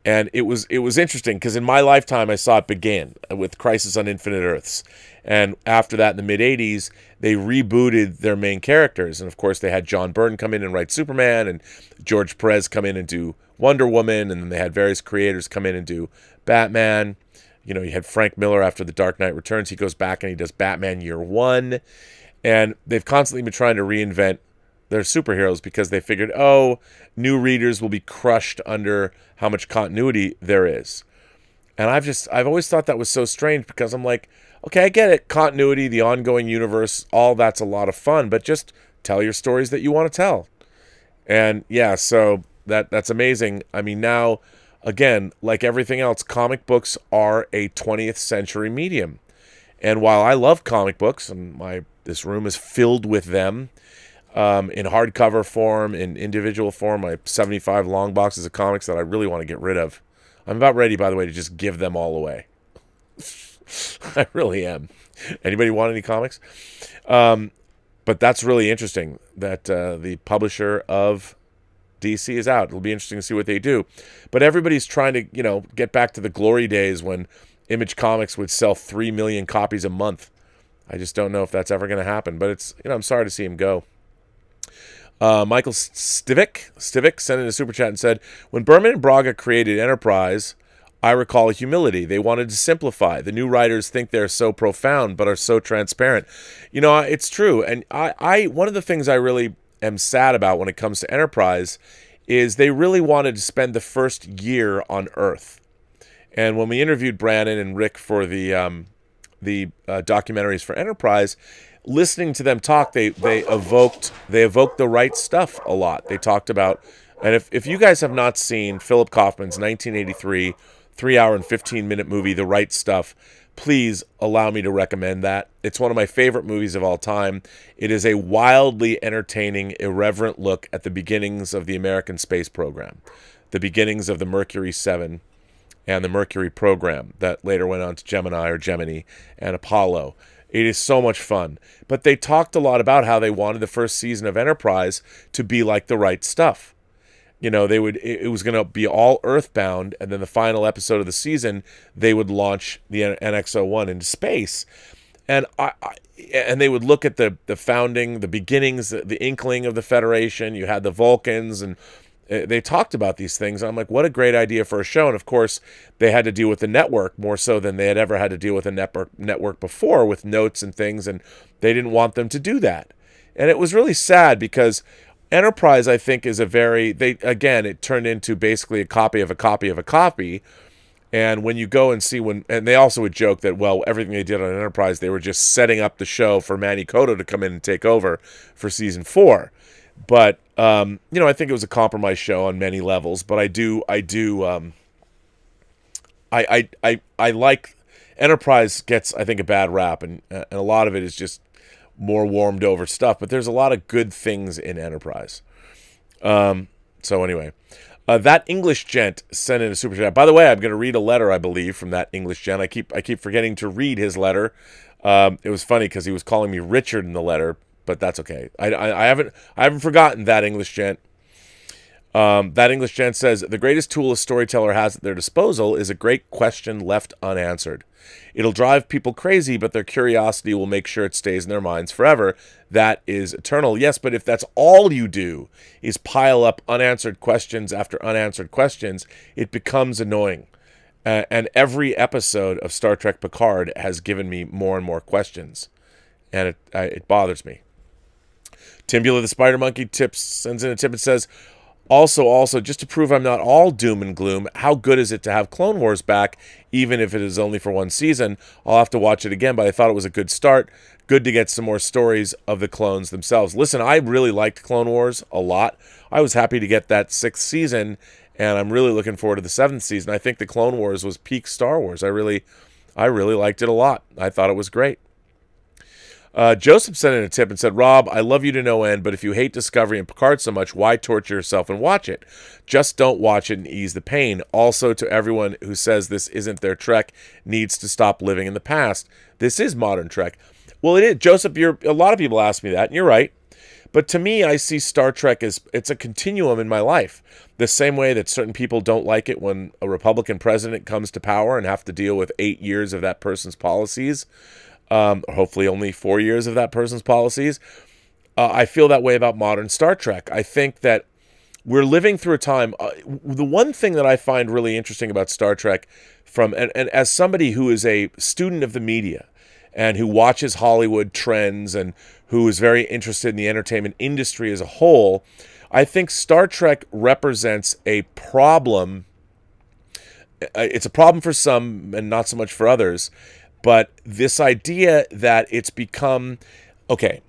And it was it was interesting because in my lifetime I saw it begin with Crisis on Infinite Earths. And after that in the mid 80s, they rebooted their main characters. And of course they had John Byrne come in and write Superman and George Perez come in and do Wonder Woman and then they had various creators come in and do Batman. You know, you had Frank Miller after The Dark Knight Returns. He goes back and he does Batman Year 1. And they've constantly been trying to reinvent their superheroes because they figured, oh, new readers will be crushed under how much continuity there is. And I've just, I've always thought that was so strange because I'm like, okay, I get it. Continuity, the ongoing universe, all that's a lot of fun, but just tell your stories that you want to tell. And yeah, so that that's amazing. I mean, now, again, like everything else, comic books are a 20th century medium. And while I love comic books, and my this room is filled with them, um, in hardcover form, in individual form. my 75 long boxes of comics that I really want to get rid of. I'm about ready, by the way, to just give them all away. I really am. Anybody want any comics? Um, but that's really interesting that uh, the publisher of DC is out. It'll be interesting to see what they do. But everybody's trying to, you know, get back to the glory days when Image Comics would sell 3 million copies a month. I just don't know if that's ever going to happen. But it's, you know, I'm sorry to see him go. Uh, Michael Stivic, Stivic sent in a super chat and said, When Berman and Braga created Enterprise, I recall humility. They wanted to simplify. The new writers think they're so profound, but are so transparent. You know, it's true. And I, I one of the things I really am sad about when it comes to Enterprise is they really wanted to spend the first year on Earth. And when we interviewed Brannon and Rick for the um, the uh, documentaries for Enterprise, listening to them talk, they they evoked they evoked the right stuff a lot. They talked about, and if if you guys have not seen Philip Kaufman's 1983 three hour and 15 minute movie, The Right Stuff, please allow me to recommend that. It's one of my favorite movies of all time. It is a wildly entertaining, irreverent look at the beginnings of the American space program, the beginnings of the Mercury 7 and the Mercury program that later went on to Gemini or Gemini and Apollo. It is so much fun. But they talked a lot about how they wanted the first season of Enterprise to be like the right stuff. You know, they would it was going to be all Earthbound, and then the final episode of the season they would launch the NX-01 into space, and I, I and they would look at the the founding, the beginnings, the, the inkling of the Federation. You had the Vulcans and uh, they talked about these things. I'm like, what a great idea for a show. And of course, they had to deal with the network more so than they had ever had to deal with a network network before with notes and things, and they didn't want them to do that. And it was really sad because Enterprise, I think, is a very they again, it turned into basically a copy of a copy of a copy. And when you go and see when, and they also would joke that, well, everything they did on Enterprise, they were just setting up the show for Manny Coto to come in and take over for season four. But um, you know, I think it was a compromise show on many levels. But I do, I do, um, I, I, I, I like Enterprise gets, I think, a bad rap, and and a lot of it is just more warmed over stuff. But there's a lot of good things in Enterprise. Um, so anyway. Uh, that English gent sent in a super chat. By the way, I'm going to read a letter, I believe, from that English gent. I keep I keep forgetting to read his letter. Um, it was funny because he was calling me Richard in the letter, but that's okay. I, I, I, haven't I haven't forgotten that English gent. Um, that English gent says the greatest tool a storyteller has at their disposal is a great question left unanswered. It'll drive people crazy, but their curiosity will make sure it stays in their minds forever. That is eternal. Yes, but if that's all you do is pile up unanswered questions after unanswered questions, it becomes annoying. Uh, and every episode of Star Trek Picard has given me more and more questions, and it it bothers me. Timbula the Spider Monkey tips sends in a tip and says, also, also, just to prove I'm not all doom and gloom, how good is it to have Clone Wars back, even if it is only for one season? I'll have to watch it again, but I thought it was a good start. Good to get some more stories of the clones themselves. Listen, I really liked Clone Wars a lot. I was happy to get that sixth season, and I'm really looking forward to the seventh season. I think the Clone Wars was peak Star Wars. I really, I really liked it a lot. I thought it was great. Uh, Joseph sent in a tip and said, Rob, I love you to no end, but if you hate Discovery and Picard so much, why torture yourself and watch it? Just don't watch it and ease the pain. Also, to everyone who says this isn't their Trek, needs to stop living in the past. This is modern Trek. Well, it is. Joseph, you're, a lot of people ask me that, and you're right. But to me, I see Star Trek as it's a continuum in my life. The same way that certain people don't like it when a Republican president comes to power and have to deal with eight years of that person's policies um, hopefully only four years of that person's policies. Uh, I feel that way about modern Star Trek. I think that we're living through a time. Uh, the one thing that I find really interesting about Star Trek, from and, and as somebody who is a student of the media and who watches Hollywood trends and who is very interested in the entertainment industry as a whole, I think Star Trek represents a problem. Uh, it's a problem for some and not so much for others but this idea that it's become okay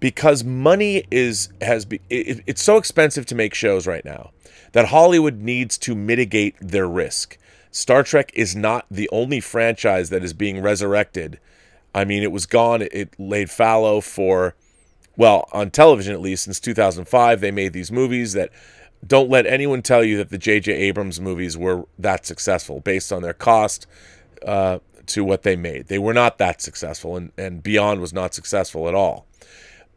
because money is has be, it, it's so expensive to make shows right now that Hollywood needs to mitigate their risk. Star Trek is not the only franchise that is being resurrected. I mean, it was gone. It laid fallow for, well, on television at least since 2005. They made these movies that don't let anyone tell you that the J.J. Abrams movies were that successful based on their cost. Uh, to what they made. They were not that successful, and, and Beyond was not successful at all.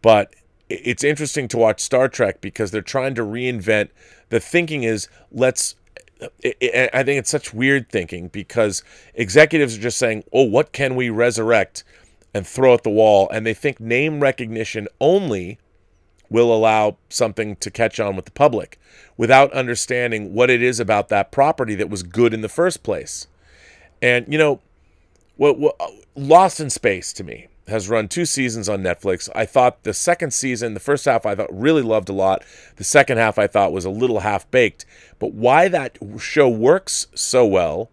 But it's interesting to watch Star Trek because they're trying to reinvent. The thinking is let's. I think it's such weird thinking because executives are just saying, "Oh, what can we resurrect?" and throw at the wall, and they think name recognition only will allow something to catch on with the public without understanding what it is about that property that was good in the first place. And you know, what, what Lost in Space to me has run two seasons on Netflix. I thought the second season, the first half I thought really loved a lot. The second half I thought was a little half baked. But why that show works so well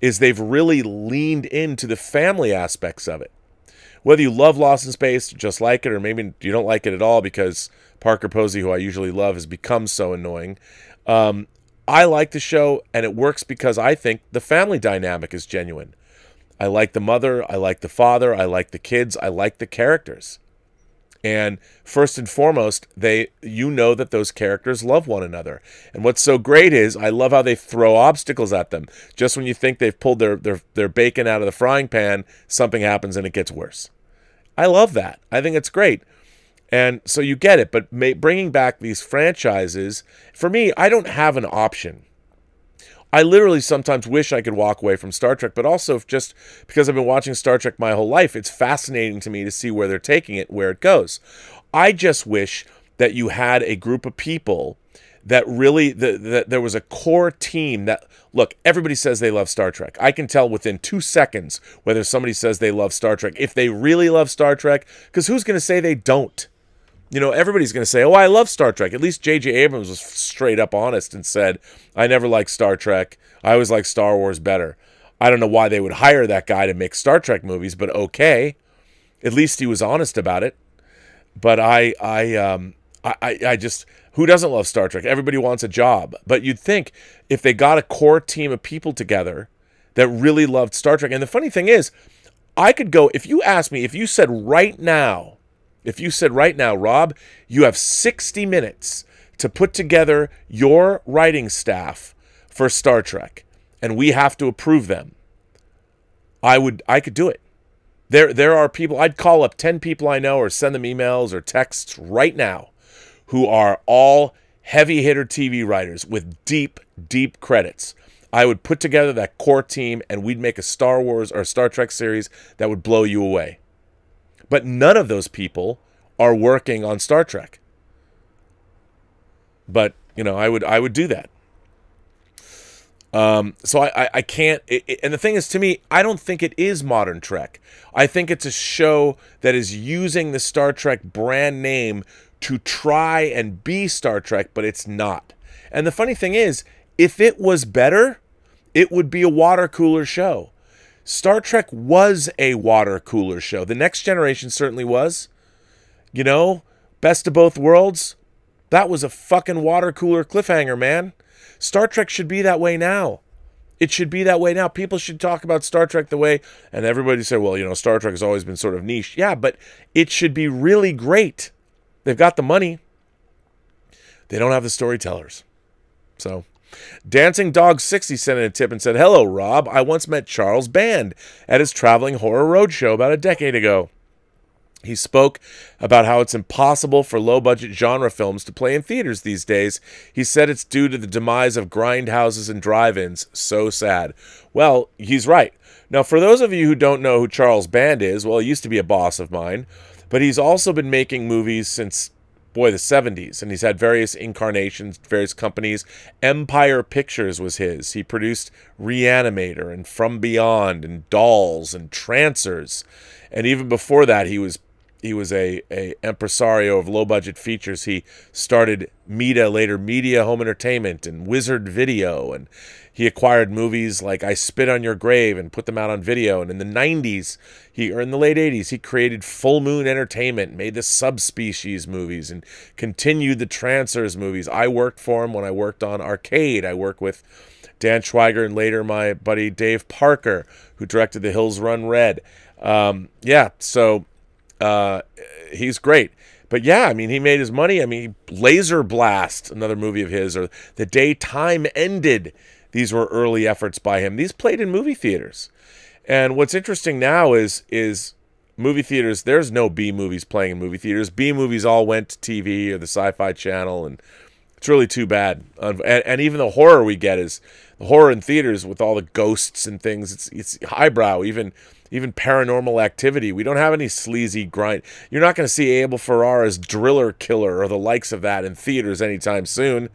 is they've really leaned into the family aspects of it. Whether you love Lost in Space, just like it, or maybe you don't like it at all because Parker Posey, who I usually love, has become so annoying. Um, I like the show, and it works because I think the family dynamic is genuine. I like the mother, I like the father, I like the kids, I like the characters. And first and foremost, they you know that those characters love one another. And what's so great is I love how they throw obstacles at them. Just when you think they've pulled their their, their bacon out of the frying pan, something happens and it gets worse. I love that. I think it's great. And so you get it, but may, bringing back these franchises, for me, I don't have an option. I literally sometimes wish I could walk away from Star Trek, but also just because I've been watching Star Trek my whole life, it's fascinating to me to see where they're taking it, where it goes. I just wish that you had a group of people that really that there was a core team that look everybody says they love star trek. I can tell within two seconds whether somebody says they love star trek. If they really love star trek because who's going to say they don't you know, everybody's going to say, "Oh, I love Star Trek." At least J.J. Abrams was straight up honest and said, "I never liked Star Trek. I always liked Star Wars better." I don't know why they would hire that guy to make Star Trek movies, but okay. At least he was honest about it. But I, I, um, I, I just who doesn't love Star Trek? Everybody wants a job, but you'd think if they got a core team of people together that really loved Star Trek. And the funny thing is, I could go if you asked me if you said right now if you said right now, Rob, you have 60 minutes to put together your writing staff for Star Trek and we have to approve them, I would I could do it. There there are people I'd call up 10 people I know or send them emails or texts right now who are all heavy hitter TV writers with deep, deep credits. I would put together that core team and we'd make a Star Wars or Star Trek series that would blow you away. But none of those people are working on Star Trek. But, you know, I would I would do that. Um, so I, I, I can't. It, it, and the thing is, to me, I don't think it is modern Trek. I think it's a show that is using the Star Trek brand name to try and be Star Trek, but it's not. And the funny thing is, if it was better, it would be a water cooler show. Star Trek was a water cooler show. The next generation certainly was. You know, best of both worlds. That was a fucking water cooler cliffhanger, man. Star Trek should be that way now. It should be that way now. People should talk about Star Trek the way, and everybody say, well, you know, Star Trek has always been sort of niche. Yeah, but it should be really great. They've got the money, they don't have the storytellers. So, Dancing Dog 60 sent in a tip and said, Hello, Rob. I once met Charles Band at his traveling horror roadshow about a decade ago. He spoke about how it's impossible for low budget genre films to play in theaters these days. He said it's due to the demise of grindhouses and drive ins. So sad. Well, he's right. Now, for those of you who don't know who Charles Band is, well, he used to be a boss of mine, but he's also been making movies since, boy, the 70s, and he's had various incarnations, various companies. Empire Pictures was his. He produced Reanimator and From Beyond and Dolls and Trancers. And even before that, he was he was a, a impresario of low budget features. He started Meda, later Media Home Entertainment and Wizard Video, and he acquired movies like I Spit on Your Grave and put them out on video. And in the 90s, he or in the late 80s, he created Full Moon Entertainment, made the Subspecies movies, and continued the Trancers movies. I worked for him when I worked on Arcade. I worked with Dan Schweiger and later my buddy Dave Parker, who directed The Hills Run Red. Um, yeah, so uh, he's great. But yeah, I mean, he made his money. I mean, Laser Blast, another movie of his, or The Day Time Ended. These were early efforts by him. These played in movie theaters. And what's interesting now is is movie theaters. There's no B movies playing in movie theaters. B movies all went to TV or the Sci-Fi Channel, and it's really too bad. And, and even the horror we get is the horror in theaters with all the ghosts and things. It's it's highbrow. Even even paranormal activity. We don't have any sleazy grind. You're not going to see Abel Ferrara's Driller Killer or the likes of that in theaters anytime soon.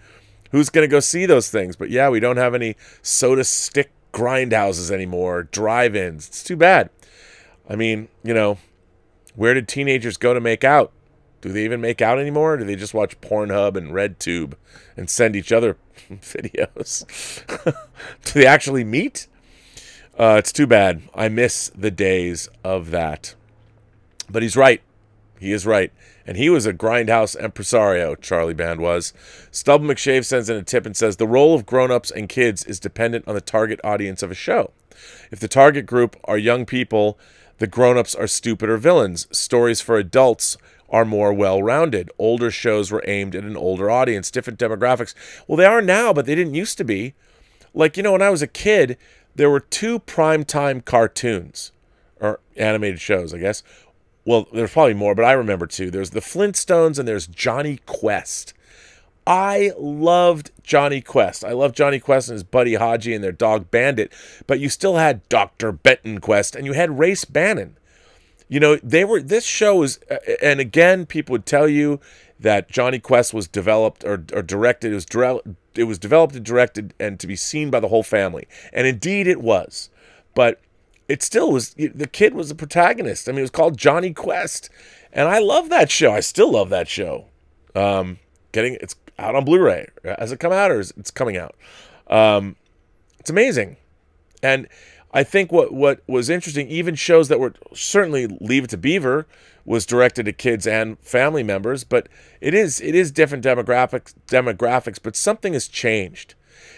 Who's going to go see those things? But yeah, we don't have any soda stick grindhouses anymore, drive ins. It's too bad. I mean, you know, where did teenagers go to make out? Do they even make out anymore? do they just watch Pornhub and RedTube and send each other videos? do they actually meet? Uh, it's too bad. I miss the days of that. But he's right. He is right. And he was a grindhouse impresario, Charlie Band was. Stubble McShave sends in a tip and says the role of grown-ups and kids is dependent on the target audience of a show. If the target group are young people, the grown-ups are stupid or villains. Stories for adults are more well-rounded. Older shows were aimed at an older audience, different demographics. Well, they are now, but they didn't used to be. Like, you know, when I was a kid, there were two primetime cartoons or animated shows, I guess. Well, there's probably more, but I remember two. There's the Flintstones and there's Jonny Quest. I loved Jonny Quest. I loved Jonny Quest and his buddy Hadji and their dog Bandit, but you still had Dr. Benton Quest and you had Race Bannon. You know, they were this show is and again people would tell you that Jonny Quest was developed or, or directed it was it was developed and directed and to be seen by the whole family. And indeed it was. But it still was the kid was the protagonist. I mean, it was called Jonny Quest. And I love that show. I still love that show. Um, getting it's out on Blu-ray. Has it come out or is it's coming out? Um, it's amazing. And I think what what was interesting, even shows that were certainly Leave It to Beaver was directed to kids and family members, but it is it is different demographics demographics, but something has changed.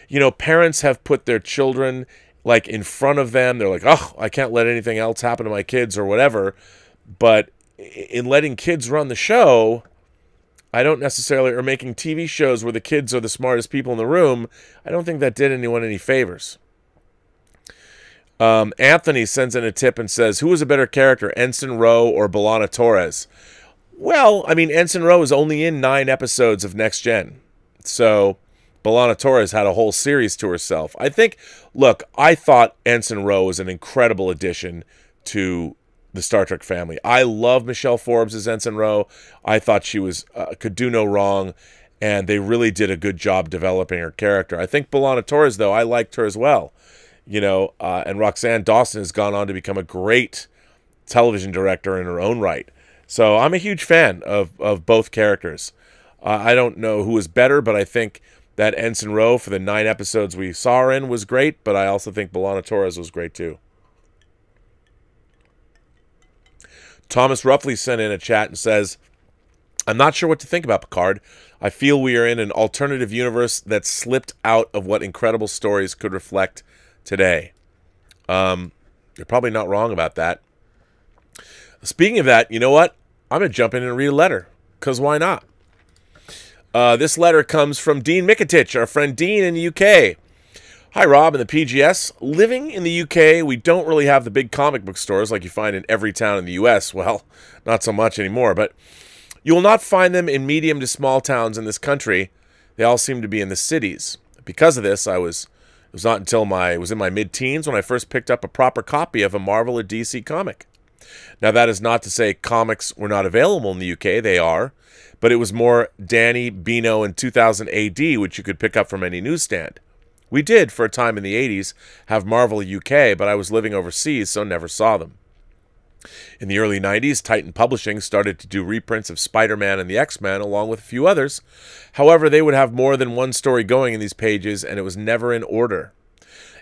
You know, parents have put their children like in front of them. They're like, "Oh, I can't let anything else happen to my kids or whatever." But in letting kids run the show, I don't necessarily or making TV shows where the kids are the smartest people in the room, I don't think that did anyone any favors. Um, Anthony sends in a tip and says, "Who is a better character, Ensign Ro or B'Elanna Torres?" Well, I mean, Ensign Ro is only in nine episodes of Next Gen, So B'Elanna Torres had a whole series to herself. I think, look, I thought Ensign Ro was an incredible addition to the Star Trek family. I love Michelle Forbes as Ensign Ro. I thought she was uh, could do no wrong, and they really did a good job developing her character. I think B'Elanna Torres, though, I liked her as well. You know, uh, and Roxann Dawson has gone on to become a great television director in her own right. So I'm a huge fan of of both characters. Uh, I don't know who is better, but I think that Ensign Ro for the nine episodes we saw her in was great, but I also think B'Elanna Torres was great too. Thomas Roughly sent in a chat and says, I'm not sure what to think about Picard. I feel we are in an alternative universe that slipped out of what incredible stories could reflect today. Um, you're probably not wrong about that. Speaking of that, you know what? I'm going to jump in and read a letter, because why not? Uh, this letter comes from Dean Mikitich, our friend Dean in the UK. Hi, Rob and the PGS. Living in the UK, we don't really have the big comic book stores like you find in every town in the US. Well, not so much anymore, but you will not find them in medium to small towns in this country. They all seem to be in the cities. Because of this, I was was not until my it was in my mid-teens when I first picked up a proper copy of a Marvel or DC comic. Now, that is not to say comics were not available in the UK, they are, but it was more Dandy Beano in 2000 AD, which you could pick up from any newsstand. We did, for a time in the 80s, have Marvel UK, but I was living overseas, so never saw them. In the early 90s, Titan Publishing started to do reprints of Spider Man and the X Men, along with a few others. However, they would have more than one story going in these pages, and it was never in order.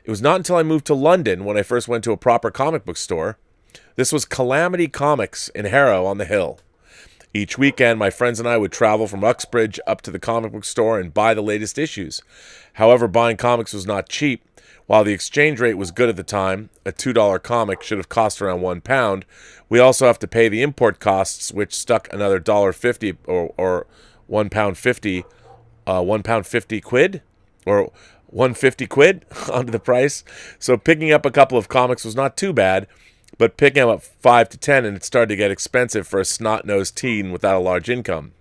It was not until I moved to London when I first went to a proper comic book store this was Calamity Comics in Harrow on the Hill. Each weekend, my friends and I would travel from Uxbridge up to the comic book store and buy the latest issues. However, buying comics was not cheap. While the exchange rate was good at the time, a $2 comic should have cost around one pound. We also have to pay the import costs, which stuck another dollar fifty or, or one pound fifty, uh, one pound fifty quid, or 150 quid onto the price. So picking up a couple of comics was not too bad, but picking up five to ten and it started to get expensive for a snot-nosed teen without a large income.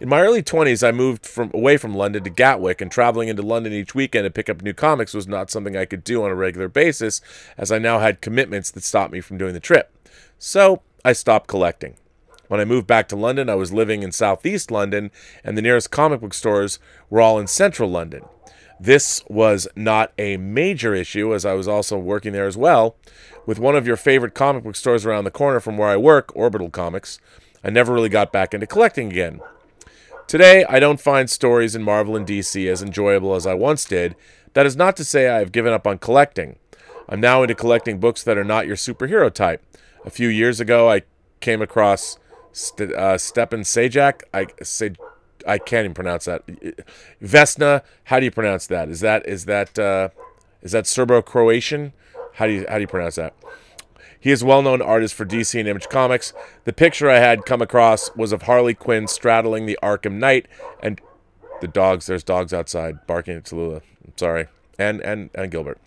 In my early 20s, I moved from away from London to Gatwick, and traveling into London each weekend to pick up new comics was not something I could do on a regular basis, as I now had commitments that stopped me from doing the trip. So I stopped collecting. When I moved back to London, I was living in southeast London, and the nearest comic book stores were all in central London. This was not a major issue, as I was also working there as well. With one of your favorite comic book stores around the corner from where I work, Orbital Comics, I never really got back into collecting again. Today, I don't find stories in Marvel and DC as enjoyable as I once did. That is not to say I have given up on collecting. I'm now into collecting books that are not your superhero type. A few years ago, I came across St- uh, Stjepan Šejić. I say I can't even pronounce that. Vesna, how do you pronounce that? Is that is that uh, is that Serbo-Croatian? How do you how do you pronounce that? He is a well-known artist for DC and Image Comics. The picture I had come across was of Harley Quinn straddling the Arkham Knight, and the dogs. There's dogs outside barking at Tallulah. I'm sorry, and and and Gilbert.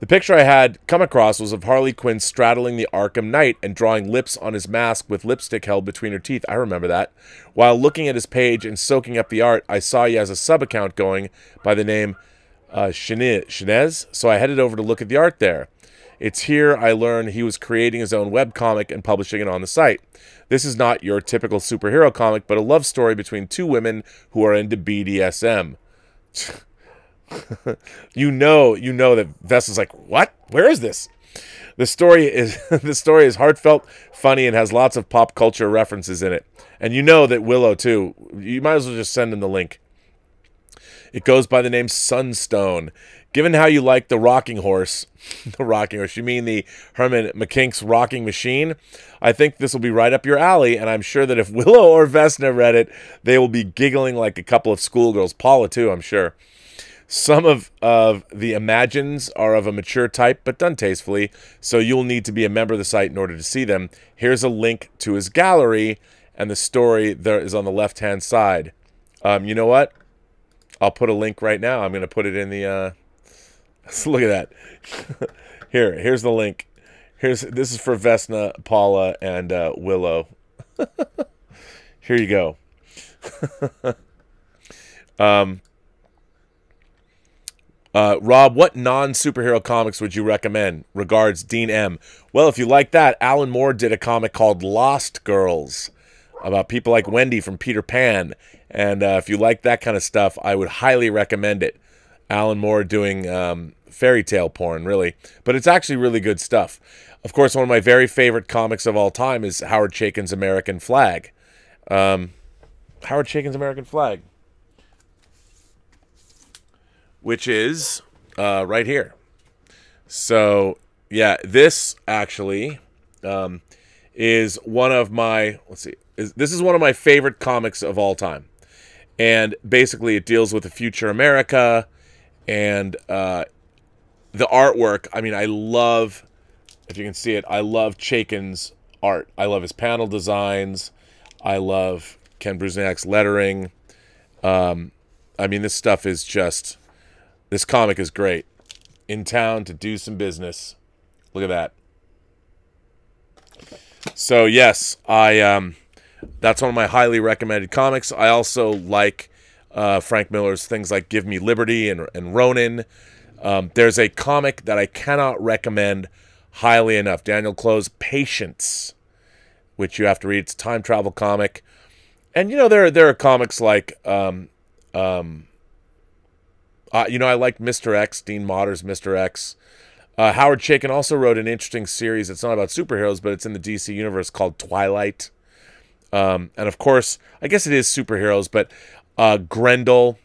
The picture I had come across was of Harley Quinn straddling the Arkham Knight and drawing lips on his mask with lipstick held between her teeth. I remember that. While looking at his page and soaking up the art, I saw he has a sub account going by the name uh, Shiniez, so I headed over to look at the art there. It's here I learned he was creating his own web comic and publishing it on the site. This is not your typical superhero comic, but a love story between two women who are into BDSM. you know, you know that Vessel's like, what? Where is this? The story is the story is heartfelt, funny, and has lots of pop culture references in it. And you know that Willow too. You might as well just send him the link. It goes by the name Sunstone. Given how you like the rocking horse, the rocking horse, you mean the Herman McKink's rocking machine? I think this will be right up your alley, and I'm sure that if Willow or Vesna read it, they will be giggling like a couple of schoolgirls. Paula, too, I'm sure. Some of, of the imagines are of a mature type, but done tastefully, so you'll need to be a member of the site in order to see them. Here's a link to his gallery, and the story there is on the left-hand side. Um, you know what? I'll put a link right now. I'm going to put it in the... Uh... look at that. Here, here's the link. Here's This is for Vesna, Paula, and uh, Willow. Here you go. Um, uh, Rob, what non superhero comics would you recommend? Regards, Dean M. Well, if you like that, Alan Moore did a comic called Lost Girls about people like Wendy from Peter Pan. And uh, if you like that kind of stuff, I would highly recommend it. Alan Moore doing um, fairy tale porn, really. But it's actually really good stuff. Of course, one of my very favorite comics of all time is Howard Chaykin's American Flag. Um, Howard Chaykin's American Flag which is uh, right here. So yeah, this actually um, is one of my let's see, is, this is one of my favorite comics of all time, and basically it deals with the future America and uh, the artwork. I mean, I love if you can see it. I love Chaykin's art. I love his panel designs. I love Ken Bruzenak's lettering. Um, I mean, this stuff is just this comic is great. In town to do some business. Look at that. So yes, I um, that's one of my highly recommended comics. I also like uh, Frank Miller's things like Give Me Liberty and and Ronin. Um, there's a comic that I cannot recommend highly enough. Daniel Clowes' Patience, which you have to read. It's a time travel comic, and you know there there are comics like um, um, uh, you know, I like Mr. X, Dean Motter's Mr. X. Uh, Howard Chaykin also wrote an interesting series. It's not about superheroes, but it's in the DC universe called Twilight. Um, and of course, I guess it is superheroes, but uh, Grendel.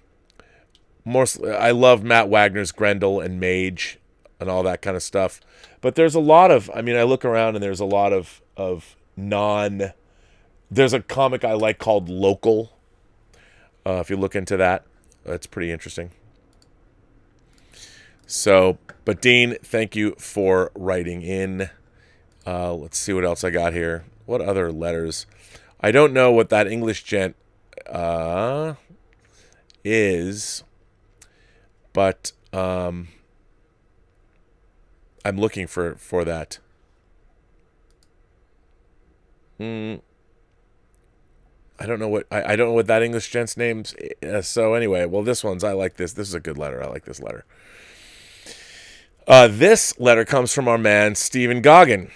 Most, I love Matt Wagner's Grendel and Mage and all that kind of stuff. But there's a lot of, I mean, I look around and there's a lot of of non. There's a comic I like called Local. Uh, if you look into that, that's pretty interesting. So, but Dean, thank you for writing in. Uh, let's see what else I got here. What other letters? I don't know what that English gent uh, is, but um, I'm looking for for that. Hmm. I don't know what I, I don't know what that English gent's name's. Uh, so anyway, well, this one's I like this. This is a good letter. I like this letter. Uh, this letter comes from our man, Stephen Goggin.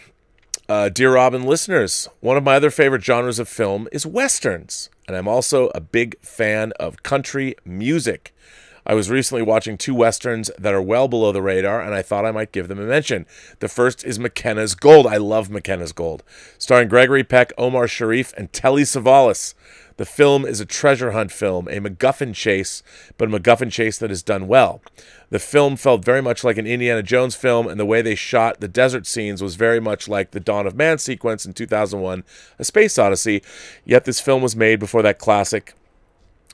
Uh, Dear Robin listeners, one of my other favorite genres of film is westerns, and I'm also a big fan of country music. I was recently watching two westerns that are well below the radar, and I thought I might give them a mention. The first is Mackenna's Gold. I love Mackenna's Gold, starring Gregory Peck, Omar Sharif, and Telly Savalas. The film is a treasure hunt film, a MacGuffin chase, but a MacGuffin chase that is done well. The film felt very much like an Indiana Jones film, and the way they shot the desert scenes was very much like the Dawn of Man sequence in 2001 A Space Odyssey. Yet this film was made before that classic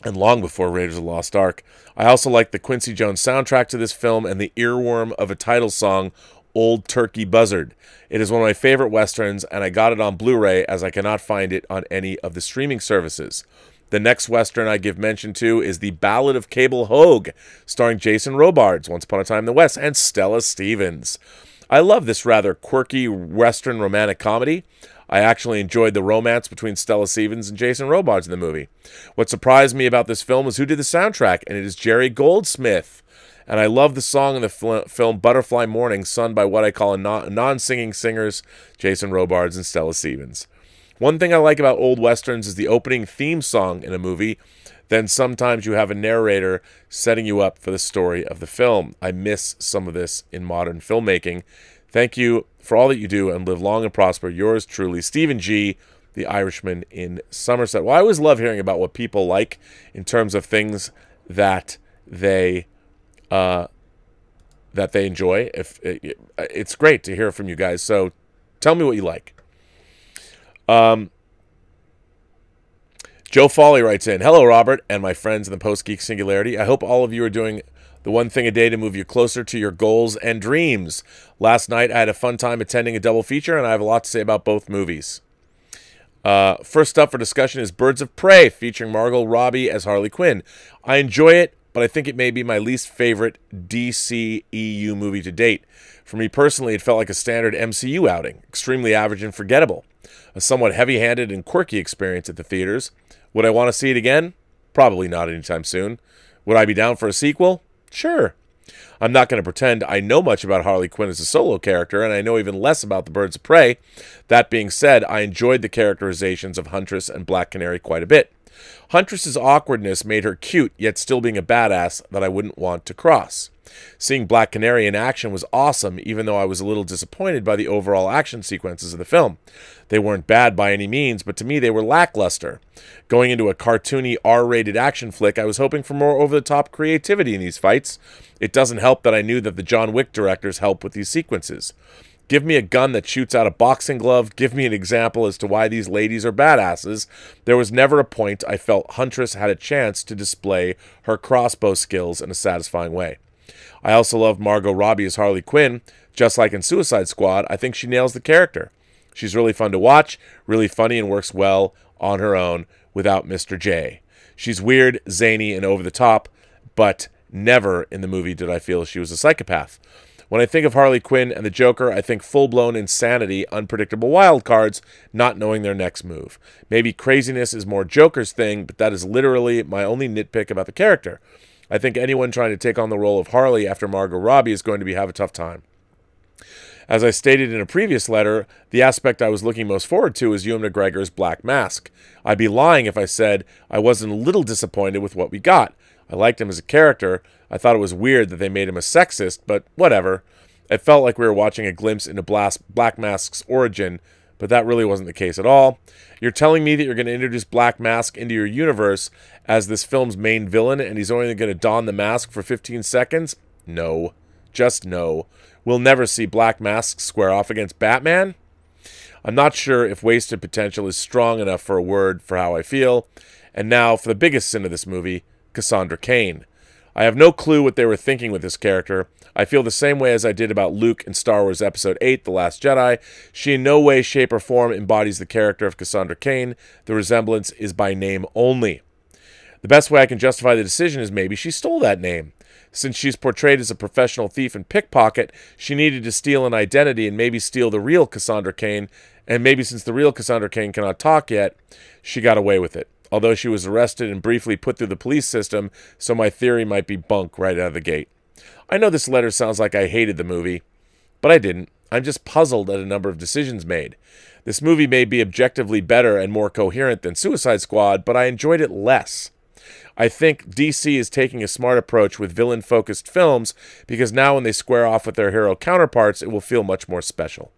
and long before Raiders of the Lost Ark. I also like the Quincy Jones soundtrack to this film and the earworm of a title song, Old Turkey Buzzard. It is one of my favorite westerns, and I got it on Blu ray as I cannot find it on any of the streaming services. The next western I give mention to is The Ballad of Cable Hogue, starring Jason Robards, Once Upon a Time in the West, and Stella Stevens. I love this rather quirky western romantic comedy. I actually enjoyed the romance between Stella Stevens and Jason Robards in the movie. What surprised me about this film was who did the soundtrack, and it is Jerry Goldsmith. And I love the song in the fl- film Butterfly Morning, sung by what I call a non singing singers, Jason Robards and Stella Stevens. One thing I like about old westerns is the opening theme song in a movie. Then sometimes you have a narrator setting you up for the story of the film. I miss some of this in modern filmmaking. Thank you for all that you do and live long and prosper. Yours truly, Stephen G., the Irishman in Somerset. Well, I always love hearing about what people like in terms of things that they uh, that they enjoy. If it, it's great to hear from you guys, so tell me what you like. Um, Joe Foley writes in, "Hello, Robert, and my friends in the Post Geek Singularity. I hope all of you are doing." The one thing a day to move you closer to your goals and dreams. Last night, I had a fun time attending a double feature, and I have a lot to say about both movies. Uh, first up for discussion is Birds of Prey, featuring Margot Robbie as Harley Quinn. I enjoy it, but I think it may be my least favorite DC EU movie to date. For me personally, it felt like a standard MCU outing, extremely average and forgettable. A somewhat heavy handed and quirky experience at the theaters. Would I want to see it again? Probably not anytime soon. Would I be down for a sequel? Sure. I'm not going to pretend I know much about Harley Quinn as a solo character, and I know even less about the Birds of Prey. That being said, I enjoyed the characterizations of Huntress and Black Canary quite a bit. Huntress's awkwardness made her cute, yet still being a badass that I wouldn't want to cross. Seeing Black Canary in action was awesome, even though I was a little disappointed by the overall action sequences of the film. They weren't bad by any means, but to me they were lackluster. Going into a cartoony R rated action flick, I was hoping for more over the top creativity in these fights. It doesn't help that I knew that the John Wick directors help with these sequences. Give me a gun that shoots out a boxing glove. Give me an example as to why these ladies are badasses. There was never a point I felt Huntress had a chance to display her crossbow skills in a satisfying way. I also love Margot Robbie as Harley Quinn. Just like in Suicide Squad, I think she nails the character. She's really fun to watch, really funny, and works well on her own without Mr. J. She's weird, zany, and over the top, but never in the movie did I feel she was a psychopath. When I think of Harley Quinn and the Joker, I think full blown insanity, unpredictable wild cards, not knowing their next move. Maybe craziness is more Joker's thing, but that is literally my only nitpick about the character. I think anyone trying to take on the role of Harley after Margot Robbie is going to be have a tough time. As I stated in a previous letter, the aspect I was looking most forward to is Ewan McGregor's Black Mask. I'd be lying if I said I wasn't a little disappointed with what we got. I liked him as a character. I thought it was weird that they made him a sexist, but whatever. It felt like we were watching a glimpse into Black Mask's origin, but that really wasn't the case at all. You're telling me that you're going to introduce Black Mask into your universe as this film's main villain and he's only going to don the mask for 15 seconds? No. Just no. We'll never see Black Mask square off against Batman? I'm not sure if wasted potential is strong enough for a word for how I feel. And now for the biggest sin of this movie Cassandra Cain. I have no clue what they were thinking with this character. I feel the same way as I did about Luke in Star Wars Episode 8 The Last Jedi. She in no way, shape, or form embodies the character of Cassandra Cain. The resemblance is by name only. The best way I can justify the decision is maybe she stole that name. Since she's portrayed as a professional thief and pickpocket, she needed to steal an identity and maybe steal the real Cassandra Cain. And maybe since the real Cassandra Cain cannot talk yet, she got away with it although she was arrested and briefly put through the police system, so my theory might be bunk right out of the gate. I know this letter sounds like I hated the movie, but I didn't. I'm just puzzled at a number of decisions made. This movie may be objectively better and more coherent than Suicide Squad, but I enjoyed it less. I think DC is taking a smart approach with villain focused films because now when they square off with their hero counterparts, it will feel much more special.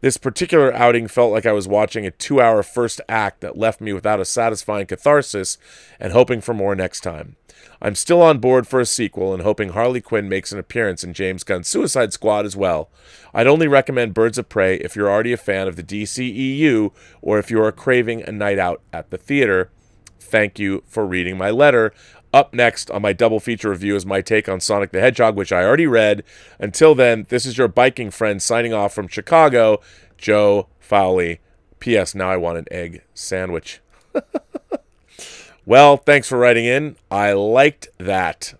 This particular outing felt like I was watching a two hour first act that left me without a satisfying catharsis and hoping for more next time. I'm still on board for a sequel and hoping Harley Quinn makes an appearance in James Gunn's Suicide Squad as well. I'd only recommend Birds of Prey if you're already a fan of the DCEU or if you are craving a night out at the theater. Thank you for reading my letter. Up next on my double feature review is my take on Sonic the Hedgehog, which I already read. Until then, this is your biking friend signing off from Chicago, Joe Fowley. P.S. Now I want an egg sandwich. well, thanks for writing in. I liked that.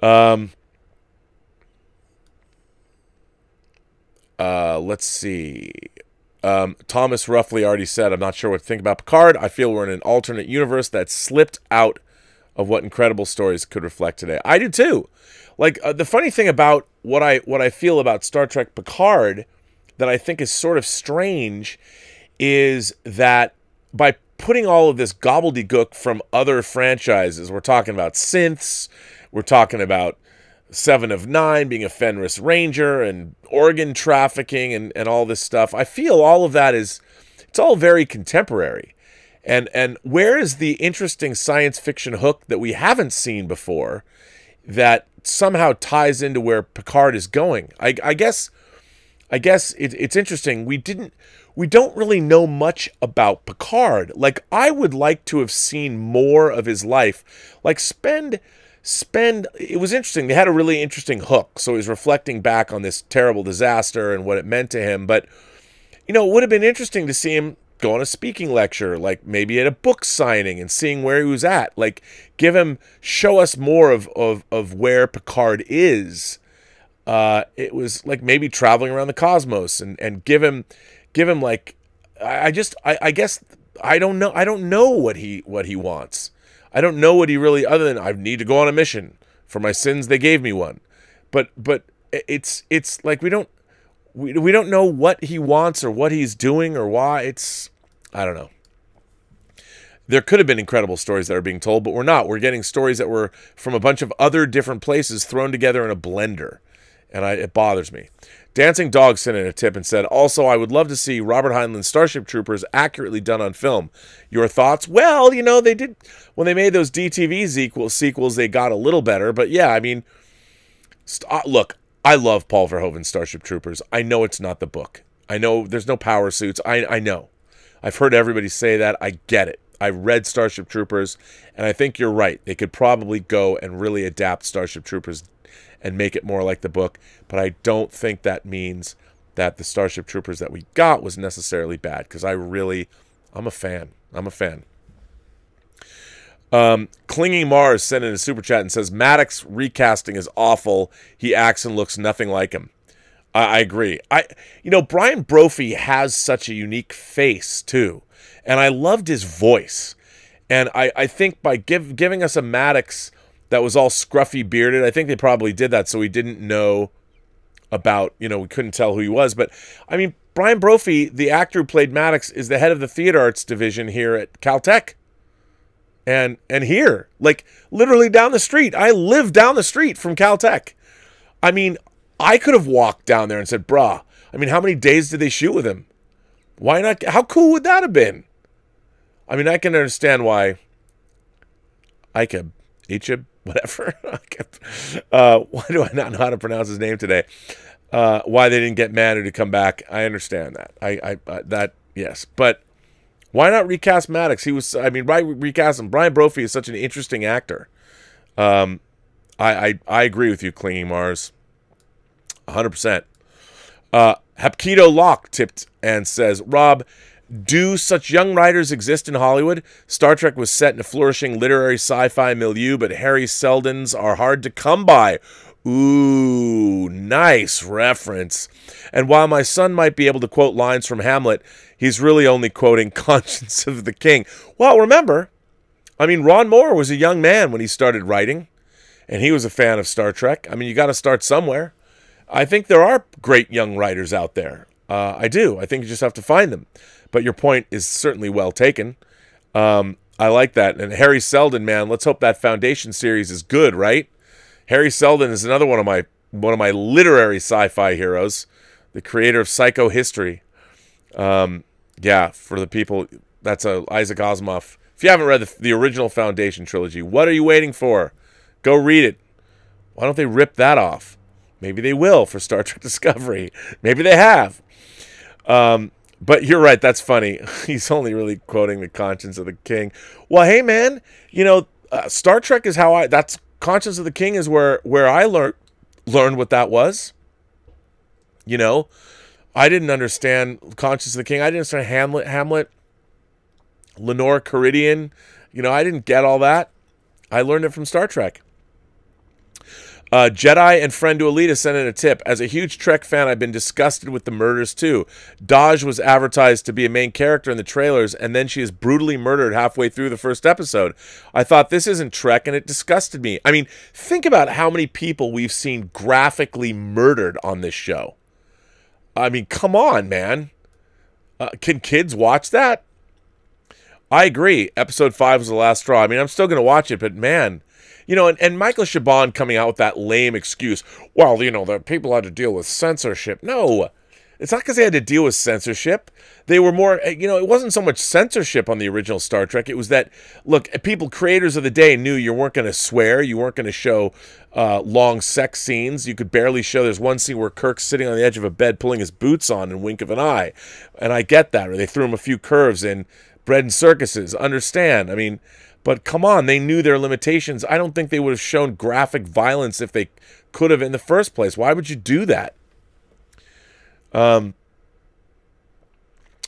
Um, uh, let's see. Um, Thomas roughly already said, I'm not sure what to think about Picard. I feel we're in an alternate universe that slipped out of what incredible stories could reflect today. I do too. Like uh, the funny thing about what I what I feel about Star Trek Picard that I think is sort of strange is that by putting all of this gobbledygook from other franchises, we're talking about synths, we're talking about Seven of Nine being a Fenris Ranger and organ trafficking and, and all this stuff. I feel all of that is it's all very contemporary. And and where is the interesting science fiction hook that we haven't seen before that somehow ties into where Picard is going? I, I guess I guess it, it's interesting. We didn't we don't really know much about Picard. Like I would like to have seen more of his life. Like spend spend it was interesting. They had a really interesting hook. So he's reflecting back on this terrible disaster and what it meant to him, but you know, it would have been interesting to see him go on a speaking lecture, like maybe at a book signing and seeing where he was at. Like give him show us more of of, of where Picard is. Uh, it was like maybe traveling around the cosmos and, and give him give him like I, I just I, I guess I don't know I don't know what he what he wants. I don't know what he really other than I need to go on a mission for my sins. They gave me one, but but it's it's like we don't we, we don't know what he wants or what he's doing or why. It's I don't know. There could have been incredible stories that are being told, but we're not. We're getting stories that were from a bunch of other different places thrown together in a blender, and I, it bothers me. Dancing Dog sent in a tip and said, Also, I would love to see Robert Heinlein's Starship Troopers accurately done on film. Your thoughts? Well, you know, they did, when they made those DTV sequel, sequels, they got a little better. But yeah, I mean, st- uh, look, I love Paul Verhoeven's Starship Troopers. I know it's not the book. I know there's no power suits. I, I know. I've heard everybody say that. I get it. I read Starship Troopers, and I think you're right. They could probably go and really adapt Starship Troopers and make it more like the book, but I don't think that means that the Starship Troopers that we got was necessarily bad because I really, I'm a fan. I'm a fan. Um, Clinging Mars sent in a super chat and says Maddox recasting is awful. He acts and looks nothing like him. I, I agree. I, you know, Brian Brophy has such a unique face too and I loved his voice. And I, I think by give, giving us a Maddox that was all scruffy bearded, I think they probably did that so we didn't know about, you know, we couldn't tell who he was. But I mean, Brian Brophy, the actor who played Maddox, is the head of the theater arts division here at Caltech. And and here, like literally down the street. I live down the street from Caltech. I mean, I could have walked down there and said, "Bruh." I mean, how many days did they shoot with him? Why not? How cool would that have been? I mean, I can understand why Icab, Ichab, whatever. uh, why do I not know how to pronounce his name today? Uh, why they didn't get Manu to come back? I understand that. I, I uh, that yes, but why not recast Maddox? He was. I mean, right? Recast him. Brian Brophy is such an interesting actor. Um, I I, I agree with you, Clinging Mars. hundred percent. Uh, Hapkido Lock tipped and says, Rob, do such young writers exist in Hollywood? Star Trek was set in a flourishing literary sci fi milieu, but Hari Seldon's are hard to come by. Ooh, nice reference. And while my son might be able to quote lines from Hamlet, he's really only quoting Conscience of the King. Well, remember, I mean, Ron Moore was a young man when he started writing, and he was a fan of Star Trek. I mean, you got to start somewhere. I think there are great young writers out there. Uh, I do. I think you just have to find them. But your point is certainly well taken. Um, I like that. And Hari Seldon, man, let's hope that Foundation series is good, right? Hari Seldon is another one of my one of my literary sci-fi heroes, the creator of Psychohistory. Um, yeah, for the people, that's a Isaac Asimov. If you haven't read the, the original Foundation trilogy, what are you waiting for? Go read it. Why don't they rip that off? Maybe they will for Star Trek Discovery. Maybe they have. Um, but you're right. That's funny. He's only really quoting the conscience of the king. Well, hey, man, you know, uh, Star Trek is how I. That's conscience of the king is where where I learned learned what that was. You know, I didn't understand conscience of the king. I didn't understand Hamlet. Hamlet. Lenore Karidian. You know, I didn't get all that. I learned it from Star Trek. Uh, Jedi and friend to Alita sent in a tip. As a huge Trek fan, I've been disgusted with the murders too. Dahj was advertised to be a main character in the trailers, and then she is brutally murdered halfway through the first episode. I thought this isn't Trek, and it disgusted me. I mean, think about how many people we've seen graphically murdered on this show. I mean, come on, man. Uh, can kids watch that? I agree. Episode five was the last straw. I mean, I'm still going to watch it, but man you know, and, and Michael Chabon coming out with that lame excuse, well, you know, the people had to deal with censorship. No, it's not because they had to deal with censorship. They were more, eh, you know, it wasn't so much censorship on the original Star Trek. It was that, look, people, creators of the day knew you weren't going to swear, you weren't going to show uh, long sex scenes. You could barely show. There's one scene where Kirk's sitting on the edge of a bed pulling his boots on in wink of an eye. And I get that. Or they threw him a few curves in bread and circuses. Understand. I mean, but come on, they knew their limitations. I don't think they would have shown graphic violence if they could have in the first place. Why would you do that? Um,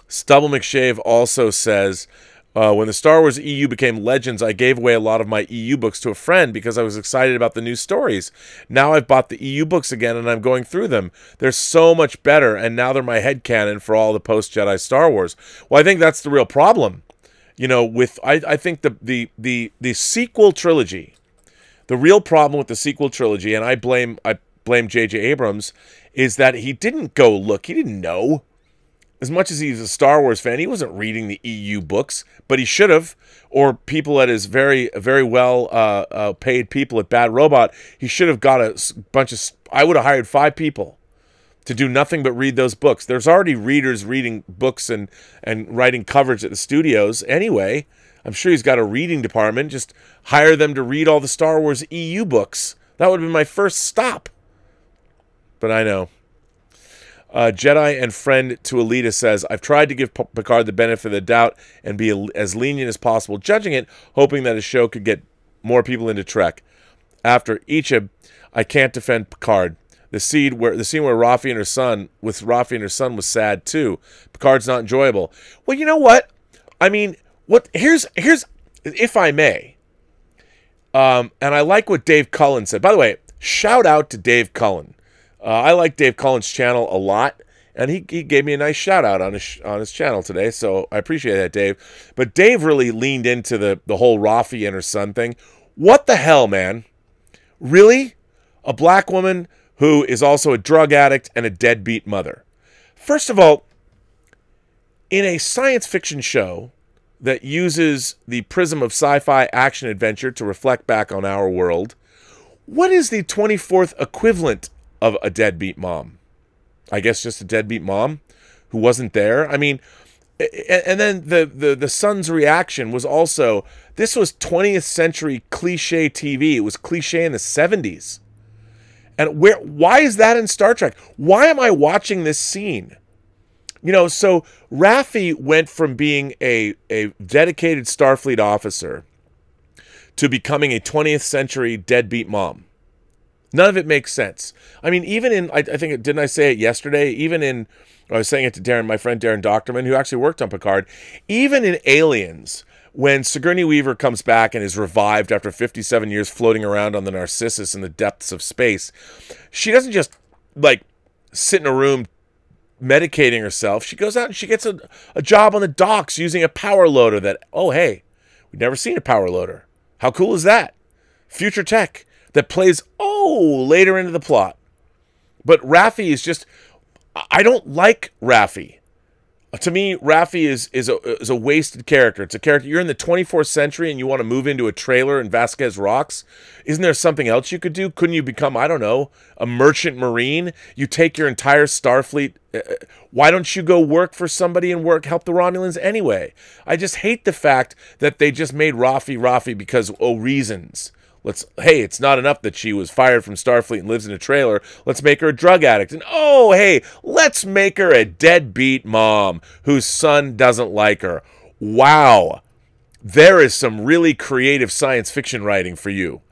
Stubble McShave also says, uh, when the Star Wars EU became Legends, I gave away a lot of my EU books to a friend because I was excited about the new stories. Now I've bought the EU books again and I'm going through them. They're so much better, and now they're my head canon for all the post Jedi Star Wars. Well, I think that's the real problem you know, with I, I think the the the the sequel trilogy, the real problem with the sequel trilogy, and I blame I blame J.J. Abrams, is that he didn't go look. He didn't know. As much as he's a Star Wars fan, he wasn't reading the EU books, but he should have. Or people at his very, very well uh, uh, paid people at Bad Robot, he should have got a bunch of. I would have hired five people to do nothing but read those books. There's already readers reading books and and writing coverage at the studios anyway. I'm sure he's got a reading department. Just hire them to read all the Star Wars EU books. That would have been my first stop. But I know. Uh, Jedi and friend to Alita says, I've tried to give P- Picard the benefit of the doubt and be as lenient as possible, judging it, hoping that his show could get more people into Trek. After each I can't defend Picard. The scene where the scene where Raffi and her son with Raffi and her son was sad too. Picard's not enjoyable. Well, you know what? I mean, what here's here's if I may. Um, and I like what Dave Cullen said. By the way, shout out to Dave Cullen. Uh, I like Dave Cullen's channel a lot, and he, he gave me a nice shout out on his on his channel today, so I appreciate that, Dave. But Dave really leaned into the the whole Raffi and her son thing. What the hell, man? Really? A black woman who is also a drug addict and a deadbeat mother. First of all, in a science fiction show that uses the prism of sci-fi action adventure to reflect back on our world, what is the 24th equivalent of a deadbeat mom. I guess just a deadbeat mom who wasn't there. I mean, and then the, the the son's reaction was also this was 20th century cliche TV. It was cliche in the 70s. And where why is that in Star Trek? Why am I watching this scene? You know, so Raffi went from being a, a dedicated Starfleet officer to becoming a 20th century deadbeat mom. None of it makes sense. I mean, even in, I, I think, didn't I say it yesterday? Even in, I was saying it to Daren, my friend Daren Dochterman, who actually worked on Picard. Even in Aliens, when Sigourney Weaver comes back and is revived after 57 years floating around on the Narcissus in the depths of space, she doesn't just like sit in a room medicating herself. She goes out and she gets a, a job on the docks using a power loader that, oh, hey, we've never seen a power loader. How cool is that? Future tech that plays oh later into the plot. But Raffi is just I don't like Raffi. To me, Raffi is is a is a wasted character. It's a character you're in the 24th century and you want to move into a trailer in Vasquez Rocks. Isn't there something else you could do? Couldn't you become I don't know a merchant marine? You take your entire Starfleet. Uh, uh, why don't you go work for somebody and work help the Romulans anyway? I just hate the fact that they just made Rafi Raffi because oh reasons. Let's hey, it's not enough that she was fired from Starfleet and lives in a trailer. Let's make her a drug addict. And oh, hey, let's make her a deadbeat mom whose son doesn't like her. Wow. There is some really creative science fiction writing for you.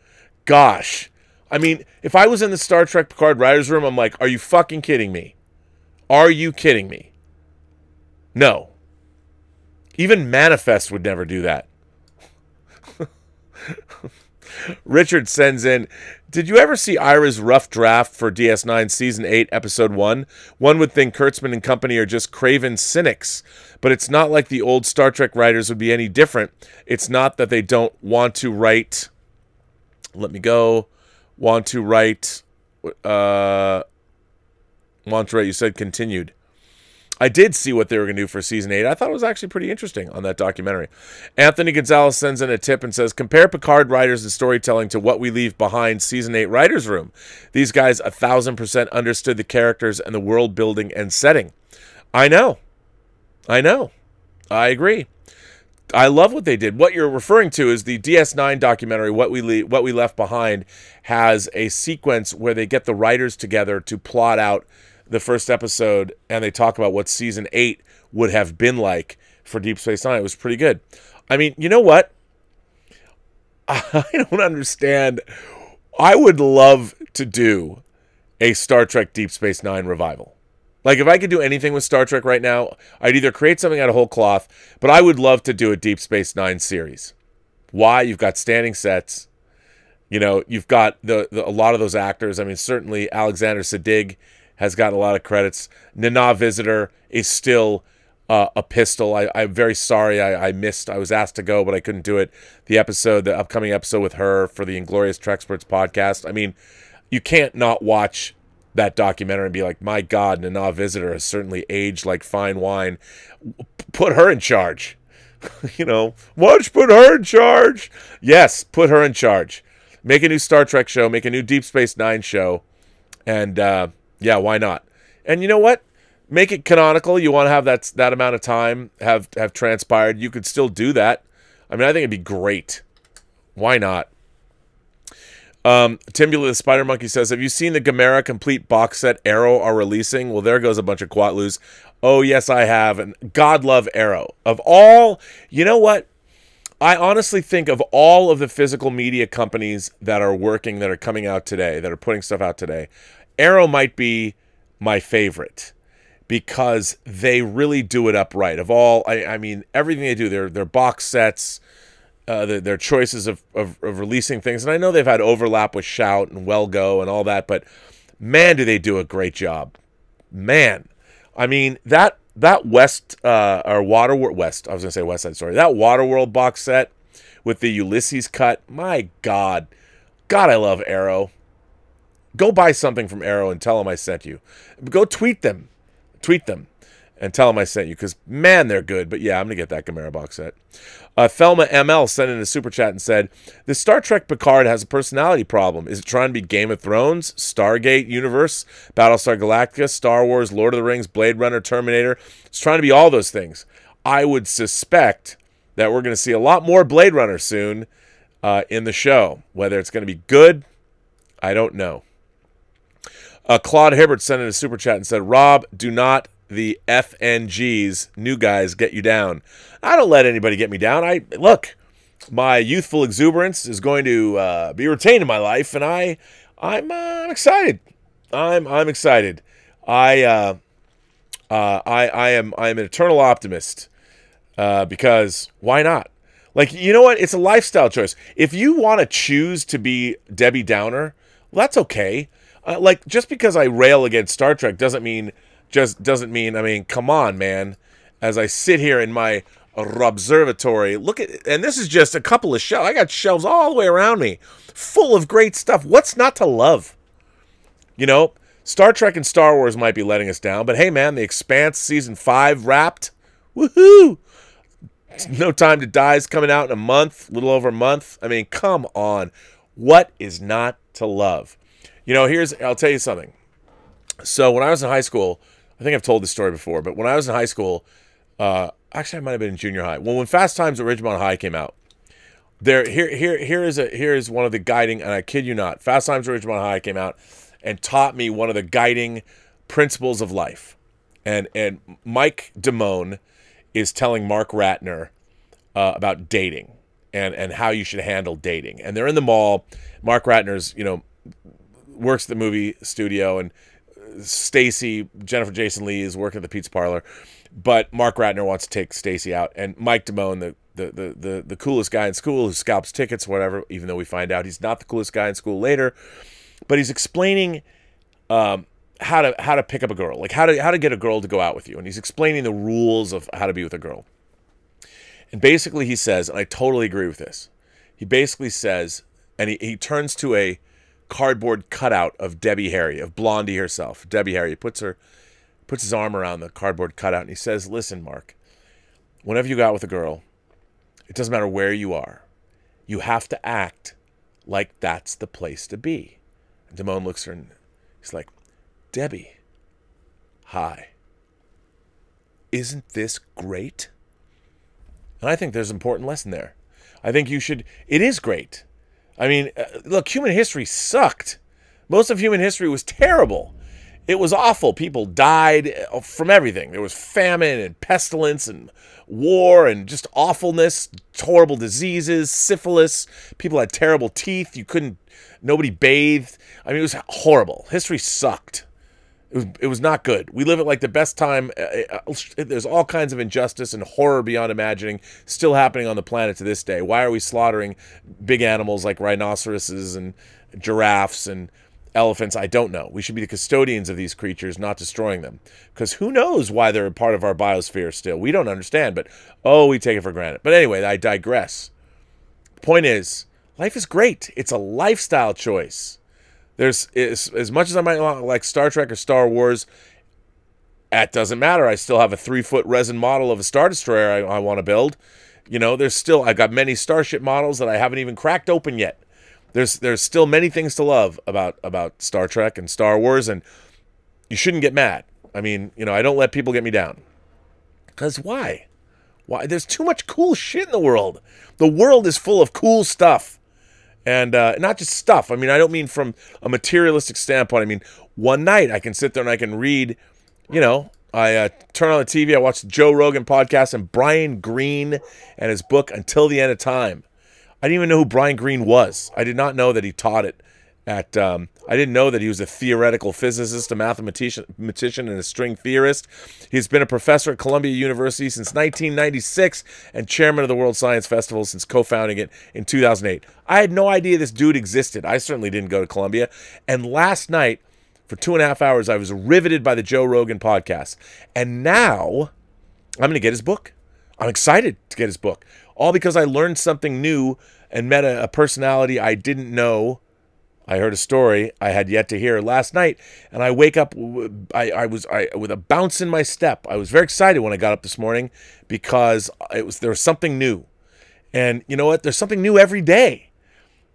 Gosh. I mean, if I was in the Star Trek Picard writers room, I'm like, "Are you fucking kidding me? Are you kidding me?" No. Even Manifest would never do that. Richard sends in Did you ever see Ira's rough draft for DS9 Season 8, Episode 1? One would think Kurtzman and company are just craven cynics, but it's not like the old Star Trek writers would be any different. It's not that they don't want to write. Let me go. Want to write. Uh, want to write. You said continued. I did see what they were going to do for season eight. I thought it was actually pretty interesting on that documentary. Anthony Gonzalez sends in a tip and says, Compare Picard writers and storytelling to what we leave behind season eight writers' room. These guys a thousand percent understood the characters and the world building and setting. I know. I know. I agree. I love what they did. What you're referring to is the DS9 documentary, What We Le- What We Left Behind, has a sequence where they get the writers together to plot out the first episode and they talk about what season eight would have been like for Deep Space Nine. It was pretty good. I mean, you know what? I don't understand. I would love to do a Star Trek Deep Space Nine revival. Like, if I could do anything with Star Trek right now, I'd either create something out of whole cloth, but I would love to do a Deep Space Nine series. Why? You've got standing sets. You know, you've got the, the a lot of those actors. I mean, certainly Alexander Siddig has gotten a lot of credits. Nana Visitor is still uh, a pistol. I, I'm very sorry I, I missed. I was asked to go, but I couldn't do it. The episode, the upcoming episode with her for the Inglorious Treksperts podcast. I mean, you can't not watch that documentary and be like, my God, Nana Visitor has certainly aged like fine wine. Put her in charge. you know, watch, put her in charge. Yes, put her in charge. Make a new Star Trek show, make a new Deep Space Nine show. And uh, yeah, why not? And you know what? make it canonical. You want to have that that amount of time have have transpired. You could still do that. I mean, I think it'd be great. Why not? Um, Timbula the Spider Monkey says, "Have you seen the Gamera complete box set Arrow are releasing?" Well, there goes a bunch of Quatloos. Oh yes, I have, and God love Arrow. Of all, you know what? I honestly think of all of the physical media companies that are working, that are coming out today, that are putting stuff out today, Arrow might be my favorite because they really do it upright. Of all, I, I mean, everything they do, their their box sets, uh, their, their choices of, of, of releasing things, and I know they've had overlap with Shout and Well Go and all that, but man, do they do a great job. Man, I mean that that West uh, or Water West, I was gonna say West Side Story, that Waterworld box set with the Ulysses cut. My God, God, I love Arrow. Go buy something from Arrow and tell them I sent you. Go tweet them tweet them and tell them I sent you because man, they're good. But yeah, I'm gonna get that Gamera box set. Uh, Thelma ML sent in a super chat and said, "The Star Trek Picard has a personality problem. Is it trying to be Game of Thrones, Stargate universe, Battlestar Galactica, Star Wars, Lord of the Rings, Blade Runner, Terminator? It's trying to be all those things. I would suspect that we're gonna see a lot more Blade Runner soon uh, in the show. Whether it's gonna be good, I don't know." Uh, Claude Hibbert sent in a super chat and said, Rob, do not the FNGs, new guys, get you down. I don't let anybody get me down. I look, my youthful exuberance is going to uh, be retained in my life, and I, I'm, uh, excited. I'm, I'm excited. I, uh, uh, I, I am, I am an eternal optimist uh, because why not? Like, you know what? It's a lifestyle choice. If you want to choose to be Debbie Downer, well, that's okay. Uh, like just because I rail against Star Trek doesn't mean just doesn't mean I mean come on man. As I sit here in my observatory, look at and this is just a couple of shelves. I got shelves all the way around me, full of great stuff. What's not to love? You know, Star Trek and Star Wars might be letting us down, but hey man, The Expanse season five wrapped. Woohoo! No Time to Die is coming out in a month, little over a month. I mean, come on. What is not to love? You know, here's I'll tell you something. So when I was in high school, I think I've told this story before, but when I was in high school, uh, actually I might have been in junior high. Well, when Fast Times at Ridgemont High came out, there here here here is a here is one of the guiding, and I kid you not, Fast Times at Ridgemont High came out and taught me one of the guiding principles of life. And and Mike Damone is telling Mark Ratner uh, about dating and and how you should handle dating. And they're in the mall. Mark Ratner's you know works at the movie studio, and Stacy Jennifer Jason Lee is working at the pizza parlor, but Mark Ratner wants to take Stacy out, and Mike Damone, the the, the, the, the coolest guy in school who scalps tickets, whatever, even though we find out he's not the coolest guy in school later. But he's explaining um, how to how to pick up a girl, like how to how to get a girl to go out with you. And he's explaining the rules of how to be with a girl. And basically he says, and I totally agree with this, he basically says, and he, he turns to a cardboard cutout of Debbie Harry, of Blondie herself. Debbie Harry puts her puts his arm around the cardboard cutout and he says, "Listen, Mark. Whenever you go out with a girl, it doesn't matter where you are. You have to act like that's the place to be." And Damone looks at her and he's like, "Debbie, hi. Isn't this great?" And I think there's an important lesson there. I think you should. It is great. I mean, uh, look, human history sucked. Most of human history was terrible. It was awful. People died uh, from everything. There was famine and pestilence and war and just awfulness, horrible diseases, syphilis. People had terrible teeth. You couldn't, nobody bathed. I mean, it was horrible. History sucked. It was it was not good. We live at like the best time. Uh, uh, there's all kinds of injustice and horror beyond imagining still happening on the planet to this day. Why are we slaughtering big animals like rhinoceroses and giraffes and elephants, I don't know. We should be the custodians of these creatures, not destroying them. Because who knows why they're a part of our biosphere still? We don't understand, but oh, we take it for granted. But anyway, I digress. Point is, life is great. It's a lifestyle choice. There's as, much as I might like Star Trek or Star Wars, that doesn't matter. I still have a three foot resin model of a Star Destroyer I, I want to build. You know, there's still I've got many Starship models that I haven't even cracked open yet. There's there's still many things to love about about Star Trek and Star Wars, and you shouldn't get mad. I mean, you know, I don't let people get me down. Cause why? Why? There's too much cool shit in the world. The world is full of cool stuff, and uh, not just stuff. I mean, I don't mean from a materialistic standpoint. I mean, one night I can sit there and I can read. You know, I uh, turn on the TV. I watch the Joe Rogan podcast and Brian Greene and his book Until the End of Time. I didn't even know who Brian Greene was. I did not know that he taught it at. Um, I didn't know that he was a theoretical physicist, a mathematician, and a string theorist. He's been a professor at Columbia University since 1996 and chairman of the World Science Festival since co-founding it in 2008. I had no idea this dude existed. I certainly didn't go to Columbia. And last night, for two and a half hours, I was riveted by the Joe Rogan podcast. And now, I'm going to get his book. I'm excited to get his book all because I learned something new and met a, a personality I didn't know. I heard a story I had yet to hear last night, and I wake up. I, I was I, with a bounce in my step. I was very excited when I got up this morning because it was there was something new, and you know what? There's something new every day.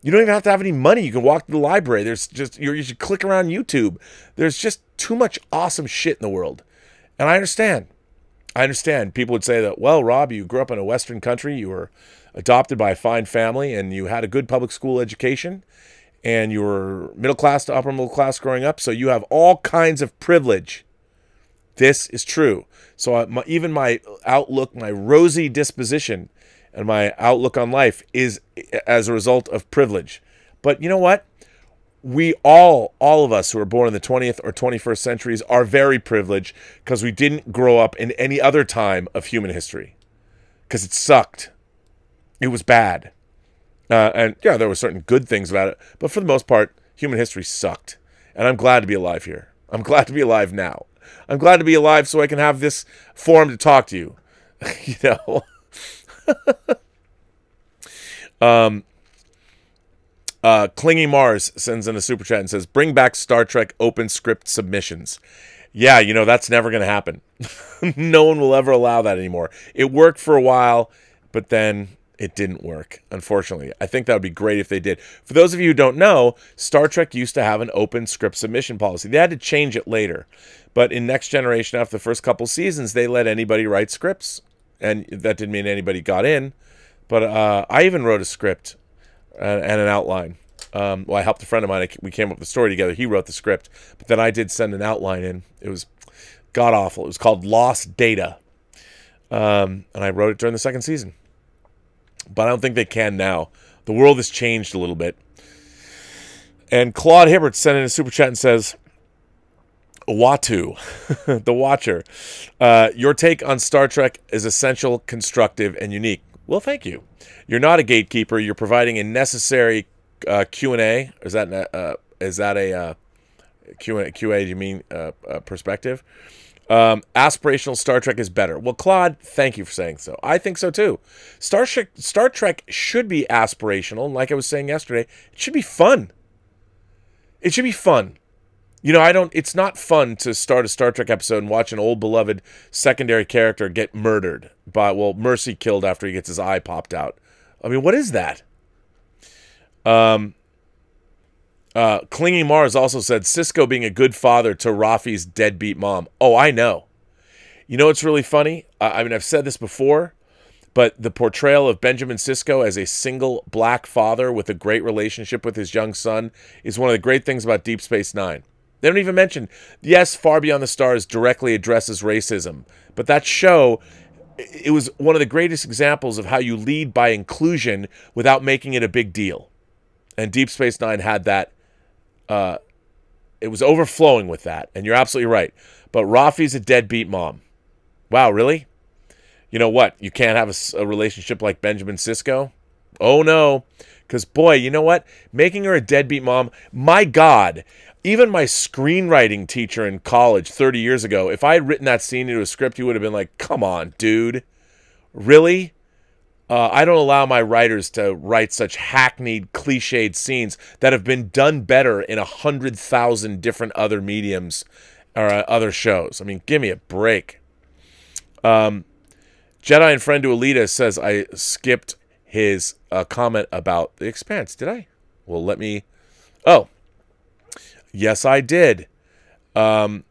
You don't even have to have any money. You can walk to the library. There's just you should click around YouTube. There's just too much awesome shit in the world, and I understand. I understand people would say that, well, Rob, you grew up in a Western country, you were adopted by a fine family, and you had a good public school education, and you were middle class to upper middle class growing up, so you have all kinds of privilege. This is true. So uh, my, even my outlook, my rosy disposition, and my outlook on life is as a result of privilege. But you know what? we all, all of us who are born in the 20th or 21st centuries, are very privileged because we didn't grow up in any other time of human history because it sucked. It was bad. Uh, and yeah, there were certain good things about it, but for the most part, human history sucked. And I'm glad to be alive here. I'm glad to be alive now. I'm glad to be alive so I can have this forum to talk to you. you know. um, uh, Clingy Mars sends in a super chat and says, "Bring back Star Trek open script submissions." Yeah, you know that's never going to happen. no one will ever allow that anymore. It worked for a while, but then it didn't work. Unfortunately, I think that would be great if they did. For those of you who don't know, Star Trek used to have an open script submission policy. They had to change it later, but in Next Generation, after the first couple seasons, they let anybody write scripts, and that didn't mean anybody got in. But uh, I even wrote a script and, and an outline. Um, well, I helped a friend of mine. we came up with the story together. He wrote the script, but then I did send an outline in. It was god awful. It was called Lost Data, um, and I wrote it during the second season. But I don't think they can now. The world has changed a little bit. And Claude Hibbert sent in a super chat and says, Uatu, the Watcher, uh, your take on Star Trek is essential, constructive, and unique. Well, thank you. You're not a gatekeeper. You're providing a necessary uh, Q and A. Is that uh, is that a uh, Q and QA? Do you mean uh, uh, perspective? Um, aspirational Star Trek is better. Well, Claude, thank you for saying so. I think so too. Star Trek, Star Trek should be aspirational, like I was saying yesterday, it should be fun. It should be fun. You know, I don't. It's not fun to start a Star Trek episode and watch an old beloved secondary character get murdered by well, Mercy killed after he gets his eye popped out. I mean, what is that? Um. Uh, Clingy Mars also said Sisko being a good father to Raffi's deadbeat mom. Oh, I know. You know what's really funny? I, I mean, I've said this before, but the portrayal of Benjamin Sisko as a single black father with a great relationship with his young son is one of the great things about Deep Space Nine. They don't even mention, yes, Far Beyond the Stars directly addresses racism, but that show, it was one of the greatest examples of how you lead by inclusion without making it a big deal. And Deep Space Nine had that, uh, it was overflowing with that. And you're absolutely right. But Raffi's a deadbeat mom. Wow, really? You know what? You can't have a, a relationship like Benjamin Sisko. Oh, no Because, boy, you know what? Making her a deadbeat mom, my God, even my screenwriting teacher in college 30 years ago, if I had written that scene into a script, he would have been like, come on, dude. Really? Uh, I don't allow my writers to write such hackneyed, cliched scenes that have been done better in a hundred thousand different other mediums or uh, other shows. I mean, give me a break. Um, Jedi and friend to Alita says I skipped his uh, comment about the Expanse. Did I? Well, let me. Oh, yes, I did. Um,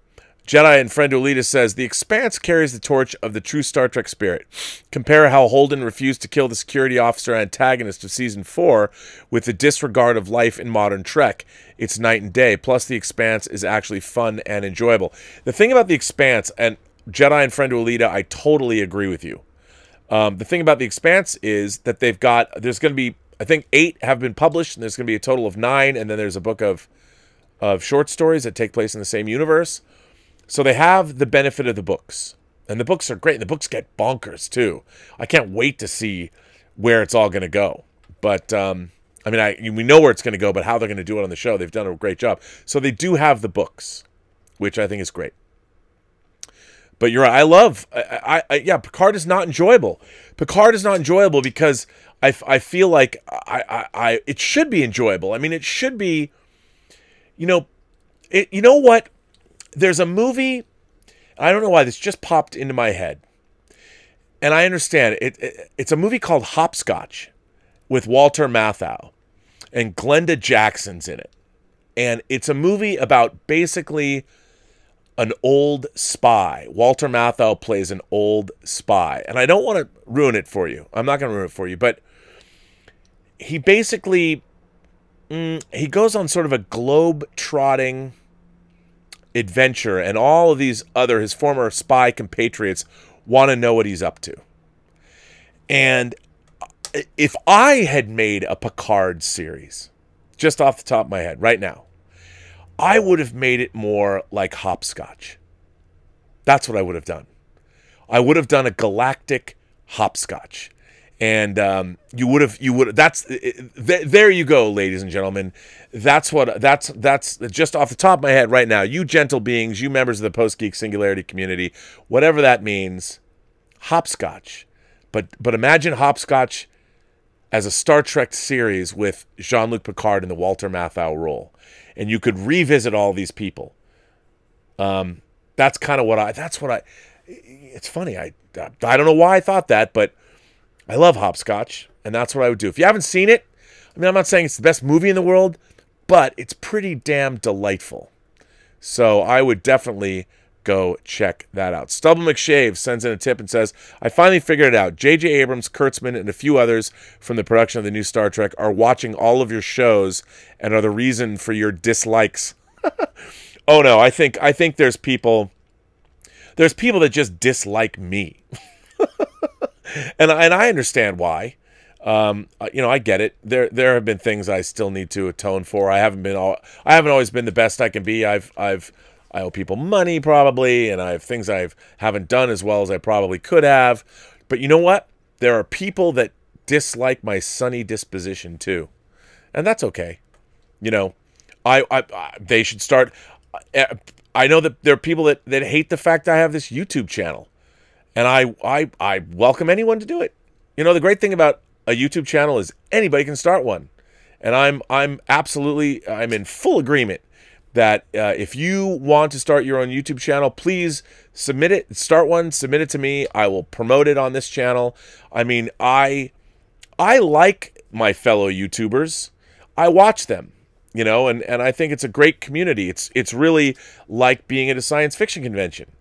Jedi and friend Olita says the Expanse carries the torch of the true Star Trek spirit. Compare how Holden refused to kill the security officer antagonist of season four with the disregard of life in modern Trek. It's night and day. Plus, the Expanse is actually fun and enjoyable. The thing about the Expanse and Jedi and friend Olita, I totally agree with you. Um, the thing about the Expanse is that they've got there's going to be I think eight have been published, and there's going to be a total of nine, and then there's a book of of short stories that take place in the same universe. So they have the benefit of the books. And the books are great. The books get bonkers too. I can't wait to see where it's all going to go. But um, I mean, I we know where it's going to go, but how they're going to do it on the show, they've done a great job. So they do have the books, which I think is great. But you're right. I love, I, I, yeah, Picard is not enjoyable. Picard is not enjoyable because I, I feel like I, I, I, it should be enjoyable. I mean, it should be, you know, it, you know what? There's a movie. I don't know why this just popped into my head, and I understand it, it it's a movie called Hopscotch with Walter Matthau, and Glenda Jackson's in it, and it's a movie about basically an old spy. Walter Matthau plays an old spy. And I don't want to ruin it for you. I'm not going to ruin it for you, but he basically mm, he goes on sort of a globe trotting adventure, and all of these other, his former spy compatriots, want to know what he's up to. And if I had made a Picard series, just off the top of my head, right now, I would have made it more like hopscotch. That's what I would have done. I would have done a galactic hopscotch and um, you would have you would that's th- there you go ladies and gentlemen. That's what that's that's just off the top of my head right now. You gentle beings you members of the post geek singularity community whatever that means hopscotch. But but imagine hopscotch as a Star Trek series with Jean-Luc Picard in the Walter Matthau role. And you could revisit all these people. Um that's kind of what I that's what I it's funny I I don't know why I thought that but I love hopscotch, and that's what I would do. If you haven't seen it, I mean, I'm not saying it's the best movie in the world, but it's pretty damn delightful. So I would definitely go check that out. Stubble McShave sends in a tip and says, I finally figured it out. J.J. Abrams, Kurtzman, and a few others from the production of the new Star Trek are watching all of your shows and are the reason for your dislikes. oh no, I think I think there's people there's people that just dislike me. and and I understand why. Um, uh, you know, I get it. There there have been things I still need to atone for. I haven't been all I haven't always been the best I can be. I've I've I owe people money probably, and I have things I haven't done as well as I probably could have. But you know what? There are people that dislike my sunny disposition too, and that's okay. You know, I, I, I they should start. Uh, I know that there are people that, that hate the fact I have this YouTube channel and I, I, I welcome anyone to do it. You know, the great thing about a YouTube channel is anybody can start one, and I'm, I'm absolutely, I'm in full agreement that uh, if you want to start your own YouTube channel, please submit it, start one, submit it to me. I will promote it on this channel. I mean, I, I like my fellow YouTubers. I watch them, you know, and, and I think it's a great community. It's, it's really like being at a science fiction convention.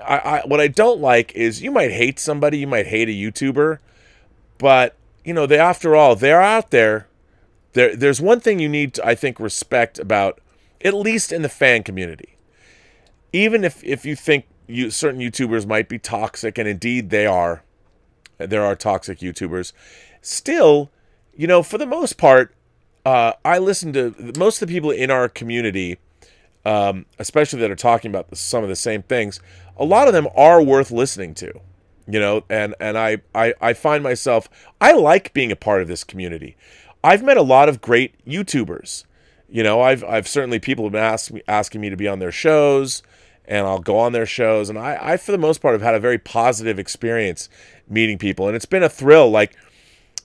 I, I, what I don't like is you might hate somebody, you might hate a YouTuber, but you know, they after all, they're out there. There there's one thing you need to I think respect about at least in the fan community. Even if if you think you certain YouTubers might be toxic and indeed they are there are toxic YouTubers, still, you know, for the most part, uh, I listen to most of the people in our community um, especially that are talking about some of the same things, a lot of them are worth listening to. You know, and and I, I I find myself I like being a part of this community. I've met a lot of great YouTubers. You know, I've I've certainly people have been ask asking me to be on their shows, and I'll go on their shows, and I, I for the most part have had a very positive experience meeting people, and it's been a thrill. Like,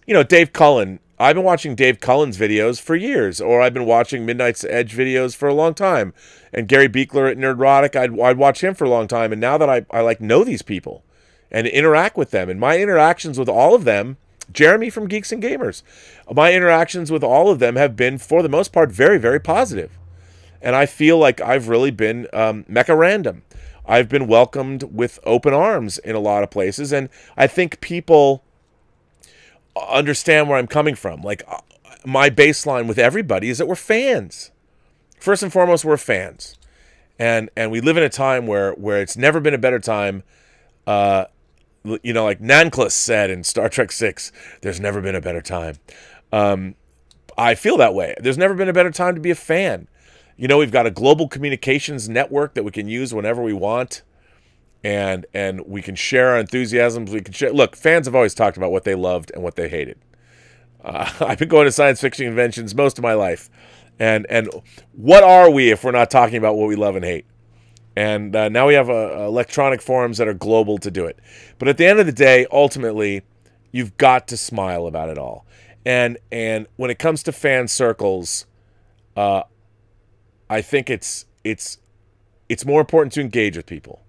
you know, Dave Cullen. I've been watching Dave Cullen's videos for years, or I've been watching Midnight's Edge videos for a long time, and Gary Buechler at Nerdrotic. I'd I'd watch him for a long time, and now that I I like know these people, and interact with them, and my interactions with all of them Jeremy from Geeks and Gamers. My interactions with all of them have been, for the most part, very, very positive. And I feel like I've really been um, mecha random. I've been welcomed with open arms in a lot of places. And I think people understand where I'm coming from. Like, uh, my baseline with everybody is that we're fans. First and foremost, we're fans. And, and we live in a time where, where it's never been a better time uh, you know, like Nanclus said in Star Trek Six, "There's never been a better time." Um, I feel that way. There's never been a better time to be a fan. You know, we've got a global communications network that we can use whenever we want, and and we can share our enthusiasms. We can share. Look, fans have always talked about what they loved and what they hated. Uh, I've been going to science fiction conventions most of my life, and and what are we if we're not talking about what we love and hate? And uh, now we have uh, electronic forums that are global to do it. But at the end of the day, ultimately, you've got to smile about it all. And and when it comes to fan circles, uh, I think it's it's it's more important to engage with people,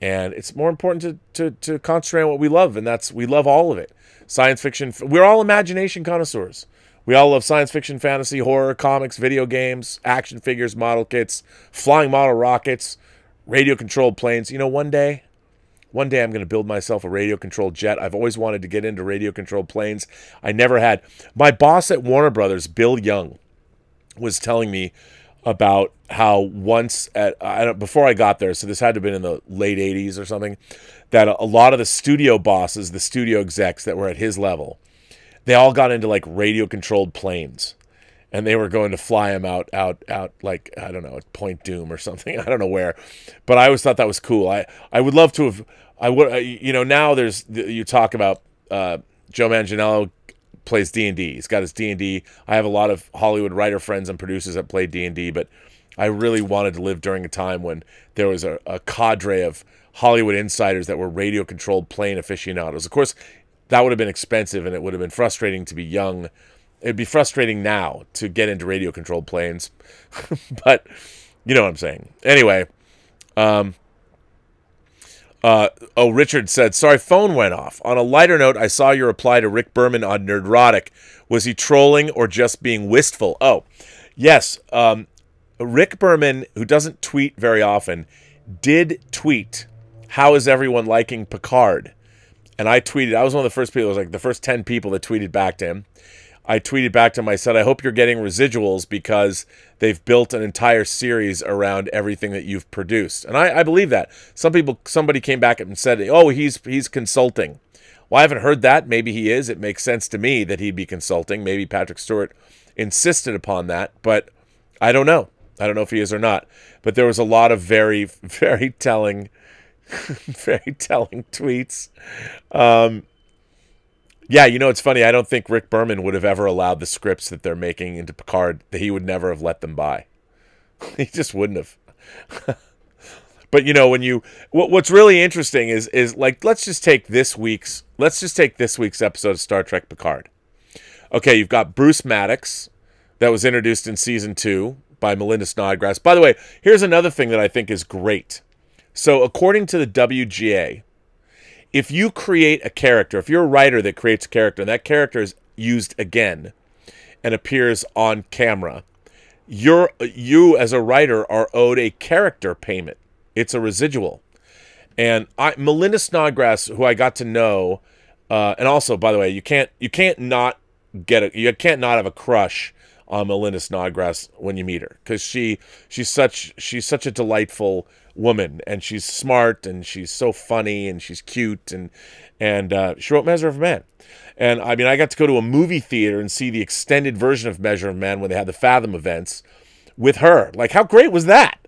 and it's more important to, to to concentrate on what we love, and that's we love all of it. Science fiction. We're all imagination connoisseurs. We all love science fiction, fantasy, horror, comics, video games, action figures, model kits, flying model rockets, radio controlled planes. You know, one day, one day I'm going to build myself a radio controlled jet. I've always wanted to get into radio controlled planes. I never had. My boss at Warner Brothers, Bill Young, was telling me about how once at I don't, before I got there, so this had to have been in the late 80s or something, that a, lot of the studio bosses, the studio execs that were at his level, they all got into like radio controlled planes and they were going to fly him out out out like I don't know at Point Dume or something. I don't know where, but I always thought that was cool. I I would love to have. I would you know now there's you talk about uh, Joe Manganiello plays D and D. He's got his D and D. I have a lot of Hollywood writer friends and producers that play D and D, but I really wanted to live during a time when there was a, a cadre of Hollywood insiders that were radio controlled plane aficionados. Of course, that would have been expensive and it would have been frustrating to be young it'd be frustrating now to get into radio controlled planes, but you know what I'm saying. Anyway, um, uh, oh, Richard said, sorry, phone went off. On a lighter note, I saw your reply to Rick Berman on Nerdrotic. Was he trolling or just being wistful? Oh, yes. Um, Rick Berman, who doesn't tweet very often, did tweet, How is everyone liking Picard? And I tweeted, I was one of the first people, it was like the first 10 people that tweeted back to him. I tweeted back to him. I said, I hope you're getting residuals because they've built an entire series around everything that you've produced. And I, I believe that. Some people, somebody came back and said, oh, he's, he's consulting. Well, I haven't heard that. Maybe he is. It makes sense to me that he'd be consulting. Maybe Patrick Stewart insisted upon that, but I don't know. I don't know if he is or not. But there was a lot of very, very telling, very telling tweets. Um, yeah, you know, it's funny. I don't think Rick Berman would have ever allowed the scripts that they're making into Picard. That he would never have let them by. he just wouldn't have. but you know, when you what, what's really interesting is is like let's just take this week's let's just take this week's episode of Star Trek Picard. Okay, you've got Bruce Maddox that was introduced in season two by Melinda Snodgrass. By the way, here's another thing that I think is great. So, according to the WGA, if you create a character, if you're a writer that creates a character and that character is used again and appears on camera, you're you as a writer are owed a character payment. It's a residual. And I Melinda Snodgrass, who I got to know, uh, and also by the way, you can't you can't not get a you can't not have a crush on Melinda Snodgrass when you meet her because she she's such she's such a delightful woman and she's smart and she's so funny and she's cute and and uh, she wrote Measure of Man. And I mean, I got to go to a movie theater and see the extended version of Measure of Man when they had the Fathom events with her. Like, how great was that?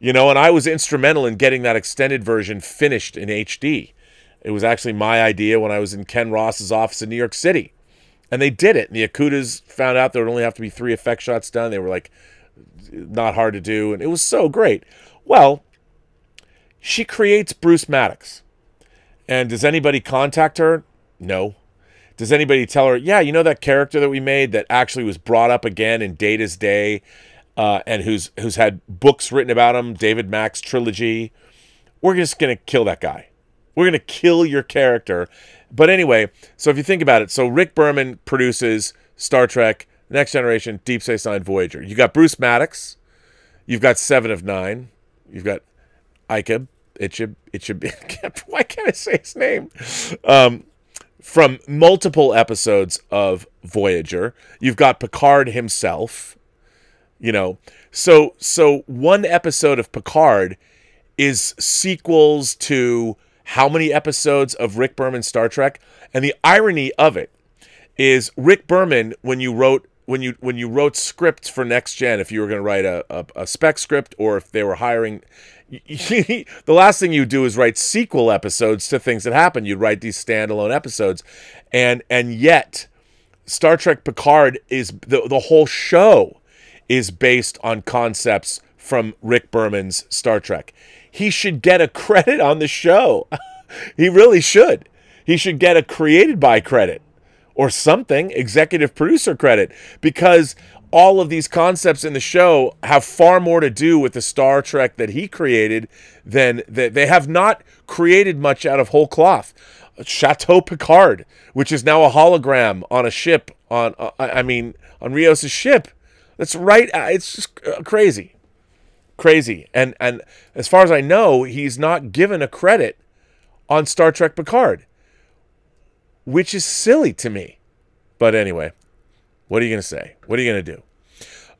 You know, and I was instrumental in getting that extended version finished in HD. It was actually my idea when I was in Ken Ross's office in New York City. And they did it. And the Okudas found out there would only have to be three effect shots done. They were like, not hard to do. And it was so great. Well, she creates Bruce Maddox. And does anybody contact her? No. Does anybody tell her, yeah, you know that character that we made that actually was brought up again in Data's Day uh, and who's who's had books written about him, David Mack's trilogy? We're just going to kill that guy. We're going to kill your character. But anyway, so if you think about it, so Rick Berman produces Star Trek, Next Generation, Deep Space Nine, Voyager. You got Bruce Maddox. You've got Seven of Nine. You've got Ikeb. Ichib. Ichib. Why can't I say his name? Um, from multiple episodes of Voyager. You've got Picard himself. You know, so so one episode of Picard is sequels to how many episodes of Rick Berman's Star Trek? And the irony of it is Rick Berman, when you wrote when you when you wrote scripts for Next Gen, if you were going to write a, a, a spec script or if they were hiring the last thing you do is write sequel episodes to things that happen. You'd write these standalone episodes, and and yet Star Trek Picard is the the whole show is based on concepts from Rick Berman's Star Trek. He should get a credit on the show. he really should. He should get a created by credit or something, executive producer credit, because all of these concepts in the show have far more to do with the Star Trek that he created than that they have not created much out of whole cloth. Chateau Picard, which is now a hologram on a ship on uh, I mean on Rios's ship. That's right. Uh, it's just uh, crazy, crazy. And and as far as I know, he's not given a credit on Star Trek Picard, which is silly to me. But anyway, what are you going to say? What are you going to do?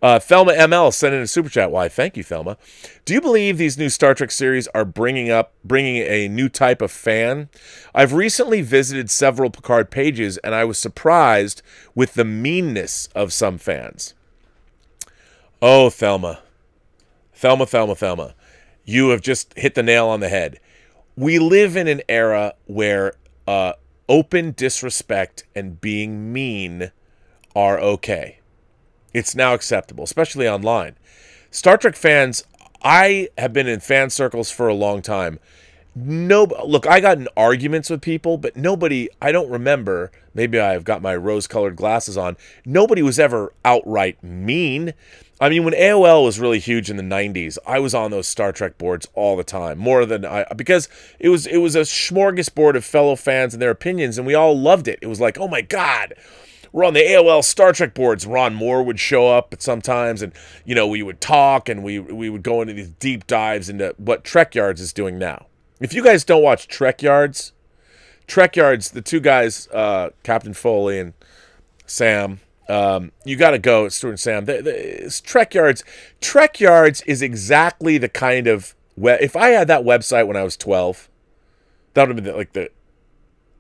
Uh, Thelma ML sent in a super chat. Why? Thank you, Thelma. Do you believe these new Star Trek series are bringing up, bringing a new type of fan? I've recently visited several Picard pages, and I was surprised with the meanness of some fans. Oh, Thelma, Thelma, Thelma, Thelma, you have just hit the nail on the head. We live in an era where uh, open disrespect and being mean are okay. It's now acceptable, especially online. Star Trek fans, I have been in fan circles for a long time. No, look, I got in arguments with people, but nobody, I don't remember, maybe I've got my rose colored glasses on. Nobody was ever outright mean. I mean, when AOL was really huge in the 90s, I was on those Star Trek boards all the time, more than I, because it was, it was a smorgasbord of fellow fans and their opinions, and we all loved it. It was like, oh my God, we're on the AOL Star Trek boards. Ron Moore would show up at sometimes, and you know we would talk and we we would go into these deep dives into what Trek Yards is doing now. If you guys don't watch Trek Yards, Trek Yards, the two guys, uh, Captain Foley and Sam, um, you got to go, Stuart and Sam. The, the, Trek Yards, Trek Yards is exactly the kind of web. If I had that website when I was twelve, that would have been like the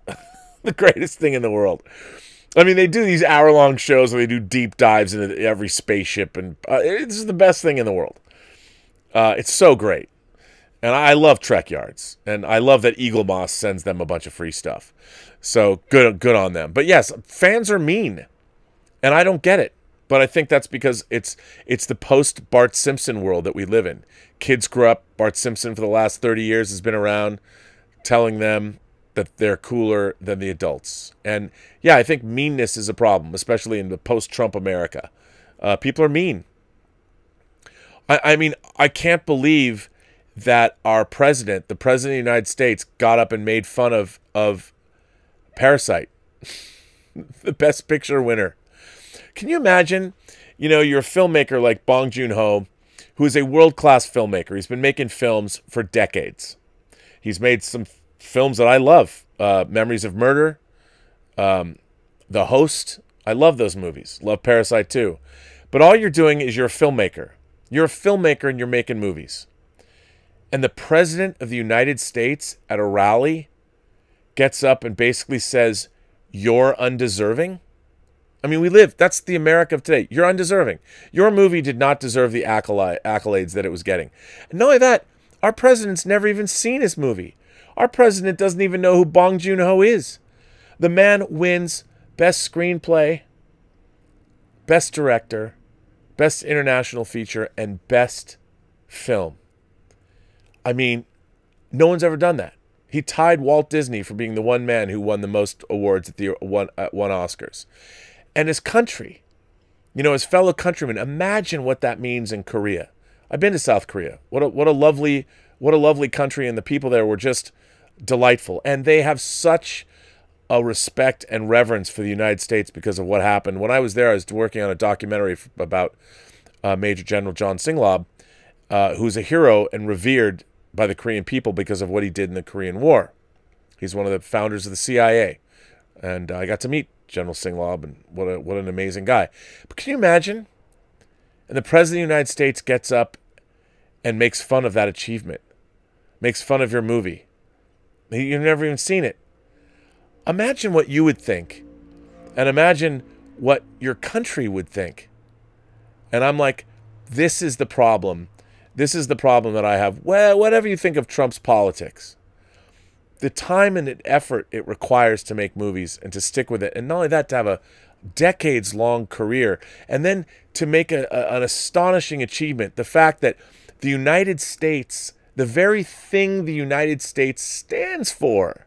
the greatest thing in the world. I mean, they do these hour long shows and they do deep dives into every spaceship, and uh, it's the best thing in the world. Uh, it's so great. And I love Trek Yards, and I love that Eaglemoss sends them a bunch of free stuff. So good, good on them. But yes, fans are mean, and I don't get it. But I think that's because it's it's the post Bart Simpson world that we live in. Kids grew up. Bart Simpson for the last thirty years has been around, telling them that they're cooler than the adults. And yeah, I think meanness is a problem, especially in the post Trump America. Uh, people are mean. I, I mean, I can't believe that our president, the president of the United States, got up and made fun of, of Parasite, the best picture winner. Can you imagine? You know, you're a filmmaker like Bong Joon Ho, who is a world class filmmaker. He's been making films for decades. He's made some films that I love. Uh, Memories of Murder, um, The Host. I love those movies. Love Parasite too. But all you're doing is you're a filmmaker. You're a filmmaker and you're making movies. And the president of the United States at a rally gets up and basically says, You're undeserving. I mean, we live, that's the America of today. You're undeserving. Your movie did not deserve the accolades that it was getting. And not only that, our president's never even seen his movie. Our president doesn't even know who Bong Joon Ho is. The man wins best screenplay, best director, best international feature, and best film. I mean, no one's ever done that. He tied Walt Disney for being the one man who won the most awards at the one at one Oscars. And his country, you know, his fellow countrymen, imagine what that means in Korea. I've been to South Korea. What a what a lovely what a lovely country and the people there were just delightful. And they have such a respect and reverence for the United States because of what happened. When I was there, I was working on a documentary about uh, Major General John Singlaub, uh, who's a hero and revered by the Korean people because of what he did in the Korean War. He's one of the founders of the CIA, and uh, I got to meet General Singlaub, and what a what an amazing guy. But can you imagine? And the president of the United States gets up and makes fun of that achievement, makes fun of your movie. You've never even seen it. Imagine what you would think, and imagine what your country would think. And I'm like, this is the problem. This is the problem that I have. Well, whatever you think of Trump's politics, the time and effort it requires to make movies and to stick with it, and not only that, to have a decades long career, and then to make a, a, an astonishing achievement the fact that the United States, the very thing the United States stands for,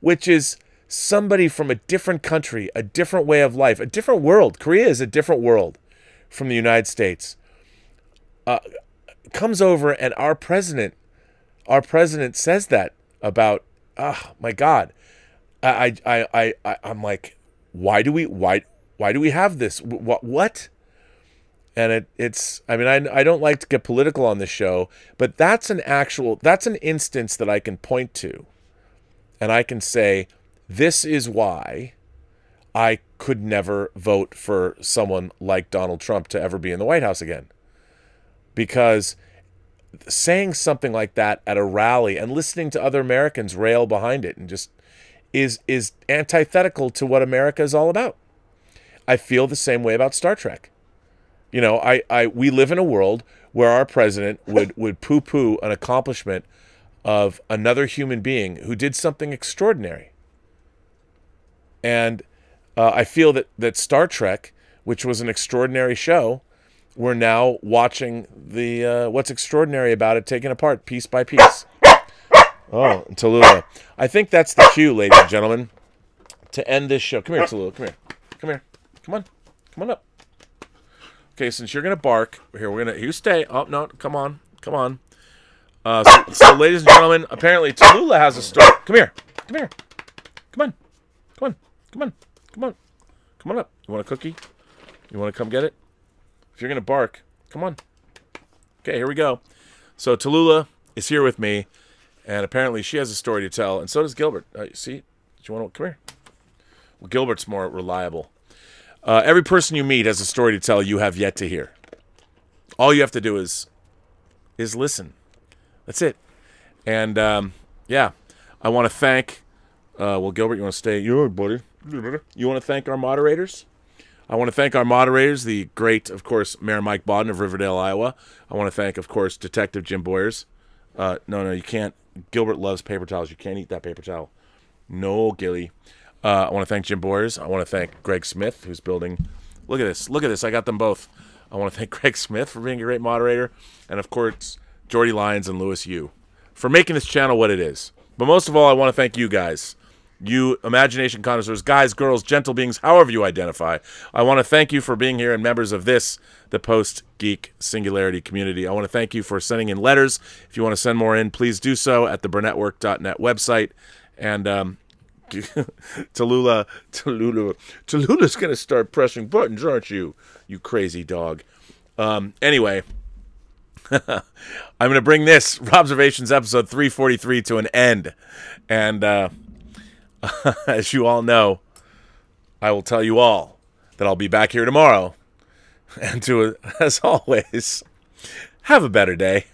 which is somebody from a different country, a different way of life, a different world. Korea is a different world from the United States. Uh, comes over and our president, our president says that about, oh my God, I, I, I, I, I'm like, why do we, why, why do we have this? What, what? And it, it's, I mean, I, I don't like to get political on this show, but that's an actual, that's an instance that I can point to. And I can say, this is why I could never vote for someone like Donald Trump to ever be in the White House again. Because saying something like that at a rally and listening to other Americans rail behind it and just is is antithetical to what America is all about. I feel the same way about Star Trek. You know, I, I we live in a world where our president would would poo-poo an accomplishment of another human being who did something extraordinary. And uh, I feel that that Star Trek, which was an extraordinary show, we're now watching the uh, what's extraordinary about it taken apart piece by piece. Oh, Tallulah. I think that's the cue, ladies and gentlemen, to end this show. Come here, Tallulah. Come here. Come here. Come on. Come on up. Okay, since you're gonna bark, here we're gonna you stay. Oh no, come on, come on. Uh, so, so, ladies and gentlemen, apparently Tallulah has a story. Come here. Come here. Come on. Come on. Come on. Come on. Come on up. You want a cookie? You want to come get it? If you're going to bark, come on. Okay, here we go. So Tallulah is here with me, and apparently she has a story to tell, and so does Gilbert. Uh, see? Do you want to come here? Well, Gilbert's more reliable. Uh, every person you meet has a story to tell you have yet to hear. All you have to do is is listen. That's it. And um, yeah, I want to thank. Uh, well, Gilbert, you want to stay? You, buddy. You want to thank our moderators? I want to thank our moderators, the great, of course, Mayor Mike Bodden of Riverdale, Iowa. I want to thank, of course, Detective Jim Boyers. Uh, no, no, you can't. Gilbert loves paper towels. You can't eat that paper towel. No, Gilly. Uh, I want to thank Jim Boyers. I want to thank Greg Smith, who's building. Look at this. Look at this. I got them both. I want to thank Greg Smith for being a great moderator, and of course, Jordy Lyons and Lewis Yu for making this channel what it is. But most of all, I want to thank you guys you imagination connoisseurs, guys, girls, gentle beings, however you identify. I want to thank you for being here and members of this, the Post Geek Singularity community. I want to thank you for sending in letters. If you want to send more in, please do so at the burnettwork.net website. And um, Tallulah, Tallulah, Tallulah's going to start pressing buttons, aren't you? You crazy dog. Um, anyway. I'm going to bring this Robservations episode 343 to an end. And uh, as you all know, I will tell you all that I'll be back here tomorrow. And to, as always, have a better day.